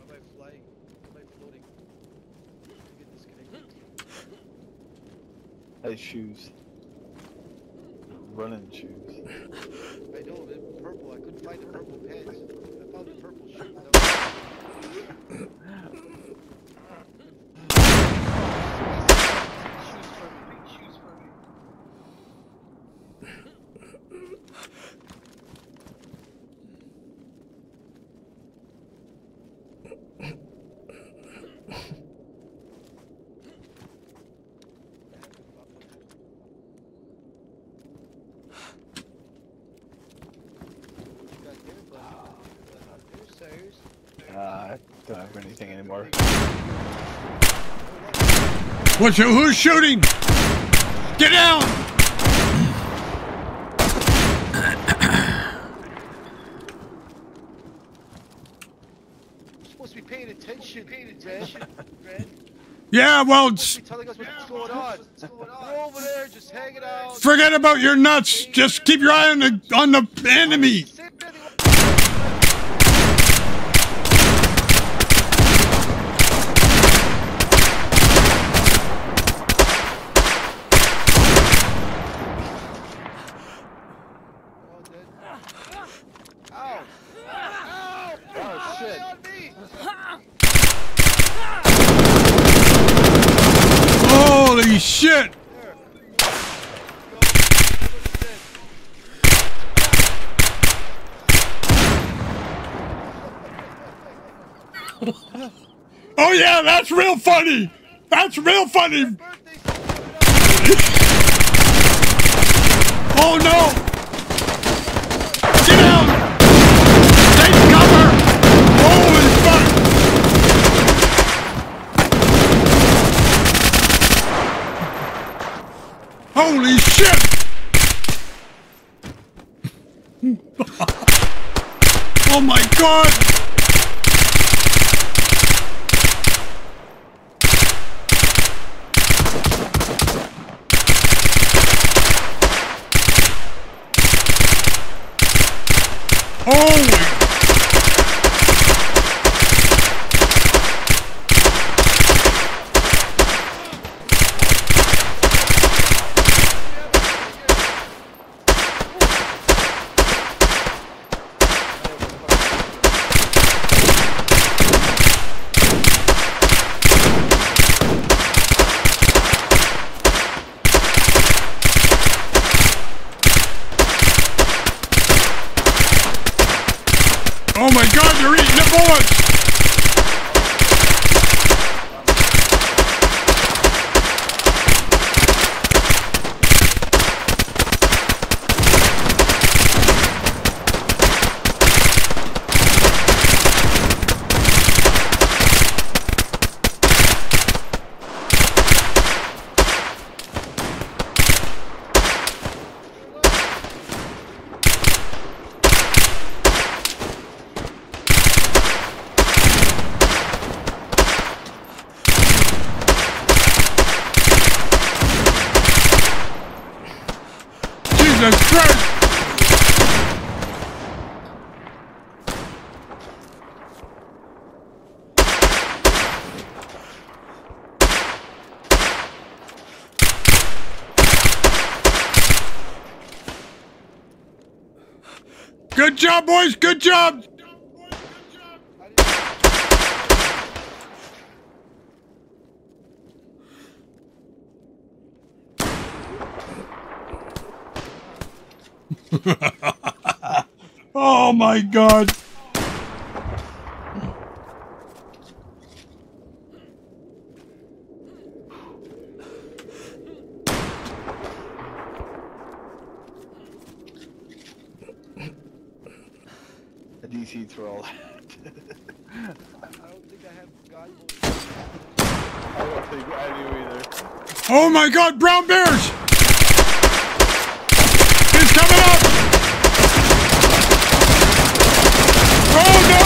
Am I flying? Am I floating? Get disconnected. Hey, shoes. Running shoes. I know, they're purple. I couldn't find the purple pants. I found the purple shirt. Uh, I don't have anything anymore. What's who's shooting? Get down! You're supposed to be paying attention, paying attention, Red. Yeah, well, You're s- telling us what's going on. You're over there just hanging out. forget about your nuts. Just keep your eye on the on the enemy. Ow! Ow! Oh, shit. On me! Holy shit! Oh yeah, that's real funny. That's real funny. oh no! Get down! Take cover! Holy fuck! Holy shit! oh my god! Job, boys. Good job. Oh my god. A DC through all that. I don't think I have God mode. I don't think I do either. Oh my god, brown bears! He's coming up! Oh no!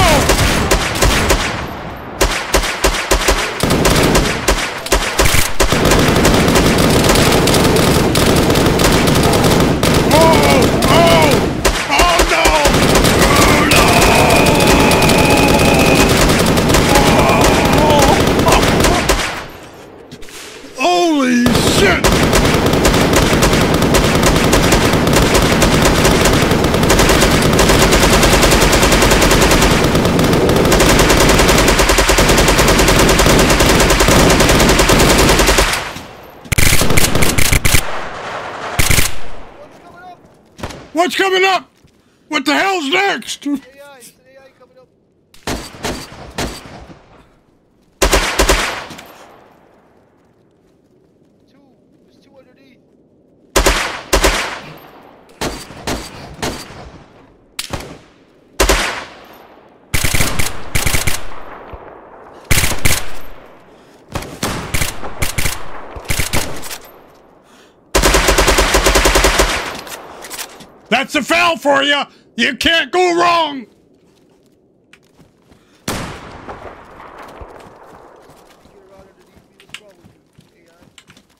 Oh! Oh! Oh no! Holy shit! What's coming up? What the hell's next? AI, it's an AI coming up. Two, there's two underneath. That's a foul for you. You can't go wrong.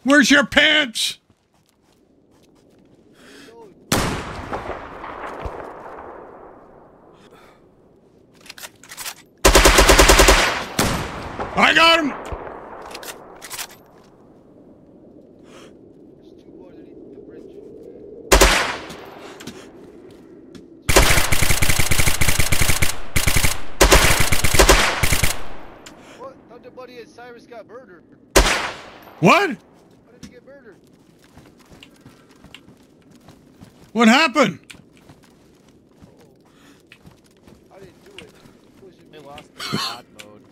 Where's your pants? I got him. There's two more underneath the bridge. What? Thunder Bunny and Cyrus got murdered. What? How did he get murdered? What happened? Oh, I didn't do it. Pushing They me. lost the God mode.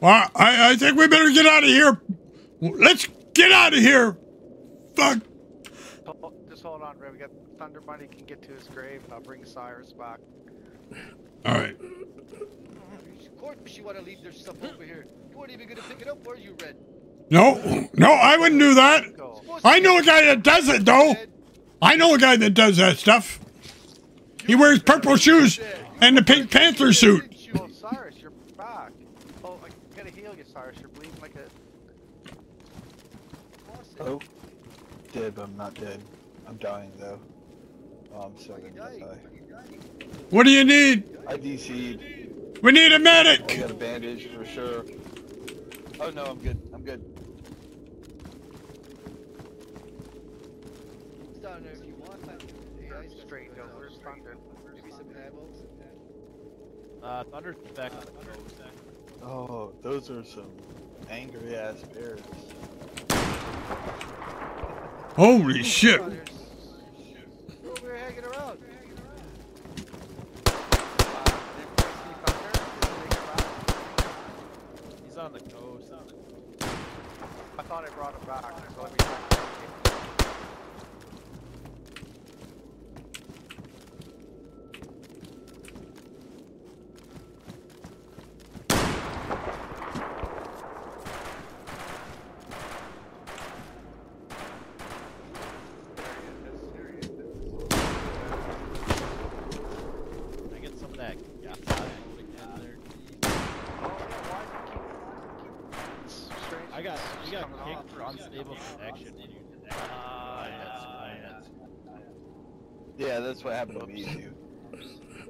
Well, I, I think we better get out of here. Let's get out of here. Fuck. Just hold on, Ray. We got Thunder Bunny can get to his grave, and I'll bring Cyrus back. All right. No, no, I wouldn't do that. I know a guy that does it, though. I know a guy that does that stuff. He wears purple shoes and the Pink Panther suit. Oh, Cyrus, you're back. Oh, I gotta heal you, Cyrus. You're bleeding like a. Oh. Dead, but I'm not dead. I'm dying though. Oh, I'm so gonna die. What do you need? I DC'd. We need a medic. got a bandage for sure. Oh no, I'm good. I'm good. It's down there if you want. Yeah, he's got Straight some, go. uh, Thunder? Maybe some ammo. Uh, Thunder's back on the coast. Oh, those are some angry ass bears. Holy shit. They're over here hanging around. He's on the coast. I thought I brought him back, so let me check. I get some of that gas mode again there. I got you got kicked for unstable connection. Ah, yes, yes. Yeah, that's what happened to me too.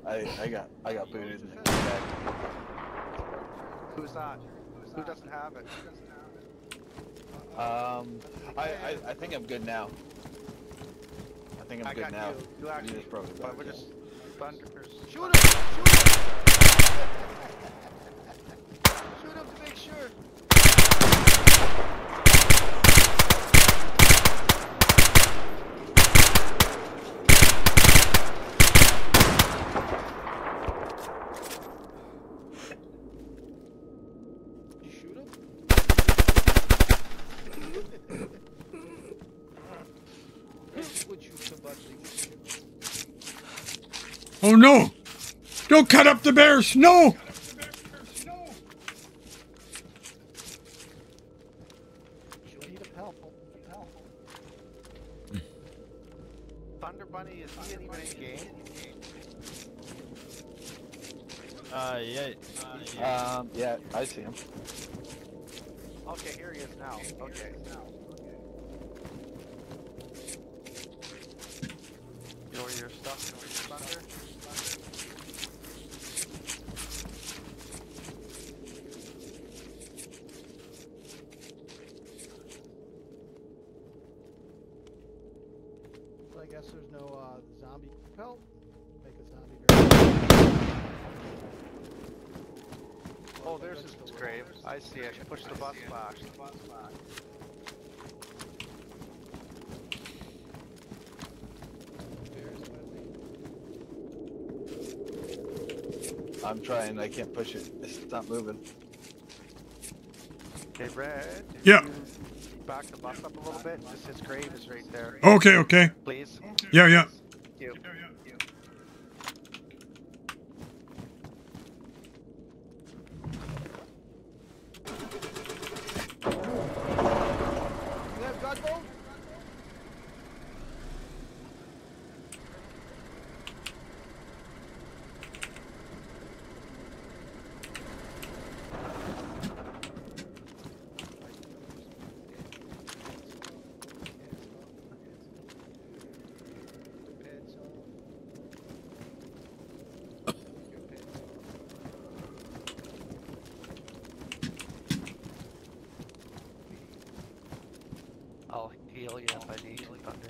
I I got I got booted in the back. Who's that? Who doesn't have it? Um, I, I I think I'm good now. I think I'm I good now. you. You actually, just broke it but we're yeah. just Thunder's. Shoot him! Shoot him! Shoot him to make sure. Oh no! Don't cut up the bears! No! Thunder Bunny is he even in game? Uh, yeah. Uh, yeah. Um, yeah, I see him. Okay, here he is now. Okay. You know where your stuff is, Thunder? So I guess there's no uh, zombie pelt. Make a zombie barrel. Oh, there's his grave. I see it. Push the bus back. I'm trying. I can't push it. It's not moving. Okay, Red. Yeah. Back the bus up a little bit. Just his grave is right there. Okay, okay. Please. Yeah, yeah. Thank you have gunboat? I'll heal you if I need to, Thunder.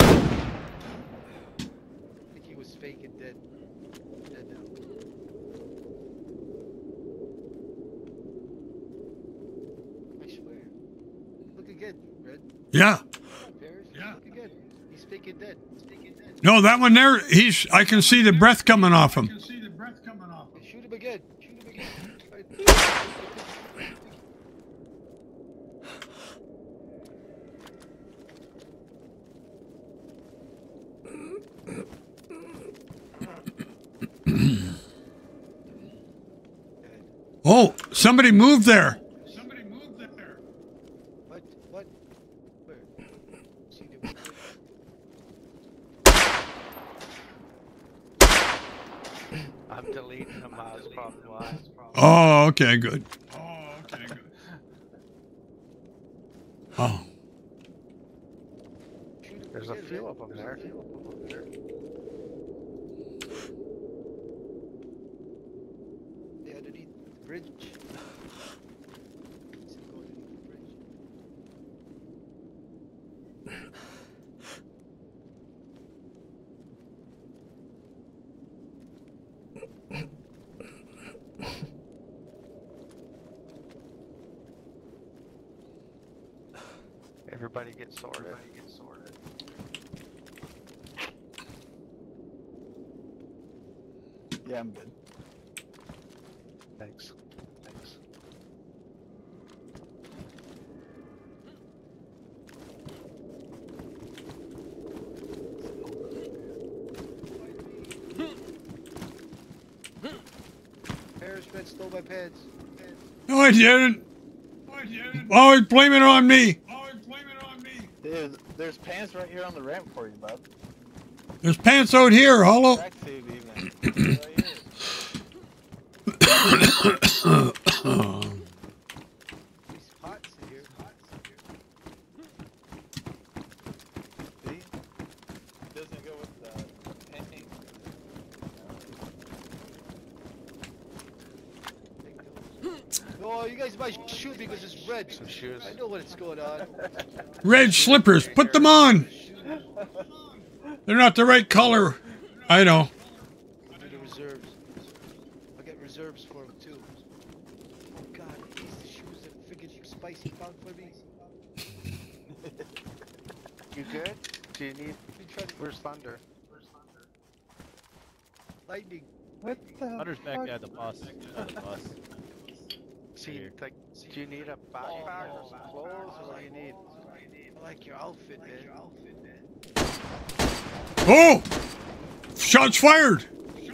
I think he was faking dead. Dead now. I swear. Look again, Red. Yeah. Bears. Yeah. Look again. He's faking dead. He's faking dead. No, that one there, he's, I can see the breath coming off him. Oh, somebody moved there. What? What? Where? See the I'm deleting him. Uh, that's probably why. Oh, okay, good. Oh, There's a few of them there. Yeah, underneath the bridge. See him go underneath the bridge. Everybody get sorted. Everybody get sorted. Yeah, I'm good. Thanks. Thanks. Bears Red stole my pants. no, I didn't. Always blame it on me. Dude, there's pants right here on the ramp for you, bud. There's pants out here, hollow. Tracksuit even. right here. These pots in here. Pots in here. See? Doesn't go with the painting. No, you guys might shoot me because it's red. Some shoes. I know what's going on. Red slippers, put them on. They're not the right color. I know. Do the reserves. I'll reserves for them too. Oh God, these shoes that freaking spicy found for me. You good? Do you need? Been trying Where's Thunder? lightning. What the Hunter's back fuck? at the bus. At the bus. See, like, do you need a backpack or some clothes, or what do you need? I like your outfit, man. Oh! Shots fired! Can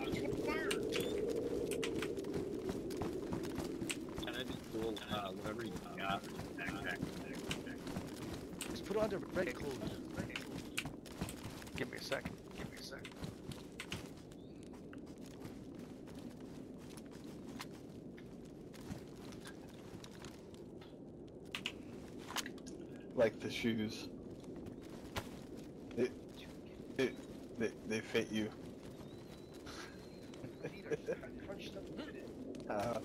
I just pull uh, whatever you got? Just put on the red clothes. Give me a second. Give me a second. Like the shoes. They, they, they, they fit you. uh,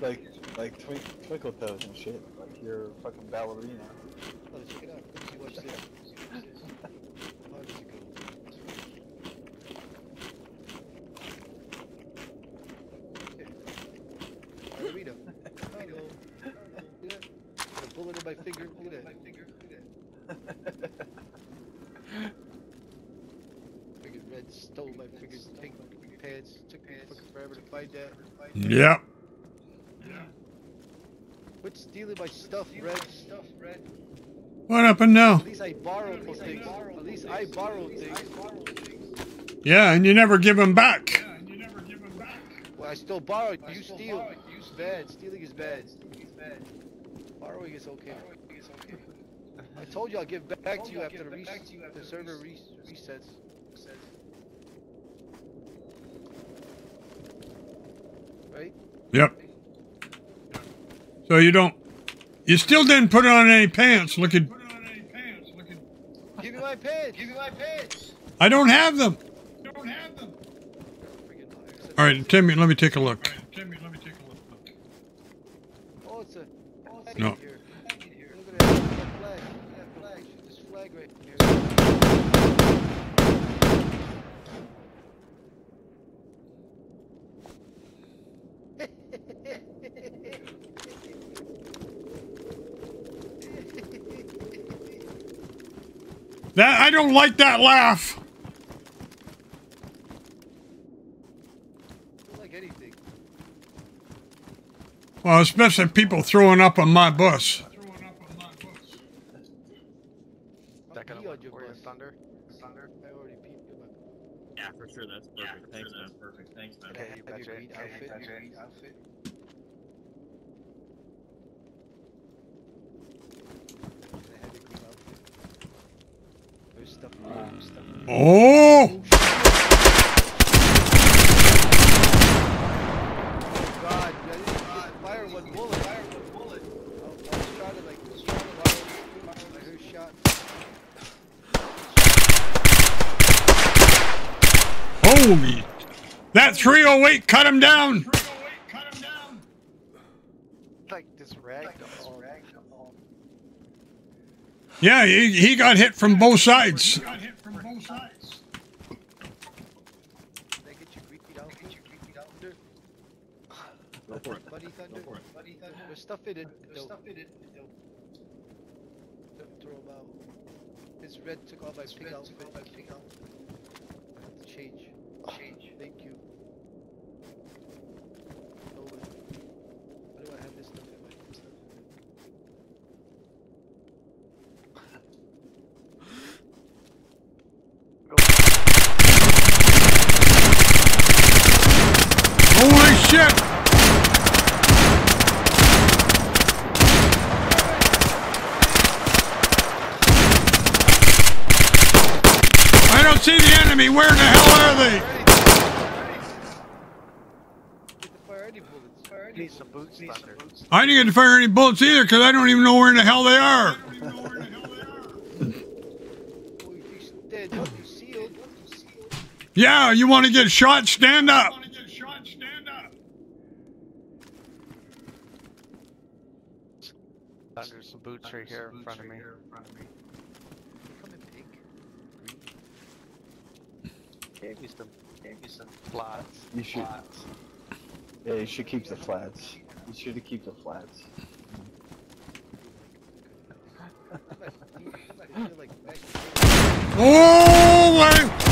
like, like twink, twinkle toes and shit. Like you're a fucking ballerina. Oh, check it out. See, watch this. How does it. Ballerina. Hello. Look at that. Got a bullet in my finger. Look at that. Freaking red stole my fingers. Pink pants. Took me fucking forever to find that. Yep. Quit stealing my stuff, Red. Stuff, Red. What happened now? At least I borrowed things. At least I borrowed things. Yeah, and you never give them back. Well, I still borrow. You steal. It's bad. Stealing is bad. Borrowing is okay. I told you I'll give back to you after the, res- the server res- resets. Right? Yep. So you don't. You still didn't put on any pants. Look at. Give me my pants. Give me my pants. I don't have them. All right, Timmy, let me take a look. Oh, it's a. flag No. Here. Look at that. That flag. That flag. This flag right here. That I don't like that laugh. Don't like anything. Well, especially people throwing up on my bus. That gonna Pee on work your for you, bus. Thunder? Thunder? I already peed in my Yeah, for sure. That's perfect. Thanks, man. Perfect. Thanks, man. Okay, you Have your betcha. Okay, you outfit. betcha. Your outfit. Can I have your green outfit? There's stuff in there. There's stuff in there. Oh! God, I didn't just fire one bullet. Fire one bullet. I, I was trying to like, was trying to fire. I heard shot. Holy! That 308 cut him down. Like this rag. Yeah, he, he got hit from both sides. Can I get your green outfit? Go for it. Buddy Thunder? for it. Buddy Thunder? There's stuff in it. There's stuff in it. Don't throw 'em out. This red took off my pink outfit. My pink outfit. I have to change. Change. Thank you. Do see the enemy. Where the hell are they? Get to fire any bullets. Fire any Need some boots, Thunder. I didn't get to fire any bullets either because I don't even know where in the hell they are. You stand up. You sealed. You sealed. Yeah, you want to get shot? Stand up. Thunder, some boots right here in front of me. They come in pink. Green. Gave you some, gave you some flats. You should. Yeah, you should keep the flats. You should keep the flats. Oh, my.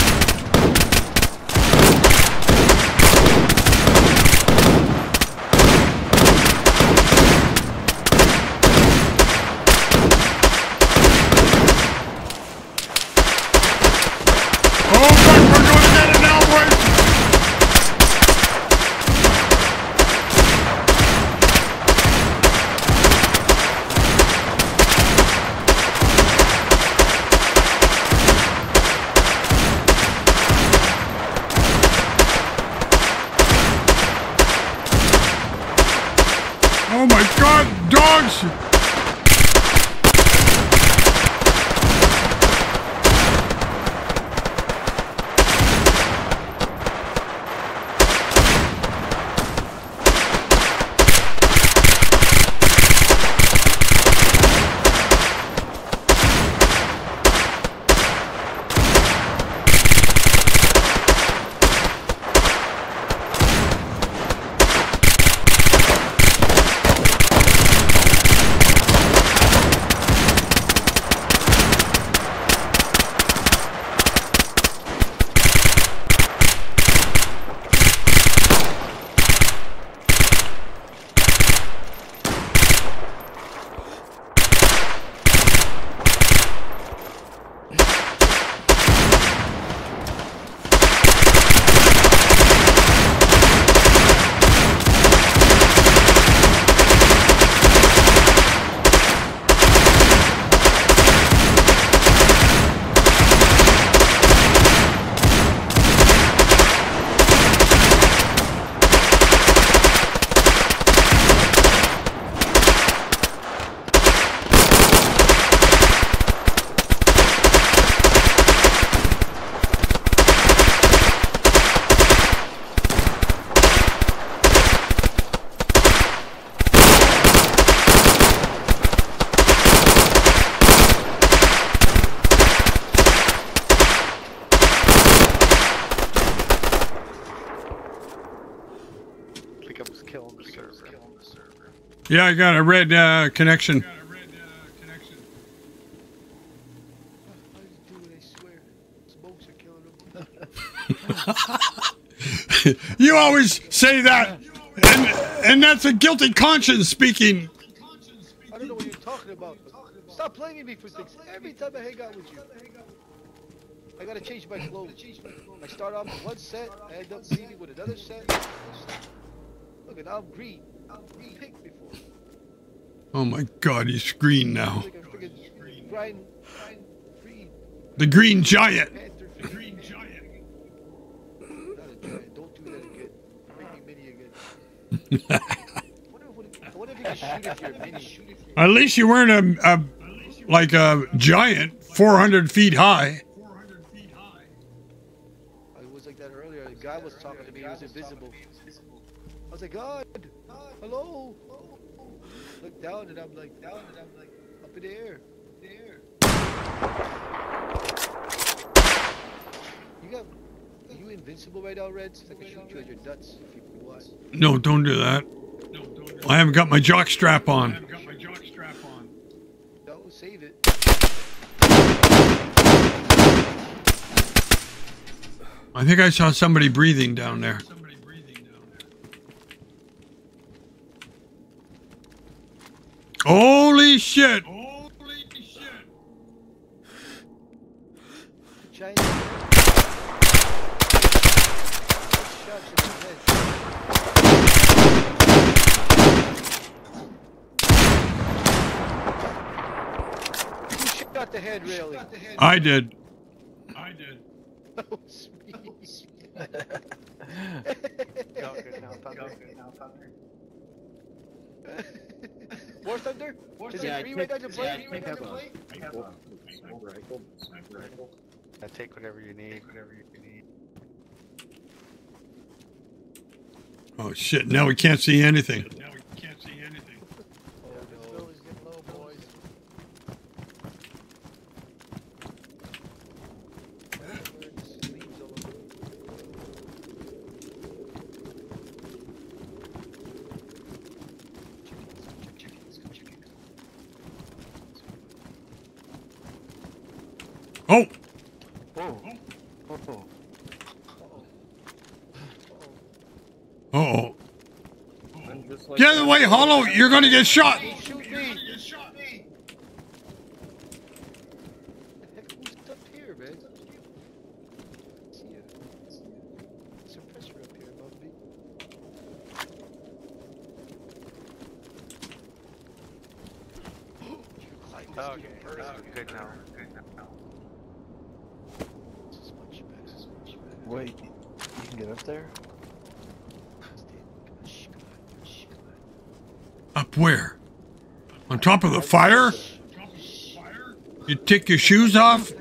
Yeah, I got a red uh, connection. you always say that, and, and that's a guilty conscience speaking. I don't know what you're talking about. Stop playing me for things. Every time I hang out with you, I gotta change my clothes. I start off with one set, I end up leaving with another set. Look, and I'm green. I'm pink before. Oh my god, he's green now. Like a friggin' grind, grind, green. The green giant. Panther the green giant. Not a giant. Don't do that again. Make me mini again. what if, what if you could shoot if you're a mini? Shoot if you're At least you weren't a, a like a giant, 400 feet high. I was like that earlier. A guy was talking to me. He was invisible. I was like, God, hello. Look down and I'm like, down and I'm like, up in the air, in the air. You got, are you invincible right now, Reds? I can shoot you at your nuts if you want. No, don't do that. I haven't got my jock strap on. Don't save it. I think I saw somebody breathing down there. Holy shit! Giant. Shots in the head. Who shot the head railing? I did. That was me. Go, good now, Thunder. War Thunder? Is Yeah, it free I right now take- to play? yeah, I Free right take now to that play? I take whatever you need. Whatever you need. Oh shit, now we can't see anything. Oh, Way, Hollow! You're gonna get shot! Shoot me! Heck, who's up here, man? Okay, okay, good now. Good now. This is much better. This is much better. Wait, you can get up there? Shh, come on. Shh, come Up where? On top of the fire? You take your shoes off? It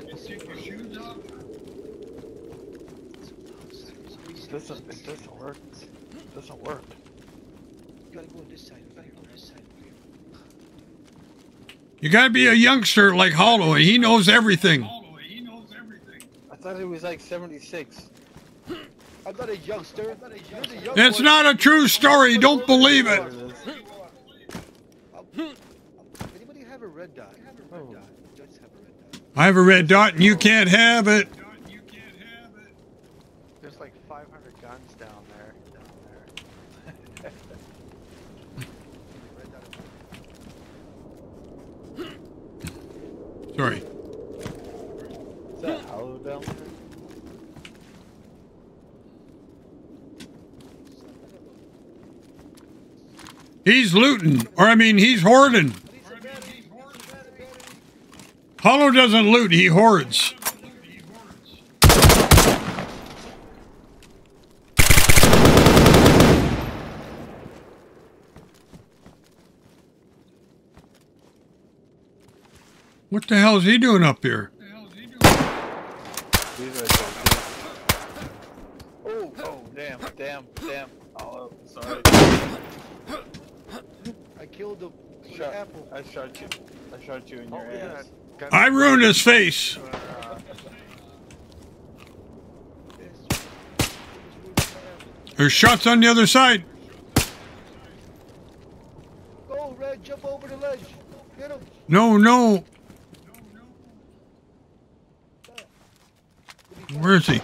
doesn't, it doesn't work. It doesn't work. You gotta go on this side over here. On this side over here. You gotta be a youngster like Holloway. He knows everything. I thought it was like 76. I'm not a youngster. Not a youngster. You're the young It's one. not a true story. Don't believe it. There it is. Anybody have a red dot? Have a red Oh. dot. Does have a red dot. I have a red dot and you can't have it. There's like 500 guns down there. Down there. Sorry. Is that hollow down there? He's looting. Or I mean, he's hoarding. Hollow doesn't loot, he hoards. What the hell is he doing up here? These right there. Oh, oh, damn, damn, damn. Oh, sorry. I killed the, the Shot, apple. I shot you. I shot you in oh, your Hopefully ass. that gun- I ruined his face. There's shots on the other side. Go, Red, jump over the ledge. Get him. No, no. Where is he?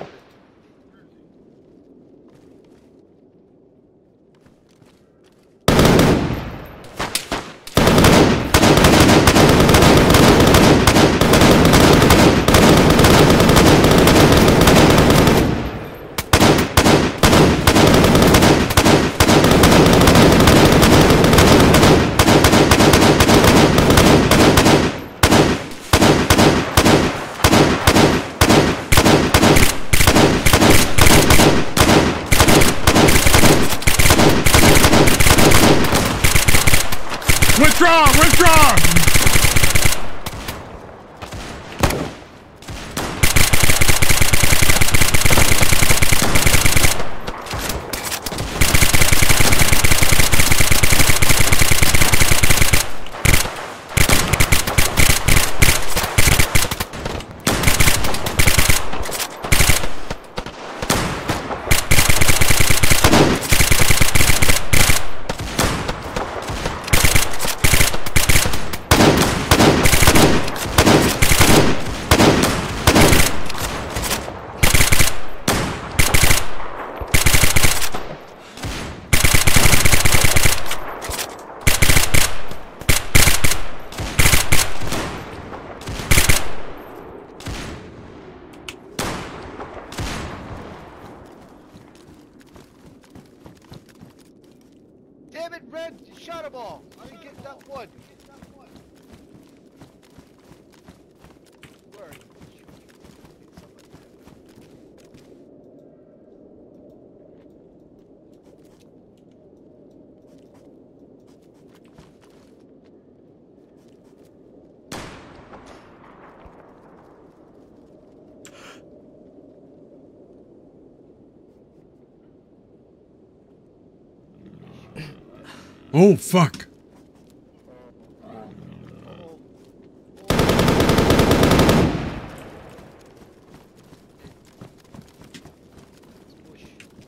Oh, fuck.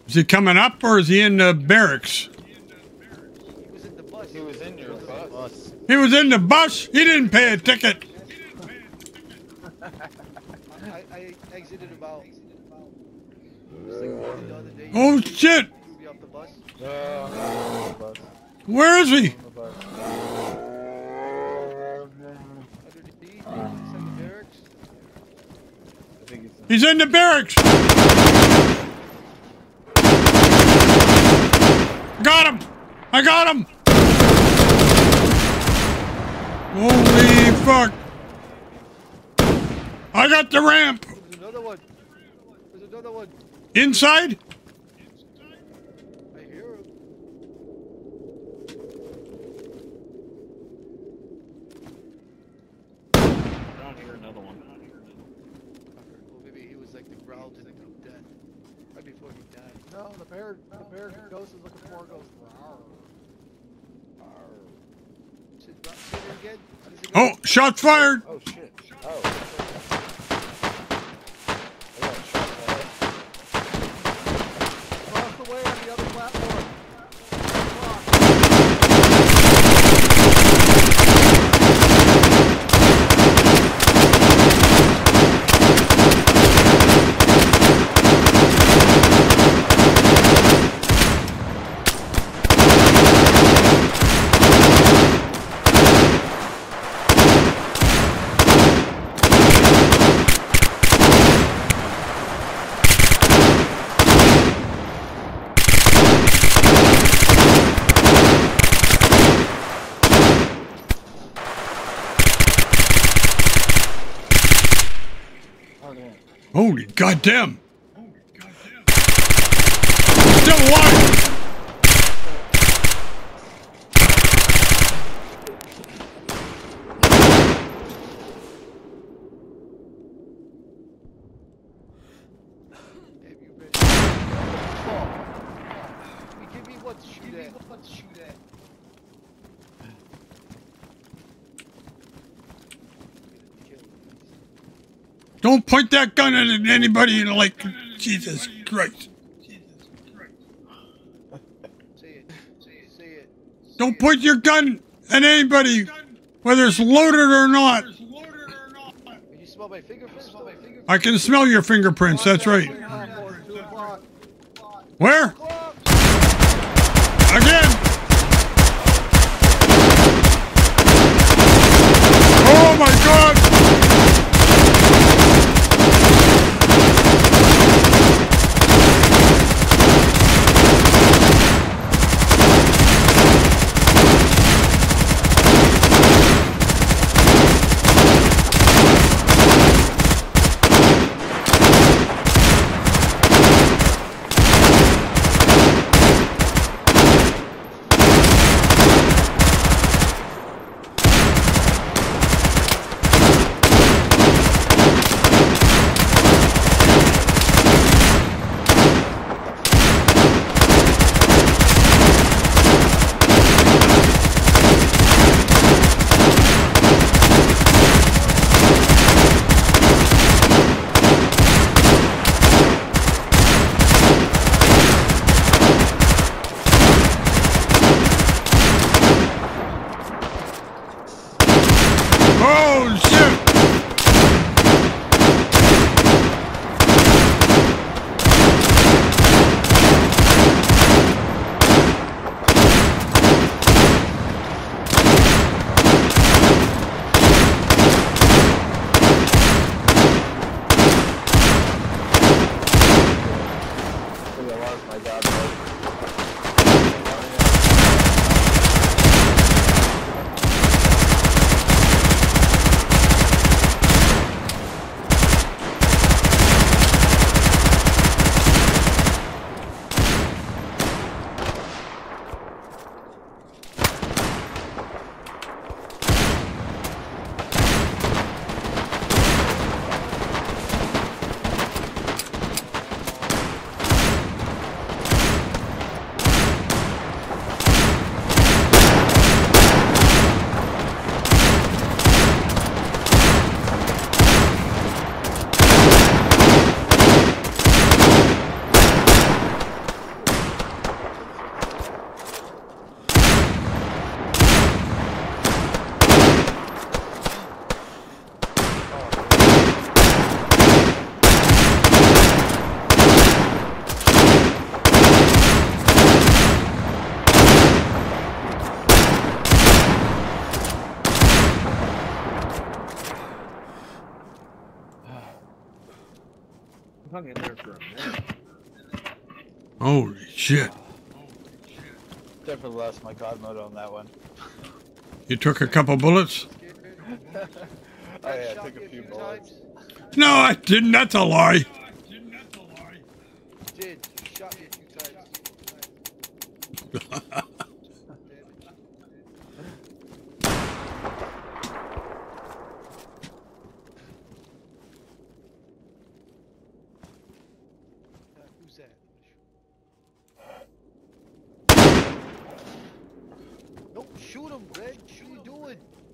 Is he coming up or is he in the barracks? He was in the bus. He was in your bus. He was in the bus. He didn't pay a ticket. I, I exited about. Just like the other day. Oh, shit. Threw where is he? He's in the barracks. Got him. I got him. Holy fuck. I got the ramp. There's another one. There's another one. Inside? No, the bear, the bear ghost is looking for ghost. Oh, shots fired! Oh, shit. Oh. him. Don't point that gun at anybody like Jesus Christ. Don't point your gun at anybody, whether it's loaded or not. I can smell your fingerprints, that's right. Where? Again! Oh my god! moto on that one. You took a couple bullets? oh, yeah, I took a few bullets. No, I didn't. That's a lie. Did. Shot you.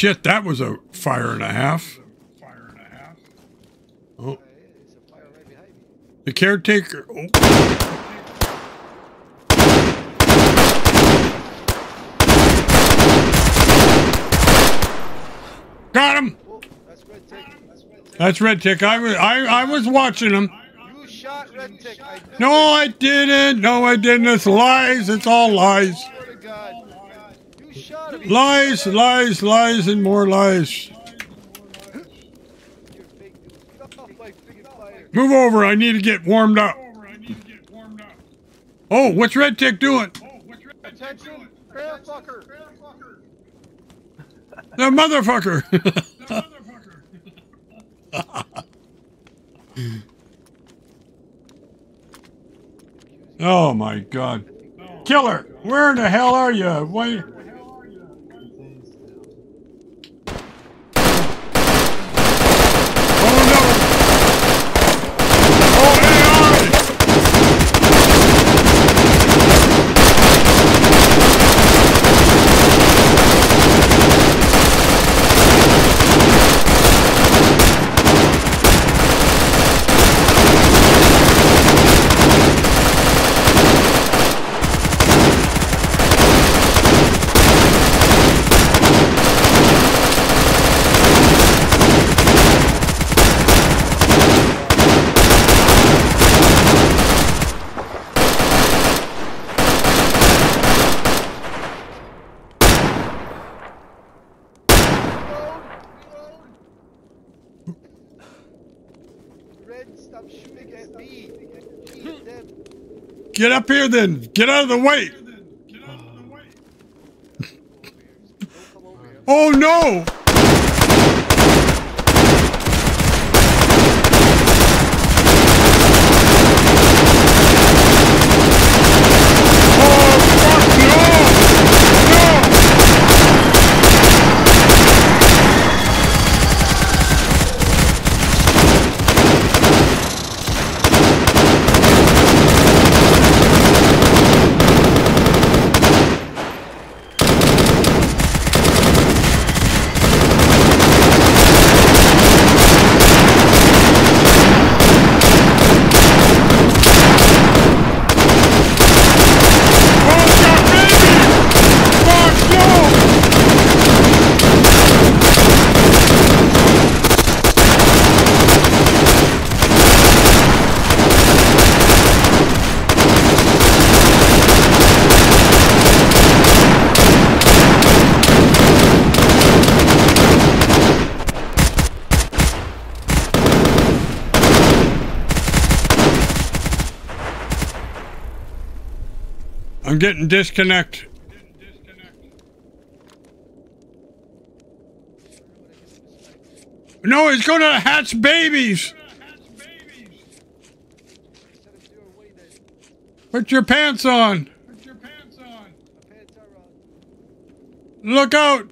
shit, that was a fire and a half. Oh. The caretaker. Oh. Got him. That's RedTic. I was I, I was watching him. You shot RedTic. I No, I didn't. No, I didn't. It's lies. It's all lies. swear to God. You shot him. Lies, lies, lies, and more lies. Move over. I need to get warmed up. Oh, what's RedTic doing? Attention, bear fucker. The motherfucker. oh my god. Killer, where in the hell are you? Why? Get up here then. Get out of the way. Oh no! Oh fuck no! No! I'm getting disconnect. No, it's going to hatch babies. Put your pants on. Look out.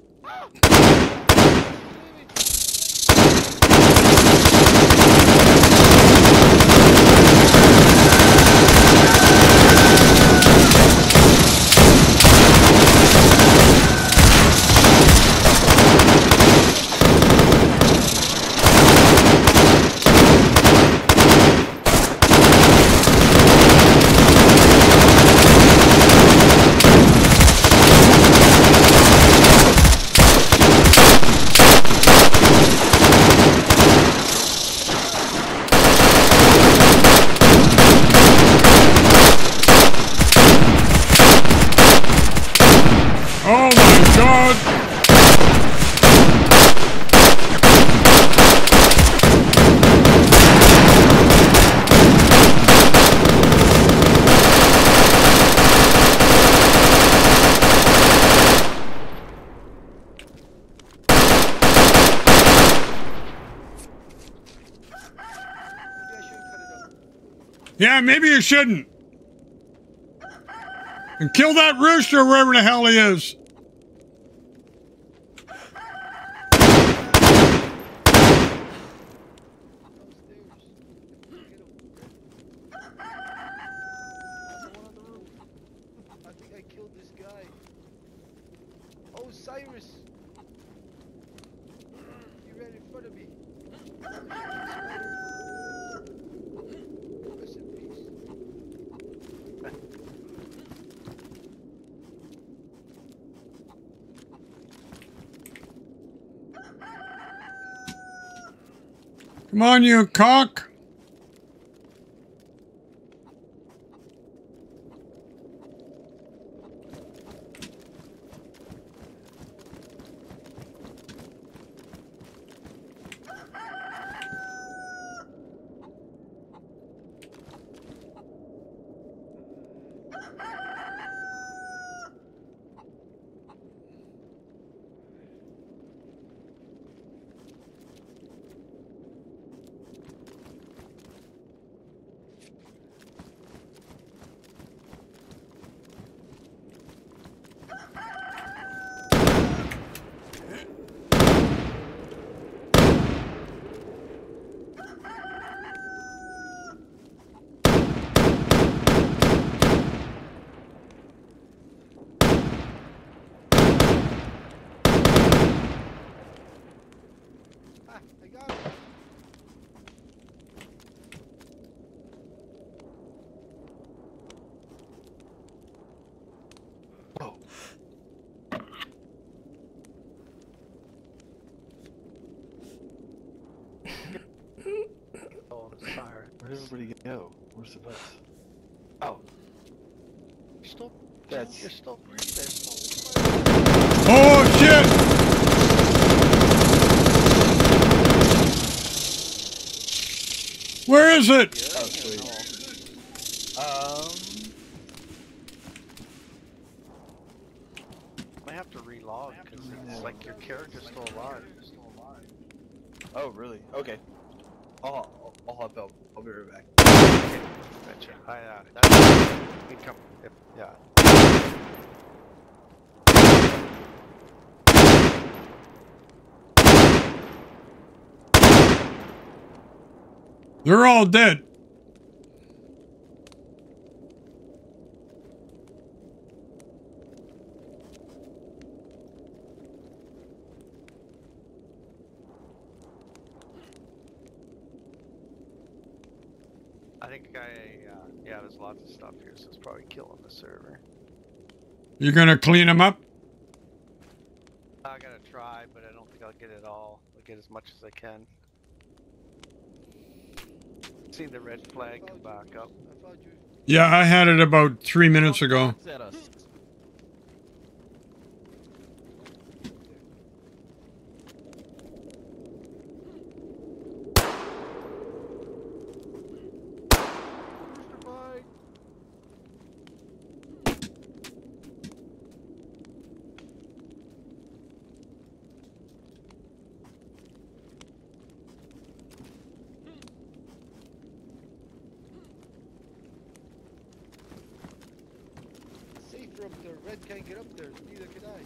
Oh my god! Yeah, maybe you shouldn't. And kill that rooster wherever the hell he is. I think I killed this guy. Oh, Cyrus. Rest in peace. Come on, you cock. Everybody go? Where's the bus? Oh. You're That's- you're still breathing. Oh, shit. Where is it? Oh. Um, I have to relog because it's like your character's still alive. oh, really? Okay. I'll, I'll, I'll hop out. I'll be right back. Gotcha. I, uh, that's, we come, if, yeah. They're all dead. I think I, uh, yeah, there's lots of stuff here, so it's probably killing the server. You gonna clean them up? I gotta try, but I don't think I'll get it all. I'll get as much as I can. Seen the red flag come back up. I found you. Yeah, I had it about three minutes ago. It's at us. Rooster bike. Safer up there. Red can't get up there. Neither can I.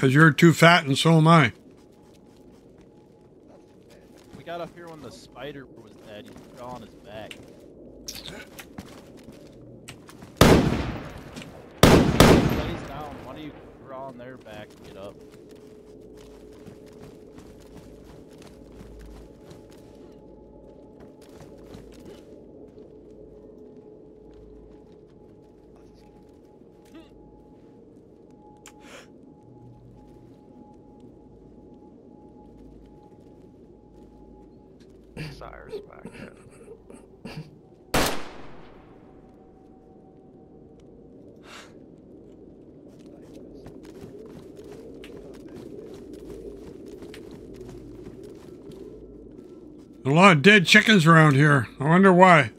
Because you're too fat and so am I. We got up here when the spider was dead. He fell on his back. Lays down. Why do you crawl on their back and get up? Sire's back there. A lot of dead chickens around here. I wonder why.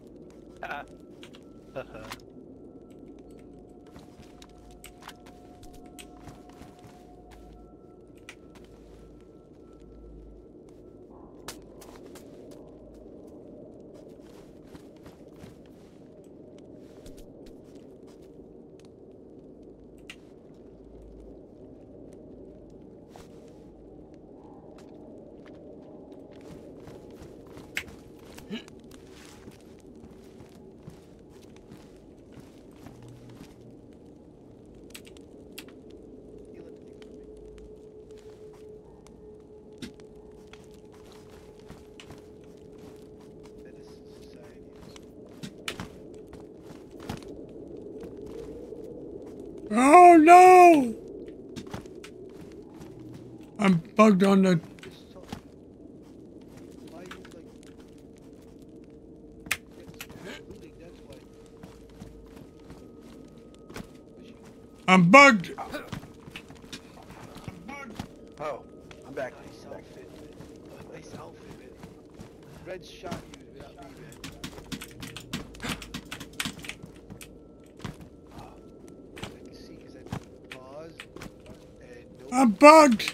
Oh no! I'm bugged on the. Why you like? Looting, that's why. I'm bugged. Oh, I'm back. Nice outfit. Nice outfit, man. Red shot you without me, man. Ah, I can see 'cause I paused and no I'm bugged.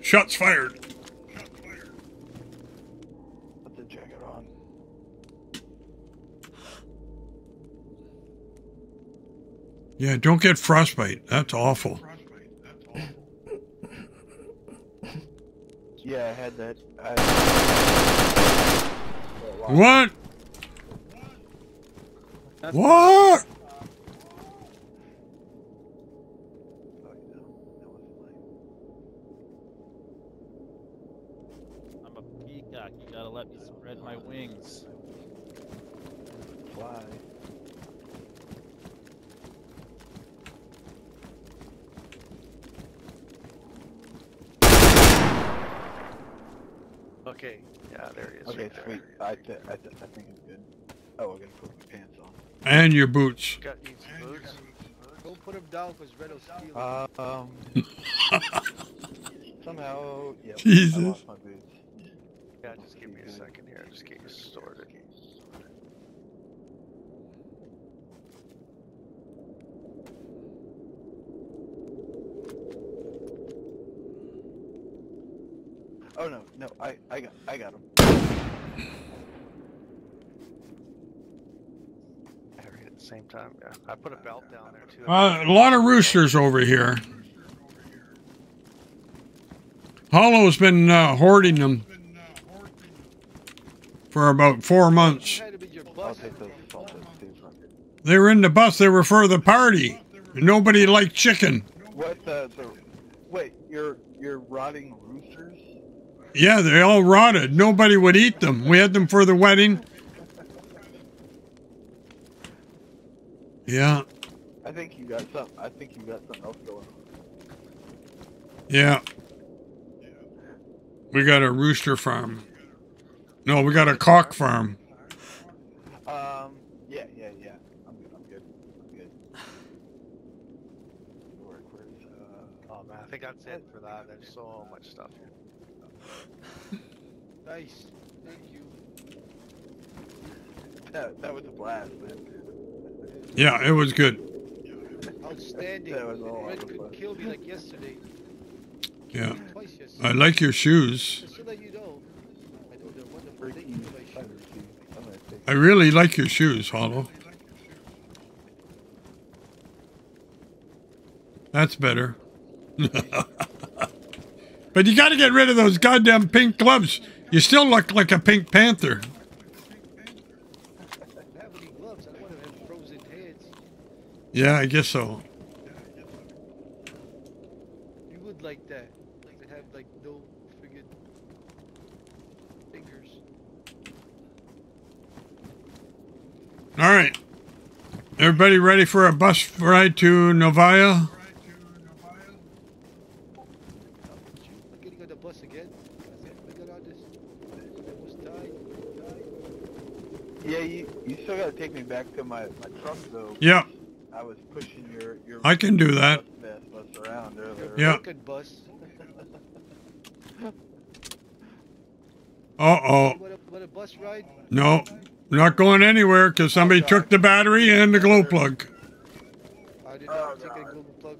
Shots fired. Put the jacket on. Yeah, don't get frostbite. That's awful. Yeah, I had that. I... What? What? I'm a peacock. You gotta let me spread my wings. Fly. Okay, yeah, there he is. Okay, right there. sweet. I, th- I, th- I think I'm good. Oh, I gotta put my pants on. And your boots. Got boots? Don't put him down because Red will steal. Um. somehow, yeah. I Jesus. lost my boots. Yeah, just give me a second here. Just get you sorted. Oh no, no, I, I got, I got him. Every at the same time. Yeah, I put a belt down there too. Uh, a lot of roosters over here. Hollow's been uh, hoarding them for about four months. Had him in your I'll bus. take those salted too. They were in the bus. They were for the party. Nobody liked chicken. What the, the, wait, you're, you're rotting roosters? Yeah, they all rotted. Nobody would eat them. We had them for the wedding. Yeah, I think you got some, I think you got something else going on. yeah. We got a rooster farm. No, we got a cock farm. Um, yeah, yeah, yeah. I'm good, I'm good, I'm good. Where, where's, uh, Oh man, I think that's it for that. There's so much stuff here. Nice. Thank you. that, that was a blast, man. Yeah, it was good. Outstanding. That was all Red awesome. could kill me like yesterday. Yeah. I like your shoes. Just to let you know. I know they're wonderful. Or Thank you, you for my I'm shoes. gonna see. I'm gonna take I really like your shoes, Hollow. That's better. but you got to get rid of those goddamn pink gloves. You still look like a Pink Panther. I don't have any gloves. I don't want to have frozen hands. Yeah, I guess so. You would like that. Like to have like no friggin' fingers. All right. Everybody ready for a bus ride to Novaya? I'm getting on the bus again. I said, I on this. I almost died. Yeah, you, you still gotta take me back to my, my truck though. Yeah. I was pushing your, your I can do that. bus, bus around earlier. Yeah. Broken bus. Uh oh. You want a, want a bus ride? No, not going anywhere because somebody took the battery and the glow plug. I did Oh, take a God. glow plug.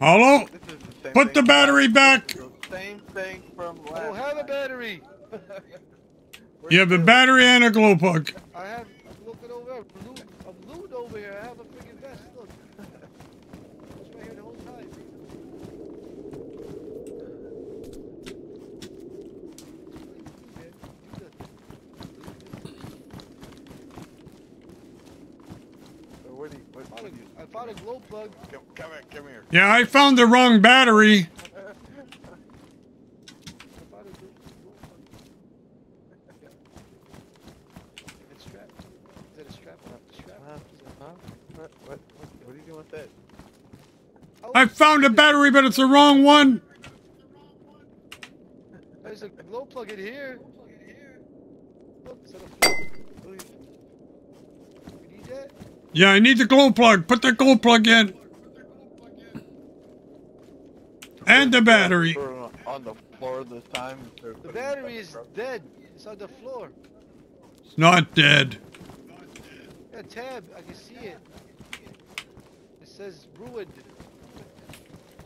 Hollow, the put the battery back. The same thing from last I don't have a battery. You have a battery and a glow plug. I have over there. Over here. I have a freaking vest. Look. it's right here the whole time. I found a glow plug. Come, come come here. Yeah, I found the wrong battery. What are you doing with that? I found a battery, but it's the wrong one. There's a glow plug in here. Look, it's on the floor. Please. You need that? Yeah, I need the glow plug. Put the glow plug in. And the battery. On the floor this time. The putting it on battery is dead. It's on the floor. It's not dead. Yeah, tab. I can see it. It says ruined.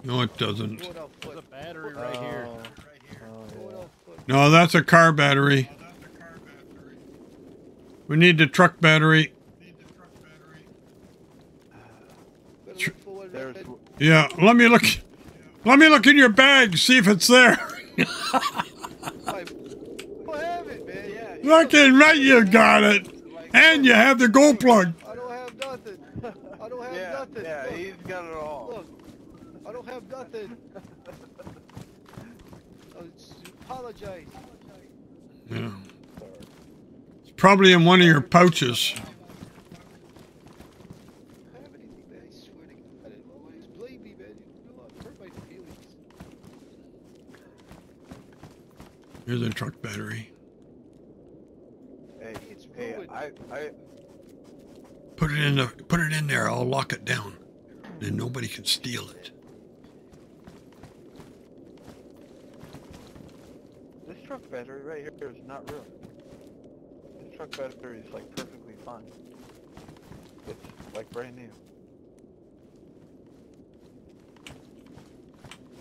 No, it doesn't. There's a battery right here. Oh, yeah. No, that's a car battery. We need the truck battery. Better look for one There's, right Yeah, let me look. Let me look in your bag, see if it's there. I don't have it, man. Yeah. Looking right, you got it. And you have the glow plug. I don't have nothing. I don't have yeah, nothing. yeah, Look, he's got it all. look. I don't have nothing. I s- apologize. Yeah. It's probably in one of your pouches. I don't have anything, man. I swear to God. I didn't always blame me, man. You know, I hurt my feelings. Here's a truck battery. Hey, It's hey. I, I, Put it in the put it in there. I'll lock it down. Then nobody can steal it. this truck battery right here is not real. This truck battery is like perfectly fine. It's like brand new.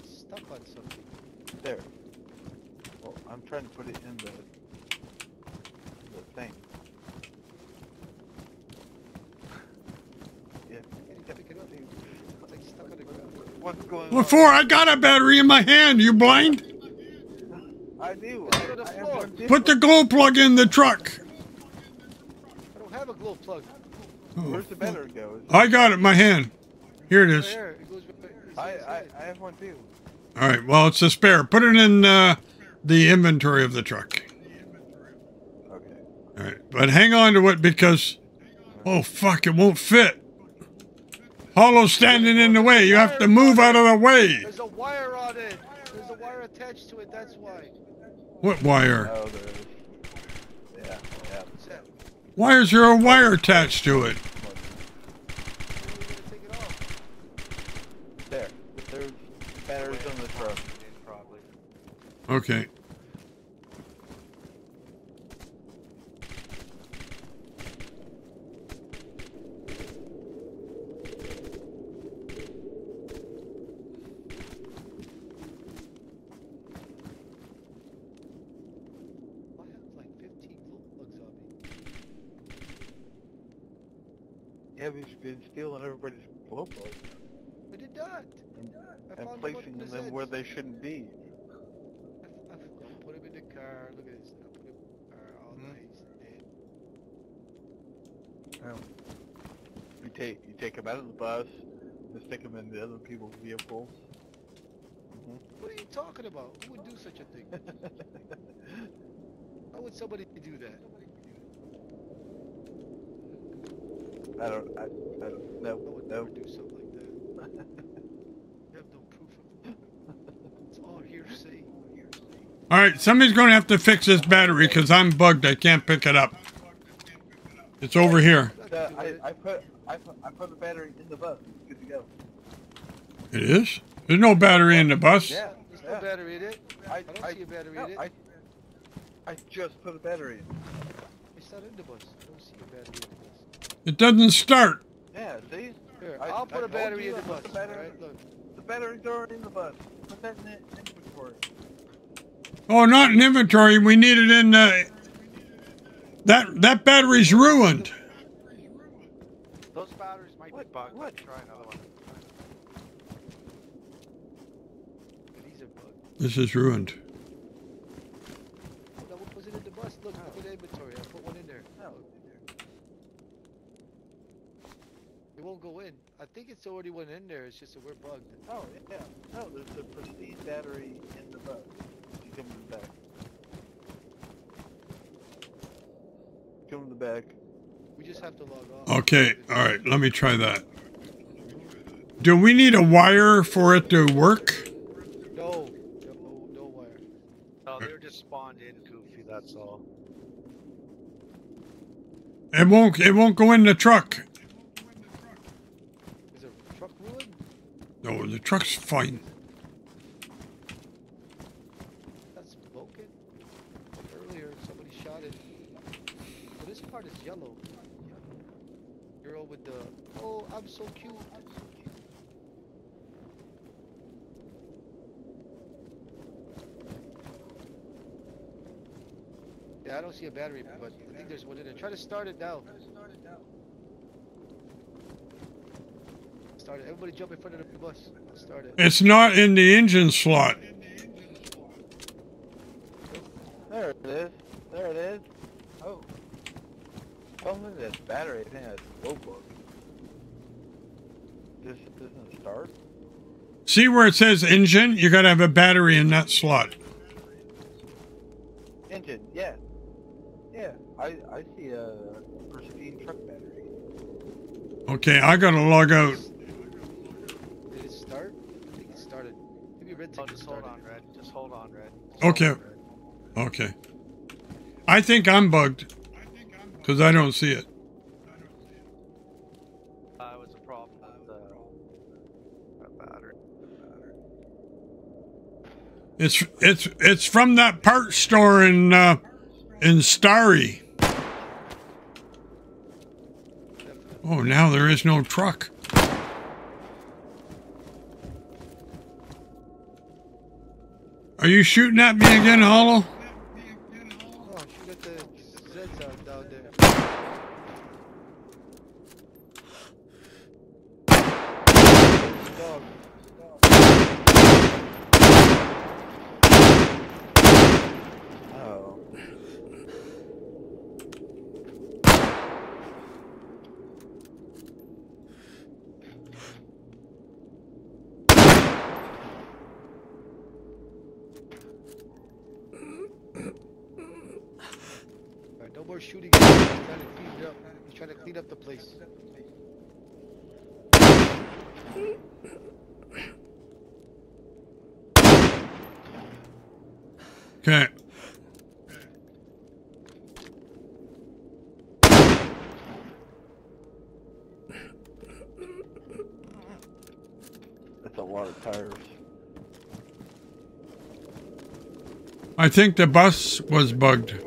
Stuck on something. There. Well, I'm trying to put it in the the thing. Yeah. Can't even pick it up. It's like stuck on the ground. What's going Before I got a battery in my hand. You blind? I do. I, the I have floor. one too. Put the glow plug in the truck. I don't have a glow plug. Where's the battery go? I got it in my hand. Here it Right is. here. It goes right, it's I, I, inside. I have one too. All right. Well, it's a spare. Put it in uh, the inventory of the truck. Okay. All right. But hang on to it because, oh fuck, it won't fit. Hollow's standing in the way. You have to move out of the way. There's a wire on it. There's a wire attached to it. That's why. What wire? Oh, there is. Yeah, yeah. What's that? Why is there a wire attached to it? When are we gonna take it off? There. There's batteries on the truck. Okay. I have like 15 glow plugs on me. We've been stealing everybody's plugs I did not. and, and placing them where they shouldn't be. I, put him in the car. Look at this. I put him in the car. All Hmm. nice. Dead. Um, you take you take them out of the bus and stick them in the other people's vehicles. What are you talking about? Who would do such a thing? How would somebody do that? I don't. I, I don't. No. I would No. never do something like that. You have no proof of it. It's all hearsay. All right. Somebody's going to have to fix this battery because I'm bugged. I can't pick it up. It's over here. Uh, I, I put I put I put the battery in the bus. It's good to go. It is. There's no battery in the bus. Yeah. There's yeah. battery in it. I, I don't I, see a battery no, in it. I, I just put a battery in. It's not in the bus. I don't see a battery in the bus. It doesn't start. Yeah, see? Here, I- I'll I put a battery in the put bus. the battery- Alright, look. The battery's already in the bus. Put that in the inventory. Oh, not in inventory. We need it in the. That that battery's ruined. Those batteries might What? be bugged. What? Try another one. These are bugged. This is ruined. Oh, that one wasn't in the bus. Look, look at the inventory. I put one in there. No. It won't go in. I think it's already went in there. It's just that we're bugged. Oh, yeah. No, there's a prestige battery in the bus. You come in the back. Come in the back. We just have to log off. Okay, all right, let me try that. Do we need a wire for it to work? No, no, no wire. No, they're just spawned in, Goofy. That's all. It won't. It won't go in the truck. Is the truck ruined? No, the truck's fine. That's broken. Earlier, somebody shot it. So this part is yellow. Girl with the, oh, I'm so cute. I'm so cute. Yeah, I don't see a battery, but I think there's one in there. Try to start it now. Start it. Everybody jump in front of the bus. Start it. It's not in the engine slot. There it is. There it is. Oh. Something this battery. I think that's low book. This doesn't start. See where it says engine? You got to have a battery in that slot. Engine, yeah. Yeah, I, I see a pristine truck battery. Okay, I got to log out. Did it start? I think it started. Maybe red Oh, just hold on, Red. Just hold on, Red. Okay. Okay. I think I'm bugged because I don't see it. Uh, it was a problem with the that battery. It's it's it's from that part store in uh, in Stary. Oh, now there is no truck. Are you shooting at me again, Hollow? Oh, shoot at the Zeds out down there. Dog. Oh. Alright, no more shooting. He's trying to clean it up. He's trying to clean up the place. Okay. That's a lot of tires. I think the bus was bugged.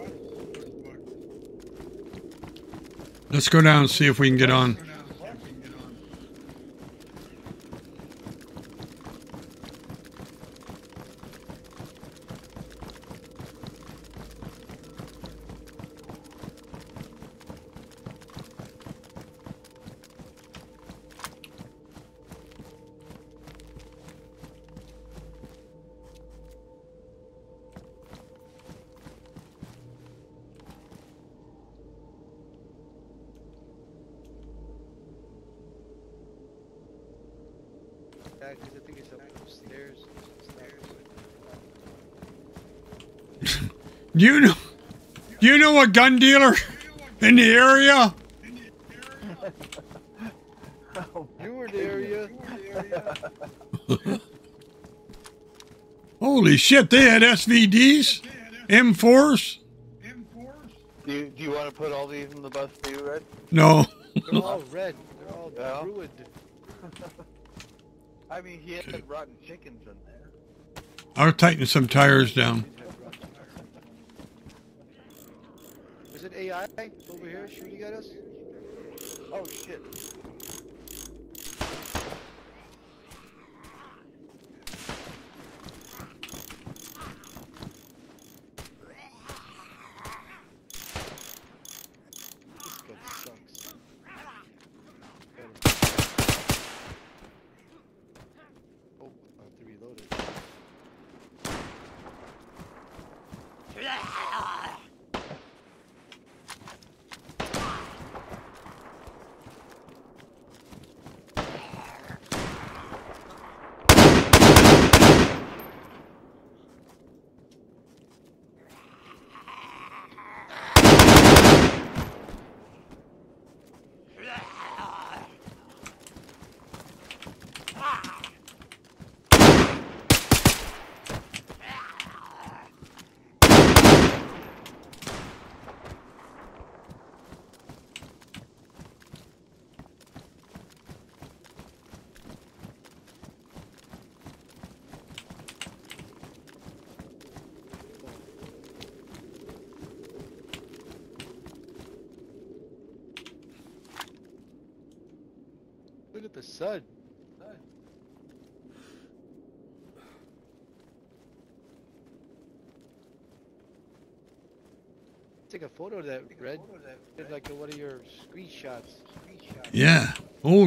Let's go down and see if we can get on. Gun dealer in the area? You were the area. Holy shit! They had SVDs, M4s. Do you, do you want to put all these in the bus too, Red? No. They're all red. They're all Yeah. ruined. I mean, he had rotten chickens in there. I'll tighten some tires down.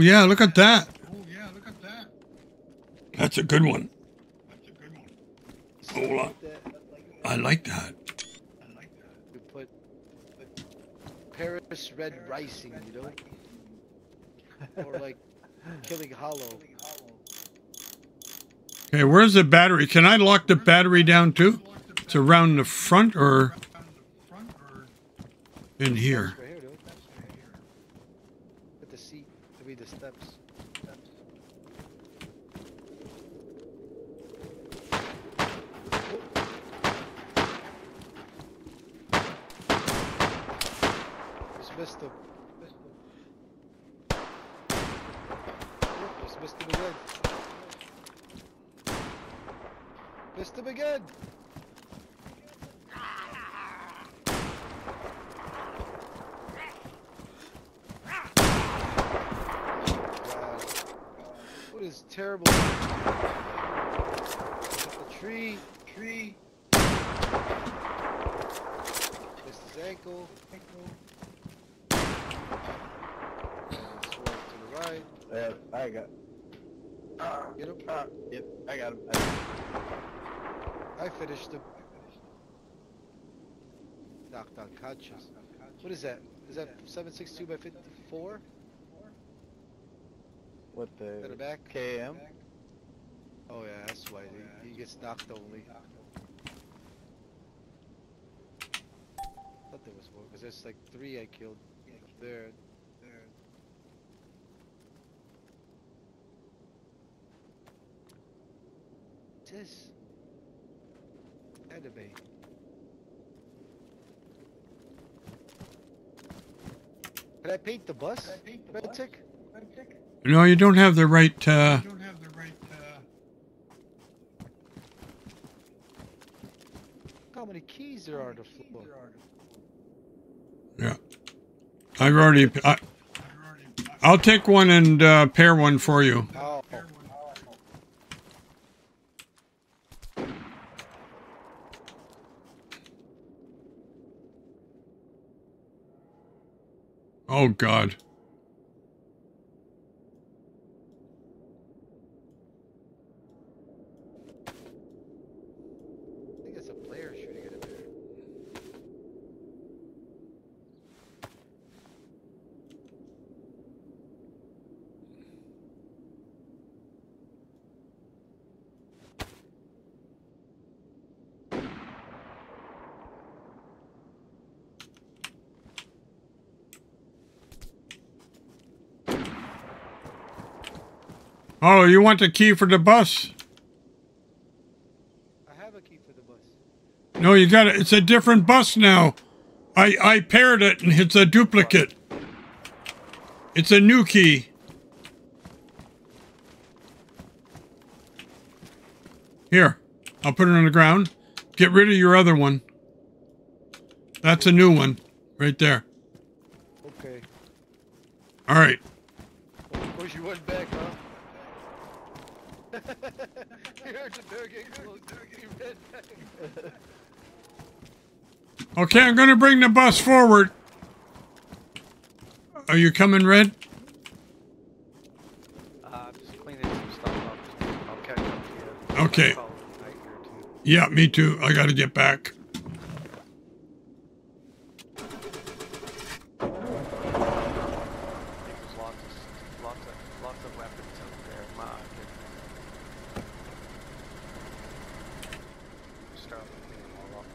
Oh, yeah, look at that. That's a good one. Hold on. I like that. You put Parosred Rising, you know? or like Killing Hollow. Okay, where's the battery? Can I lock the battery down too? It's around the front or in here? Right here, dude. At the seat. I mean the steps. Just missed him. Just missed him again. Missed him again. God. What is terrible? The tree, tree. Missed his ankle. Swerve to the right. Yeah, I got. Get him. Uh, yep, I got him. I finished him. Knocked unconscious. What is that? Is that 762 by 54? What Is that a the back? KM? Oh yeah, that's why he, he gets knocked only. thought there was more, because there's like three I killed up there. there. What's this? Anime. Can I paint the bus? RedTic? No, you don't have the right. Uh, Look how many keys there are on the floor. yeah, I've already. I, I'll take one and uh, pair one for you. Oh. Oh God. Oh, you want the key for the bus? I have a key for the bus. No, you got it. It's a different bus now. I I paired it and it's a duplicate. It's a new key. Here, I'll put it on the ground. Get rid of your other one. That's a new one, right there. Okay. All right. Of course you went back, huh? you heard the door get closed. You ran back. Okay, I'm going to bring the bus forward. Are you coming, Red? Uh, just cleaning some stuff up. I'll catch up to you. Okay. Call it a night here, too. Yeah, me too. I got to get back. There's lots of, lots of, lots of weapons out there. Ma, I could start looking them all up.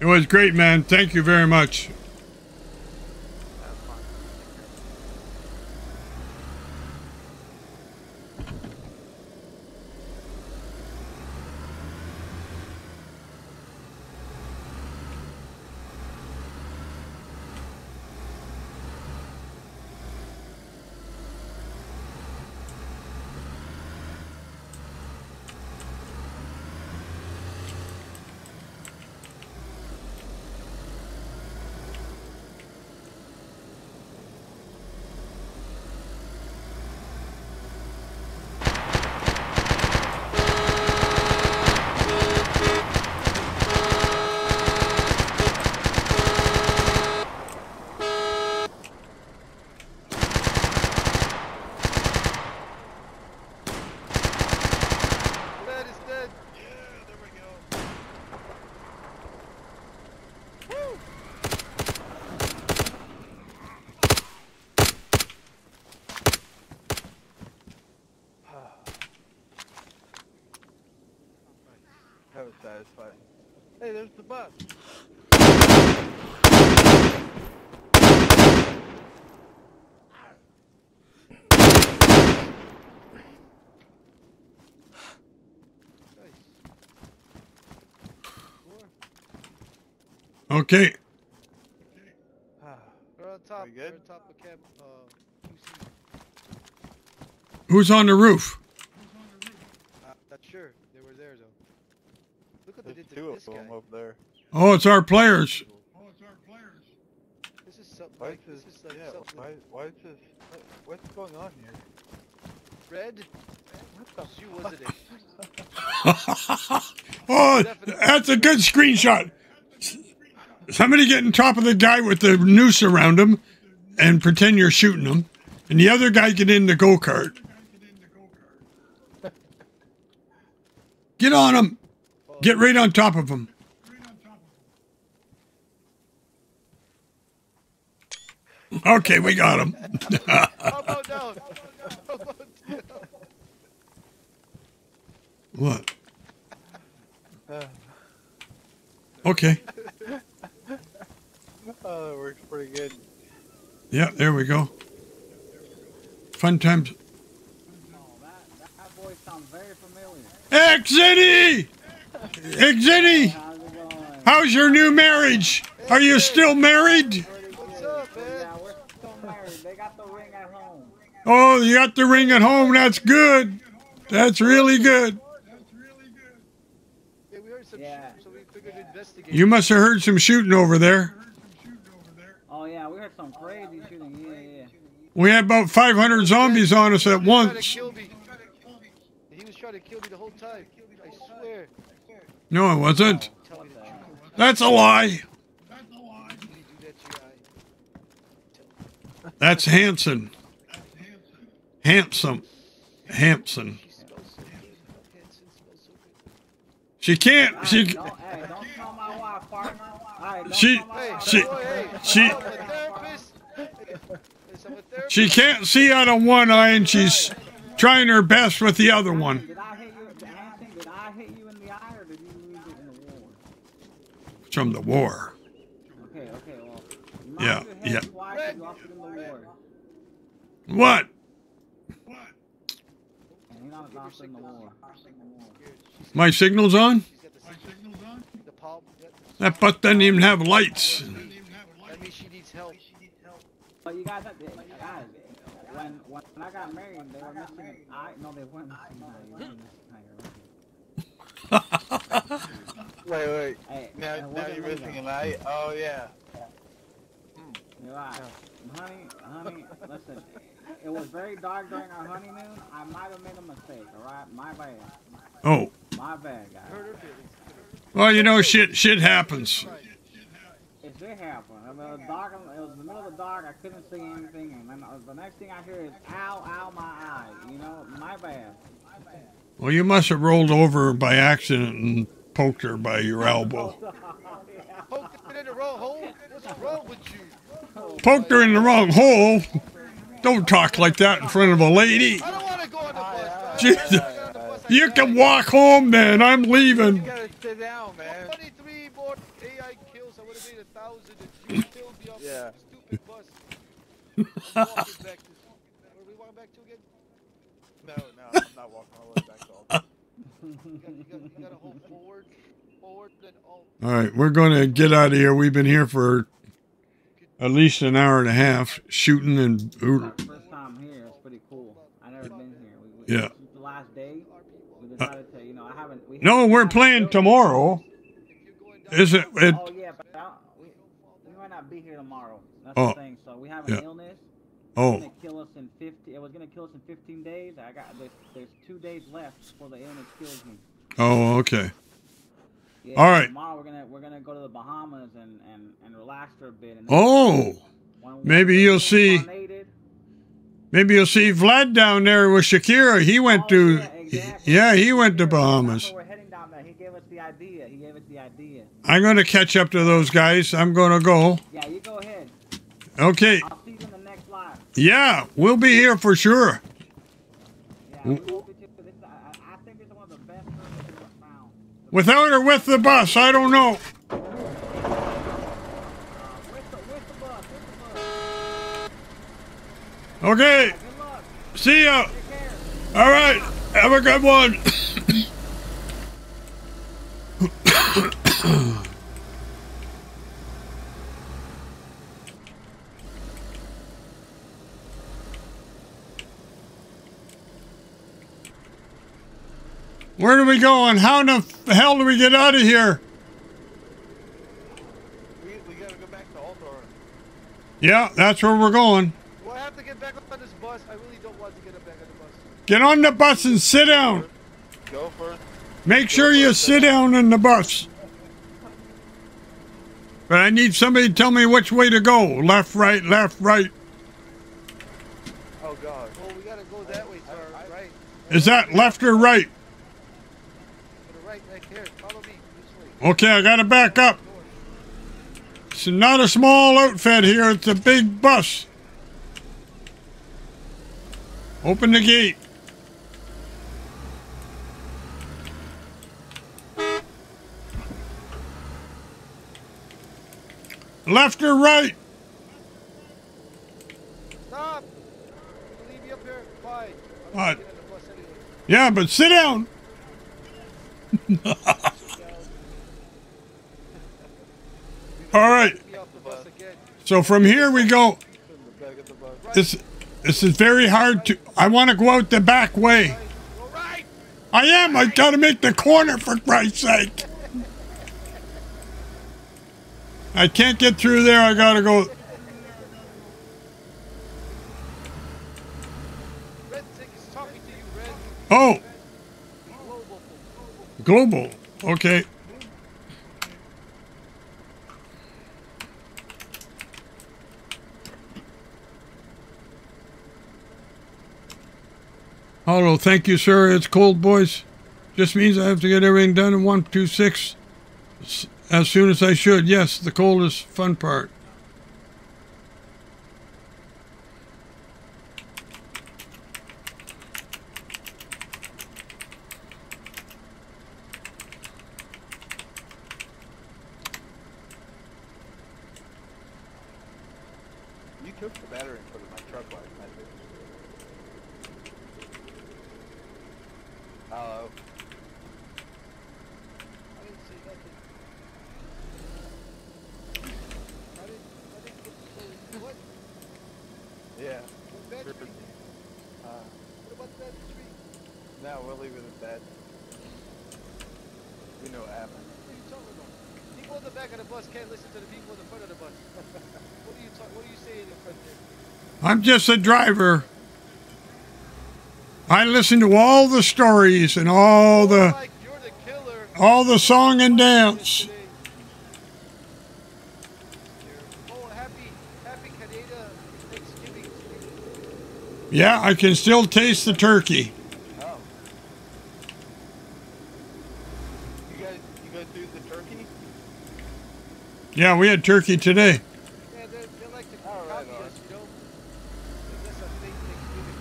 It was great, man. Thank you very much. Okay. They're on top. We They're on top of cam. Uh, Who's on the roof? Uh, not sure. They were there though. Look what they There's did two to of this them up there. Oh, it's our players. This is something Why like this? this is like yeah. something Why? Why is this? What, what's going on here? red. What the you wasn't it? Oh, that's a good screenshot. Somebody get on top of the guy with the noose around him and pretend you're shooting him. And the other guy get in the go kart. Get on him. Get right on top of him. Okay, we got him. What? Okay. Oh, that works pretty good. Yeah, there we go. Fun times. That voice sounds very familiar. How's? How's your new marriage? Are you still married? What's up, man? Yeah, we're still married. They got the ring at home. Oh, you got the ring at home. That's good. That's really good. You must have heard some shooting over there. Oh yeah, we heard some crazy shooting. Yeah, yeah. We had about 500 zombies on us at He was trying to once. kill. He was trying to kill me the whole time. I swear. No, it wasn't. Tell me the truth. That's a lie. Did he do that to you? That's Hanson. Handsome. Hanson. She smells so good. Hanson smells so good. She can't. She. Don't, hey, don't She can't see out of one eye, and she's trying her best with the other one. Did I hit you? Hanson, did I hit you in the eye or did you lose it in the war? From the war. Okay, okay, well. Yeah, knocked your head yeah. Twice, you lost it in the war. What? And you're not lost in the war. My signal's on? She's got the, the palm. That butt doesn't even have lights. That means she needs help. But you guys have to, guys, when when I got married, they were missing an eye. No, they weren't missing an eye. They weren't missing an eye. Right. Wait, wait. Hey, Now, it now you're missing though. an eye. Oh yeah. Hmm. You're right. Honey, honey, listen. It was very dark during our honeymoon. I might have made a mistake. All right, my bad. Oh. My bad, guys. Hurt her feelings. Well, you know, shit, shit happens. It did happen. It was dark. It was the middle of the dark. I couldn't see anything, and then uh, the next thing I hear is "ow, ow, my eye." You know, my bad. Well, you must have rolled over by accident and poked her by your elbow. Poked it in the wrong hole. What's wrong with you? Poked her in the wrong hole. Don't talk like that in front of a lady. I don't want to go on the bus. Jesus. You can walk home then. I'm leaving. You gotta sit down, man. 23 more AI kills. I would have made a thousand if you killed me off Yeah. this stupid bus. Walking back to, where we walking back to again? No, no, I'm not walking all the way back to all. You got, you got, you got hold forward, forward, all. All right, we're going to get out of here. We've been here for at least an hour and a half shooting and. First time here. It's pretty cool. I never been here. We, we, Yeah. The last day. We uh, decided to, you know, I haven't. We No, haven't- we're playing tomorrow. Is it? it Oh yeah, but I, we, we might not be here tomorrow. That's Oh. the thing. So we have an Yeah. illness. Oh. It's gonna kill us in 50. It was gonna kill us in 15 days. I got there's, there's two days left before the illness kills me. oh, okay. Yeah, All right. Tomorrow we're gonna we're gonna go to the Bahamas and and, and relax for a bit. And Oh, maybe you'll see. Maybe you'll see Vlad down there with Shakira. He went oh, to. Yeah, he went to Bahamas. We're heading down there. He gave us the idea. He gave us the idea. I'm going to catch up to those guys. I'm going to go. Yeah, you go ahead. Okay. I'll see you in the next live. Yeah, we'll be here for sure. Yeah. Without or with the bus, I don't know. Okay. See ya. All right. Have a good one. Where do we go and how in the hell do we get out of here? We, we gotta go back to Altar. Yeah, that's where we're going. Well, have to get back on this bus. I really don't want to get back on the bus. Get on the bus and sit down. Go first. Make sure you sit down in the bus. But I need somebody to tell me which way to go. Left, right, left, right. Oh god. Well, we gotta go that way, sir. Right. Is that left or right? To the right, right here. Follow me. This way. Okay, I gotta back up. It's not a small outfit here, it's a big bus. Open the gate. Left or right? Stop! You leave me up here? I'm What? not getting on the bus anyway. Yeah, but sit down. All right. So from here we go. This this is very hard to. I want to go out the back way. I am. I gotta make the corner for Christ's sake. I can't get through there. I gotta go. Oh, global. Okay. Hello, thank you, sir. It's cold, boys. Just means I have to get everything done in one, two, six, as soon as I should. Yes, the cold is fun part. You took the battery and put it in my truck last night, didn't you? Hello. I didn't say nothing. I didn't, I didn't say what? Yeah. Bad Sure. tree? Uh, What about that tree? no, we'll leave it at that. We know what happened. What are you talking about? People in the back of the bus can't listen to the people in the front of the bus. what are you talking? What are you saying in front there? I'm just a driver. I listen to all the stories and all the Like you're the killer. all the song and dance. today. Happy, happy Canada Thanksgiving. to you. Yeah, I can still taste the turkey. Oh. You guys, you guys do the turkey? Yeah, we had turkey today. Yeah, they, they like to All right, copy all us, you know. That's a fake Thanksgiving.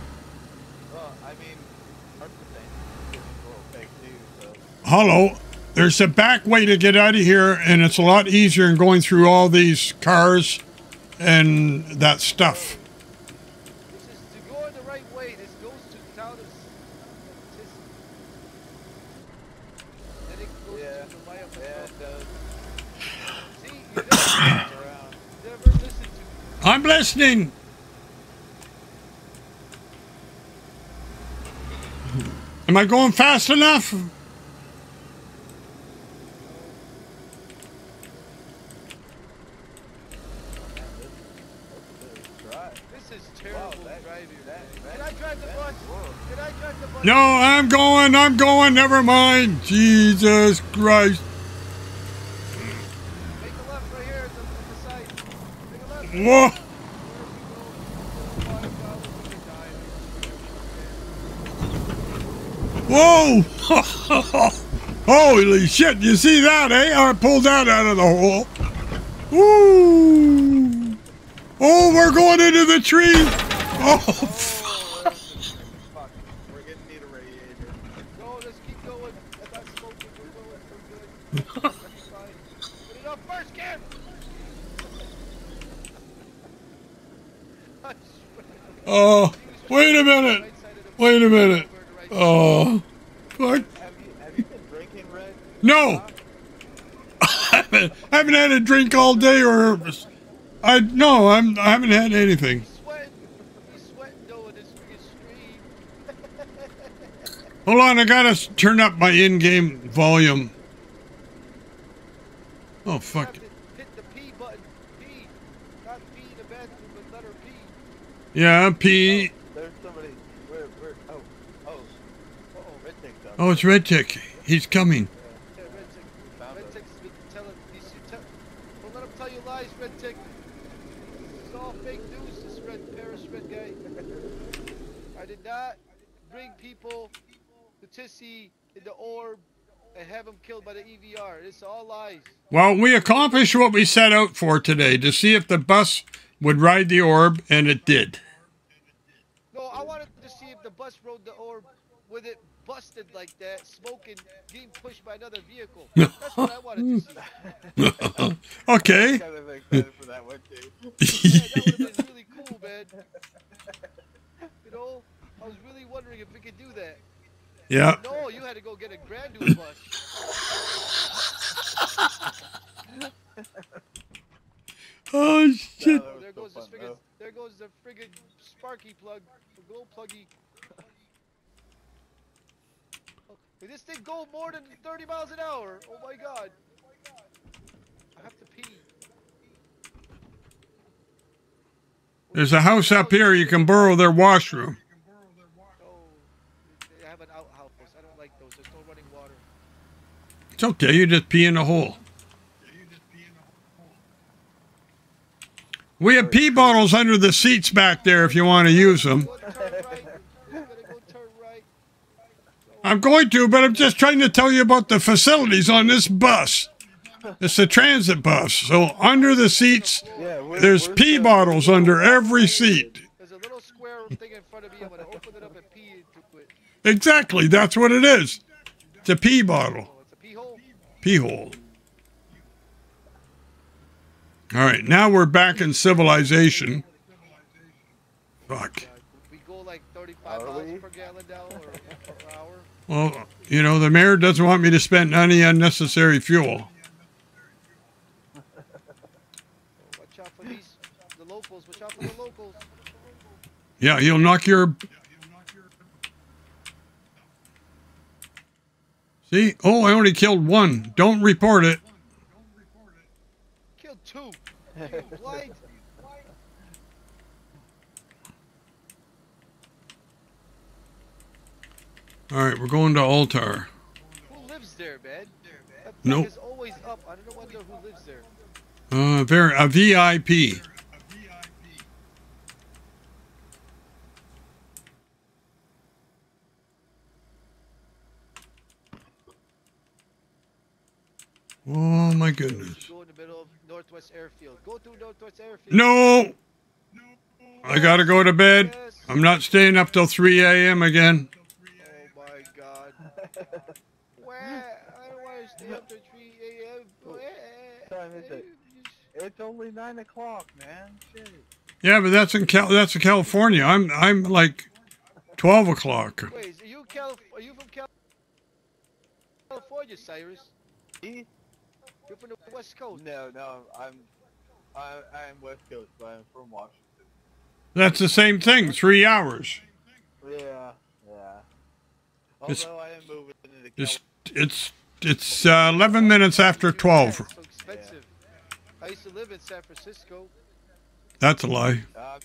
Well, I mean, our Thanksgiving's a little fake too, so. Hello. There's a back way to get out of here, and it's a lot easier than going through all these cars and that stuff. I'm is to go in the right way. This goes to the town of Tis. Then it goes Yeah. to the Maya Yeah, it does. See, you never, around. never listen to me. I'm listening. Am I going fast enough? This is terrible that- driving. that- man. that- Can I drive the that- bus? whoa. Can I drive the bus? No, I'm going. I'm going. Never mind. Jesus Christ. Whoa. Whoa! Holy shit! You see that, eh? I pulled that out of the hole. Woo! Oh, we're going into the tree. Oh, Fuck, we're gonna need a radiator. No, let's keep going. That's not smoking. We're going. We're good. We're fine. Put it up first, Cam. I swear. Oh, wait a minute. Wait a minute. Oh, fuck. Have you been drinking, Red? No. I haven't, I haven't had a drink all day, or I no, I'm I haven't had anything. Hold on, I gotta turn up my in-game volume. Oh fuck. Hit the P button. P. Not P in the bathroom, but letter P. Yeah, P. There's somebody. Where? Where? Oh. Oh. Uh oh. RedTic's up. Oh, it's Red Tick. He's coming. Yeah, RedTic. Red Tick's been telling. You should tell. Don't let him tell you lies, RedTic. This is all fake news. This Red Parosred guy. I did not bring people to Tisy in the orb and have them killed by the EVR. It's all lies. Well, we accomplished what we set out for today to see if the bus would ride the orb, and it did. No, I wanted to see if the bus rode the orb with it busted like that, smoking, getting pushed by another vehicle. That's what I wanted to see. okay. Kind of excited for that one too. Yeah, that would have been really cool, man. You know, I was really wondering if we could do that. Yeah. No, you had to go get a brand new bus. Oh shit. Oh, there goes the friggin', there goes the friggin' Sparky plug, the glow pluggy. Did this thing go more than 30 miles an hour? Oh my god. I have to pee. There's a house up here. You can borrow their washroom. They have an outhouse. I don't like those. There's no running water. It's okay. You just pee in a hole. We have pee bottles under the seats back there if you want to use them. I'm going to, but I'm just trying to tell you about the facilities on this bus. It's a transit bus. So under the seats, there's pee bottles under every seat. Exactly. That's what it is. It's a pee bottle. Pee hole. All right, now we're back in civilization. Fuck. We go like 35 miles per gallon now or per hour. Well, you know, the mayor doesn't want me to spend any unnecessary fuel. Watch out for these, the locals. Watch out for the locals. Yeah, he'll knock your. See? Oh, I only killed one. Don't report it. Killed two. All right, we're going to Altar. Who lives there, man? That Nope. is always up. I don't know who lives there. Uh, very a VIP. Oh my goodness. Go in the middle of Northwest Airfield. Go through Northwest Airfield. No. I gotta go to bed. I'm not staying up till 3 a.m. again. Oh my God. Where? I don't want to stay up till 3 a.m. What time is it? It's only nine o'clock, man. Shit. Yeah, but that's in Cal. That's in California. I'm I'm like 12 o'clock. Wait, are you Calif- Are you from Cal- California, Cyrus? Me? You're from the West Coast. No, no, I'm, I, I'm West Coast, but I'm from Washington. That's the same thing. Three hours. Yeah, yeah. It's- Although I am moving into It's it's it's uh, 11 minutes after 12. So expensive. I used to live in San Francisco. That's a lie. Uh, I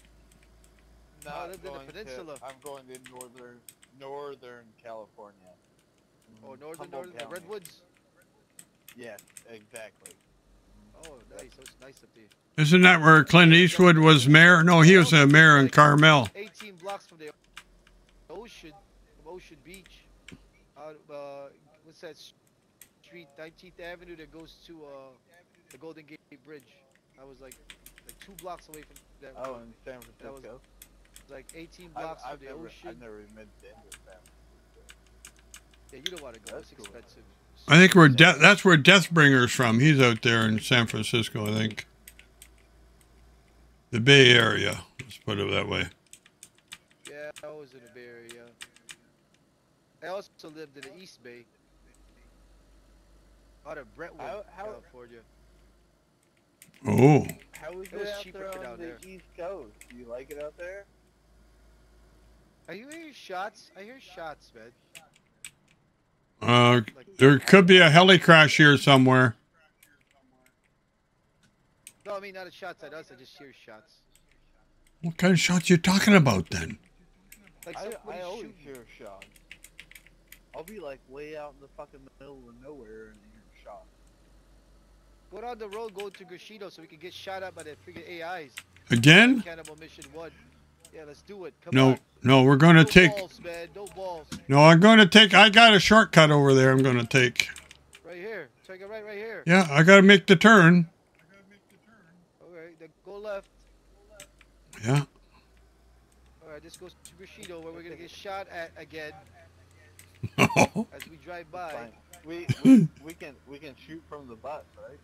not lived in the going to, peninsula. I'm going to northern, northern California. Oh, northern, Humboldt northern, the redwoods. Yes, exactly. Oh, nice. So it's nice up there. Isn't that where Clint Eastwood was mayor? No, he was a mayor in Carmel. 18 blocks from the ocean, from Ocean Beach. Out, uh, what's that street, 19th Avenue that goes to uh, the Golden Gate Bridge? I was like, like two blocks away from that. Oh, road. in San That was Francisco. like 18 I've, blocks I've from the never, ocean. I've never been to San Francisco. Yeah, you don't want to go. It's expensive. I think we're de- that's where Deathbringer's from. He's out there in San Francisco, I think. The Bay Area. Let's put it that way. Yeah, I was in the Bay Area. I also lived in the East Bay. Out of Brentwood, How- how- California. Oh. How is It it, was out cheaper there on down the there. East Coast? Do you like it out there? Are you hearing shots? I hear shots, man. Uh, there could be a heli crash here somewhere. No, I mean not a shots at us. I just hear shots. What kind of shots you talking about then? Like I, somebody I always shooting. hear shots. I'll be like way out in the fucking middle of nowhere and hear shots. Go down the road, go to Grishino so we can get shot at by the freaking AIs. Again? Cannibal Mission 1. Yeah, let's do it. Come No, on. No, we're going to no take. balls. No. No, I'm going to take. I got a shortcut over there. I'm going to take. Right here. Take it right, right here. Yeah, I got to make the turn. Alright, then go left. Yeah. Alright, this goes to Bushido where we're gonna get shot at again Oh. as we drive by. Fine. We, we we can we can shoot from the bus, right?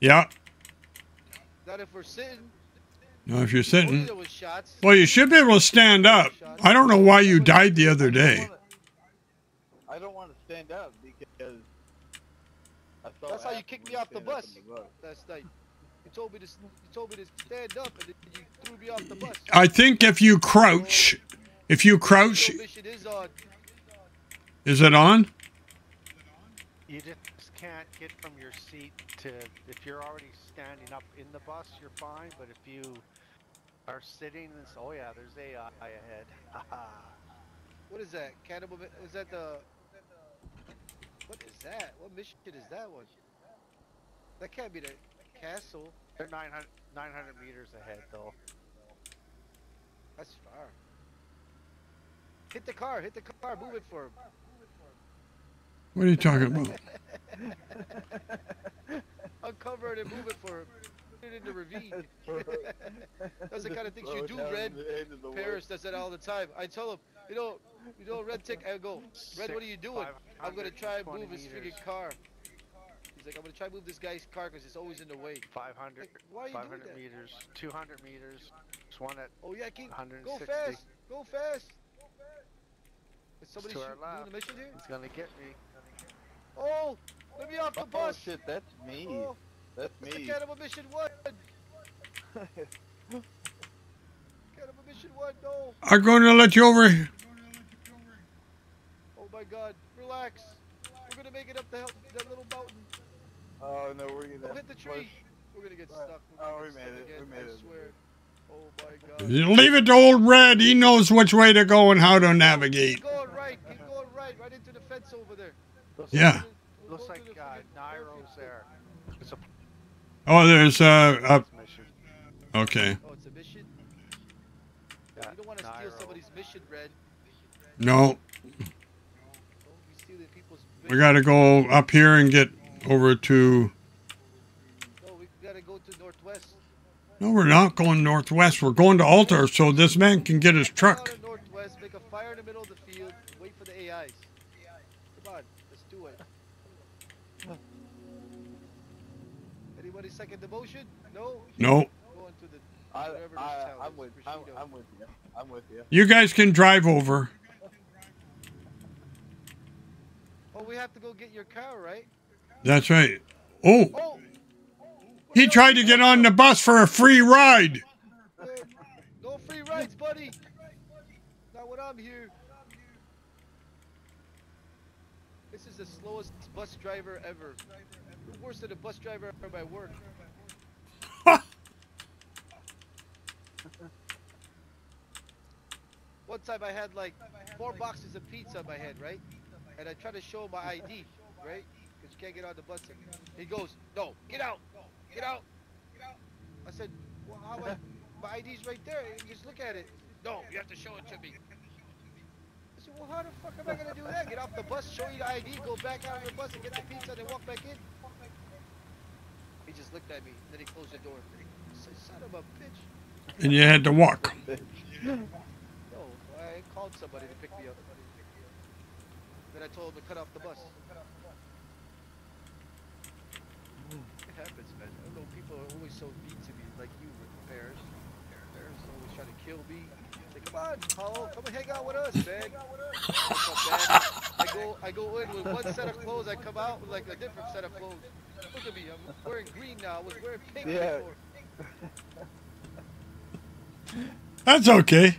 Yeah. Not if we're sitting. No, if you're sitting. there was shots. Well, you should be able to stand up. I don't know why you died the other day. I don't want to stand up because I That's how you kicked me off the bus in the bus. last night. You told me to you told me to stand up and then you threw me off the bus. I think if you crouch, if you crouch, Your mission on. is it on? You can't get from your seat to, if you're already standing up in the bus, you're fine, but if you are sitting, it's, oh yeah, there's AI ahead. What is that? Cannibal? mi- Is that the? What is that? What mission is that one? That can't be the castle. They're 900, 900 meters ahead though. That's far. Hit the car. Hit the car. Move it for him. What are you talking about? Uncover it and move it for him. Put it in the ravine. That's the kind of things you do, Red. in the end of the Paris does that all the time. I tell him, you know, you know, RedTic. I go, Red, what are you doing? I'm gonna try and move his meters. freaking car. He's like, I'm gonna try and move this guy's car because it's always in the way. 500, Like, why are you doing 500 that? meters, 200 meters. There's one at Oh yeah, keep go 160. fast, go fast. Is somebody to our shoot, doing left. the mission here? He's gonna get me. Oh, let me off the Oh bus. shit, that's me. Oh, That's it's the me. Cannibal Mission One. Cannibal Mission One, no. I'm going to let you over. here. Oh my God, relax. We're gonna make it up the hell, that little mountain. Oh no, we're gonna hit the tree. push. We're gonna get Right. stuck. We're Oh, gonna we get made stuck it. We again, made I it. swear. Oh my God. You Leave it to old Red. He knows which way to go and how to navigate. Keep going right. Keep going right. Right into the fence over there. Looks Yeah. Like, looks like uh, Nairo's there. It's a Oh, there's uh, a. mission. Okay. Oh, it's a mission. Yeah, You don't want to steal somebody's mission, Red. No, Don't be stealing people's. we got to go up here and get over to. No, we gotta go to northwest. No, we're not going northwest. We're going to Altar so this man can get his truck. northwest. Make a fire in the middle of the field. Wait for the AIs. Second the? No. No. Going to the I, whatever this I, town I'm with, I'm, I'm with you. I'm with you. You guys can drive over. Oh, we have to go get your car, right? That's right. Oh, Oh, he tried to get on the bus for a free ride. no, no free rides, buddy. Not when I'm here. This is the slowest bus driver ever. Worse than a bus driver at my work. One time I had like four boxes of pizza on my head, right? And I tried to show my ID, right? Because you can't get on the bus. He goes, no, get out, get out. I said, well, how I, my ID's right there. Just look at it. No, you have to show it to me. I said, well, how the fuck am I gonna do that? Get off the bus, show you the ID, go back out of the bus and get the pizza, and then walk back in. He just looked at me, then he closed the door. I said, son of a bitch. And you had to walk. No, I called somebody to pick me up. Then I told him to cut off the bus. It happens, man. I don't know. People are always so mean to me, like you with parents. Parents always try to kill me. Say, come on, Paul, come and hang out with us, man. What's up, man? I go, I go in with one set of clothes. I come out with like a different set of clothes. Look at me. I'm wearing green now. I was wearing pink Yeah. before. That's okay.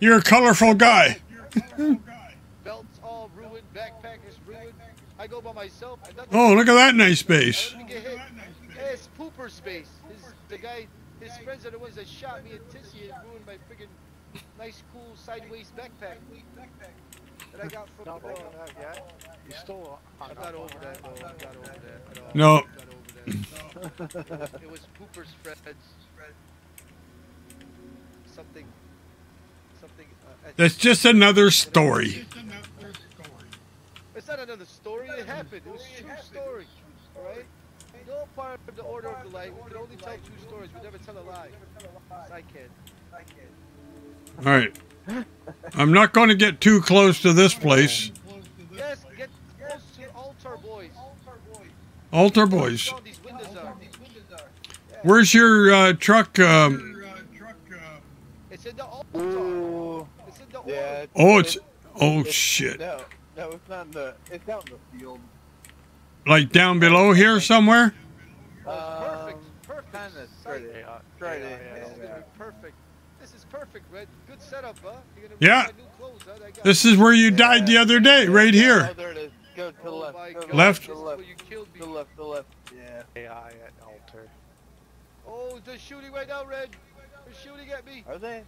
You're a colorful guy. Belts all ruined. Backpack is ruined. I go by myself. Oh, look at that nice base. I don't even get hit. Hey, it's pooper space. His, the guy, his friends are the ones that shot me and Tisy and ruined my friggin' nice, cool sideways backpack that I got over that yet. You still I'm not over that. though. I'm not over that. at all. No. I'm not over that. it, was, pooper's friends. Something. Something. Uh, That's just another story. It's not another story. It happened. It was a true story. All right. No part of the order of the light. We can only tell two stories. We never tell a lie. Yes, I can. I can. All right. I'm not going to get too close to this place. Yes, get close to altar boys. Altar boys. All these windows are. Where's your uh, truck? Um, It's in the altar. Ooh. It's in the Yeah. oh, it's oh shit! No, no, it's not in the. It's out in the field. Like down below here somewhere. Um, Perfect. kind of straight Yeah, ahead. Straight yeah, ahead. This is gonna be perfect. This is perfect, Red. Good setup, huh? You're gonna Yeah. new clothes, huh? This is where you died the other day, right Oh, here. there it is. Go to the Oh left. my Go to the Left. To the left. where you killed me. To the left. To the left. Yeah. AI at altar. Oh, they're shooting right now, Red. They're shooting at me. Are they?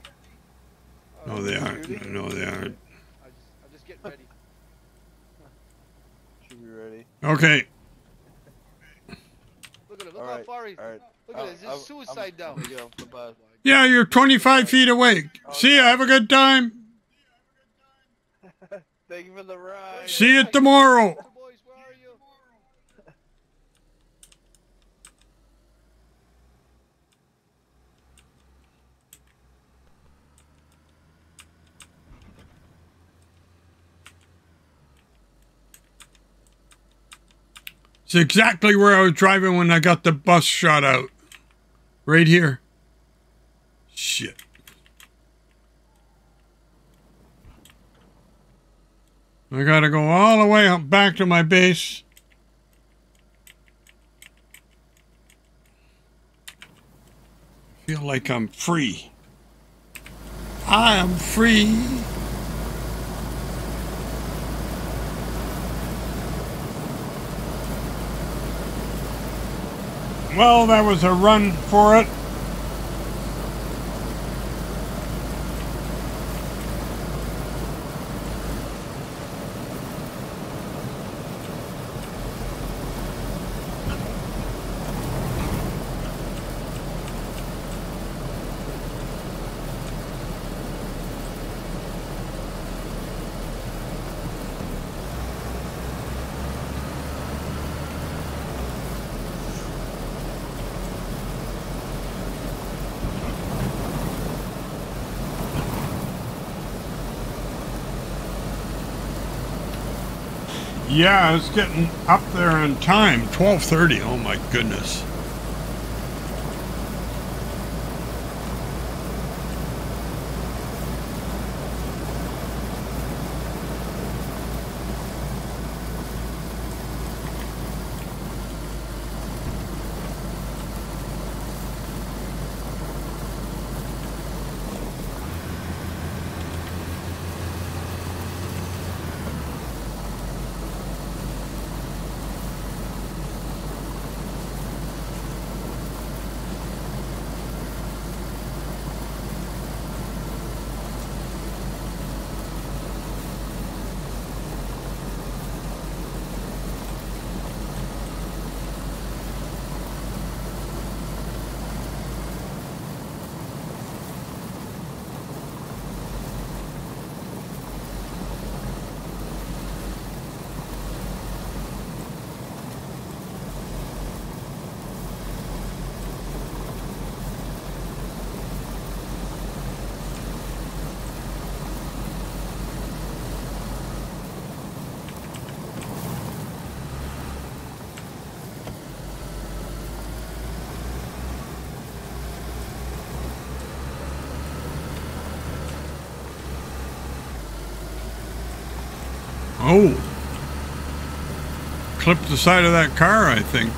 No, they aren't. No, they aren't. I just, I'm just getting ready. Should be ready. Okay. Look at him. Look All how right. far he's. All right. Look at this. I'll- This is suicide I'm, now. I'm go off the bus. Yeah, you're 25 feet away. Oh, See ya. Have a good time. Thank you for the ride. See you tomorrow. Boys, where are you? It's exactly where I was driving when I got the bus shot out. Right here. Shit. I gotta go all the way back to my base. Feel like I'm free. I am free. Well, that was a run for it. Yeah, it's getting up there in time. 12:30. Oh my goodness. Oh. Clipped the side of that car, I think.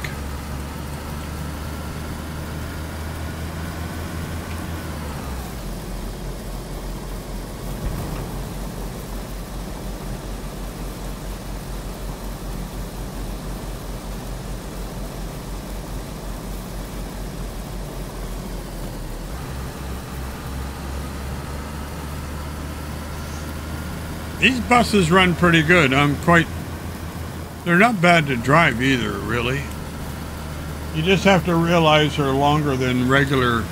These buses run pretty good. I'm quite. They're not bad to drive either, really. You just have to realize they're longer than regular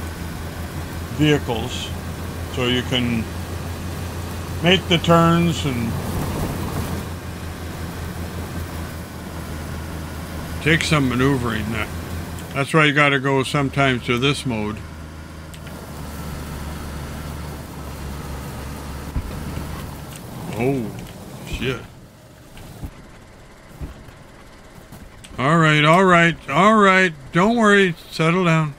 vehicles, so you can make the turns and take some maneuvering. That's why you got to go sometimes to this mode. Oh, shit. All right, all right, all right. Don't worry. Settle down.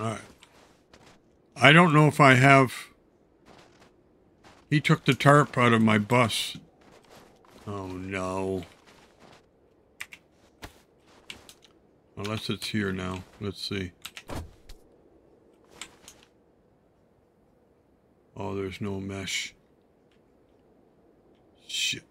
All right. I don't know if I have. He took the tarp out of my bus. Oh no. Unless it's here now. Let's see. Oh, there's no mesh. Shit.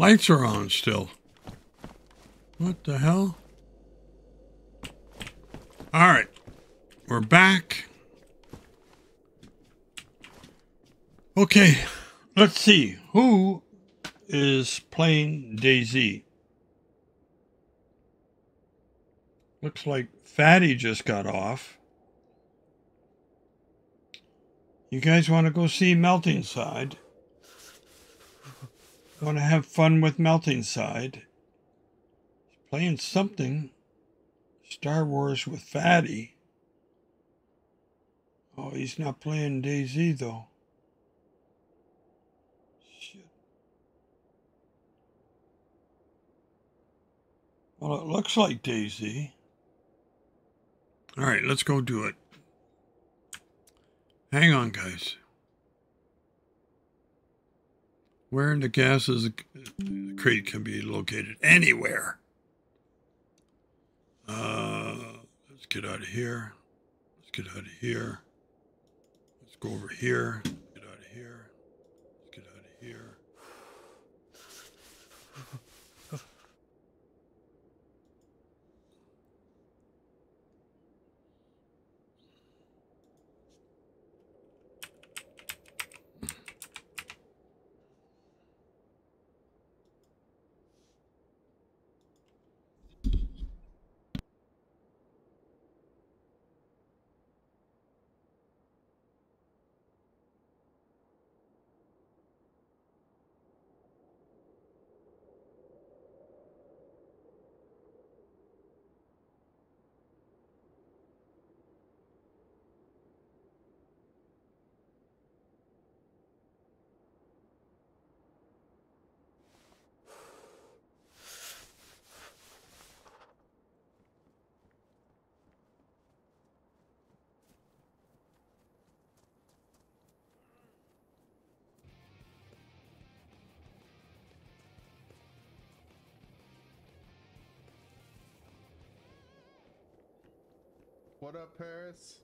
Lights are on still. What the hell? All right. We're back. Okay. Let's see. Who is playing DayZ? Looks like Fatty just got off. You guys want to go see Melting Side? Want to have fun with Melting Side? Playing something. Star Wars with Fatty. Oh, he's not playing DayZ though. Shit. Well, it looks like DayZ. All right, let's go do it. Hang on, guys. Where in the gases crate can be located? Anywhere. Uh, let's get out of here. Let's get out of here. Let's go over here. What up, Paris?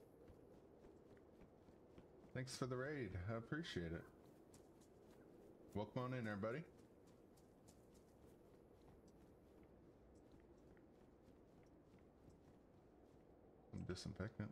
Thanks for the raid. I appreciate it. Welcome on in, everybody. Disinfectant.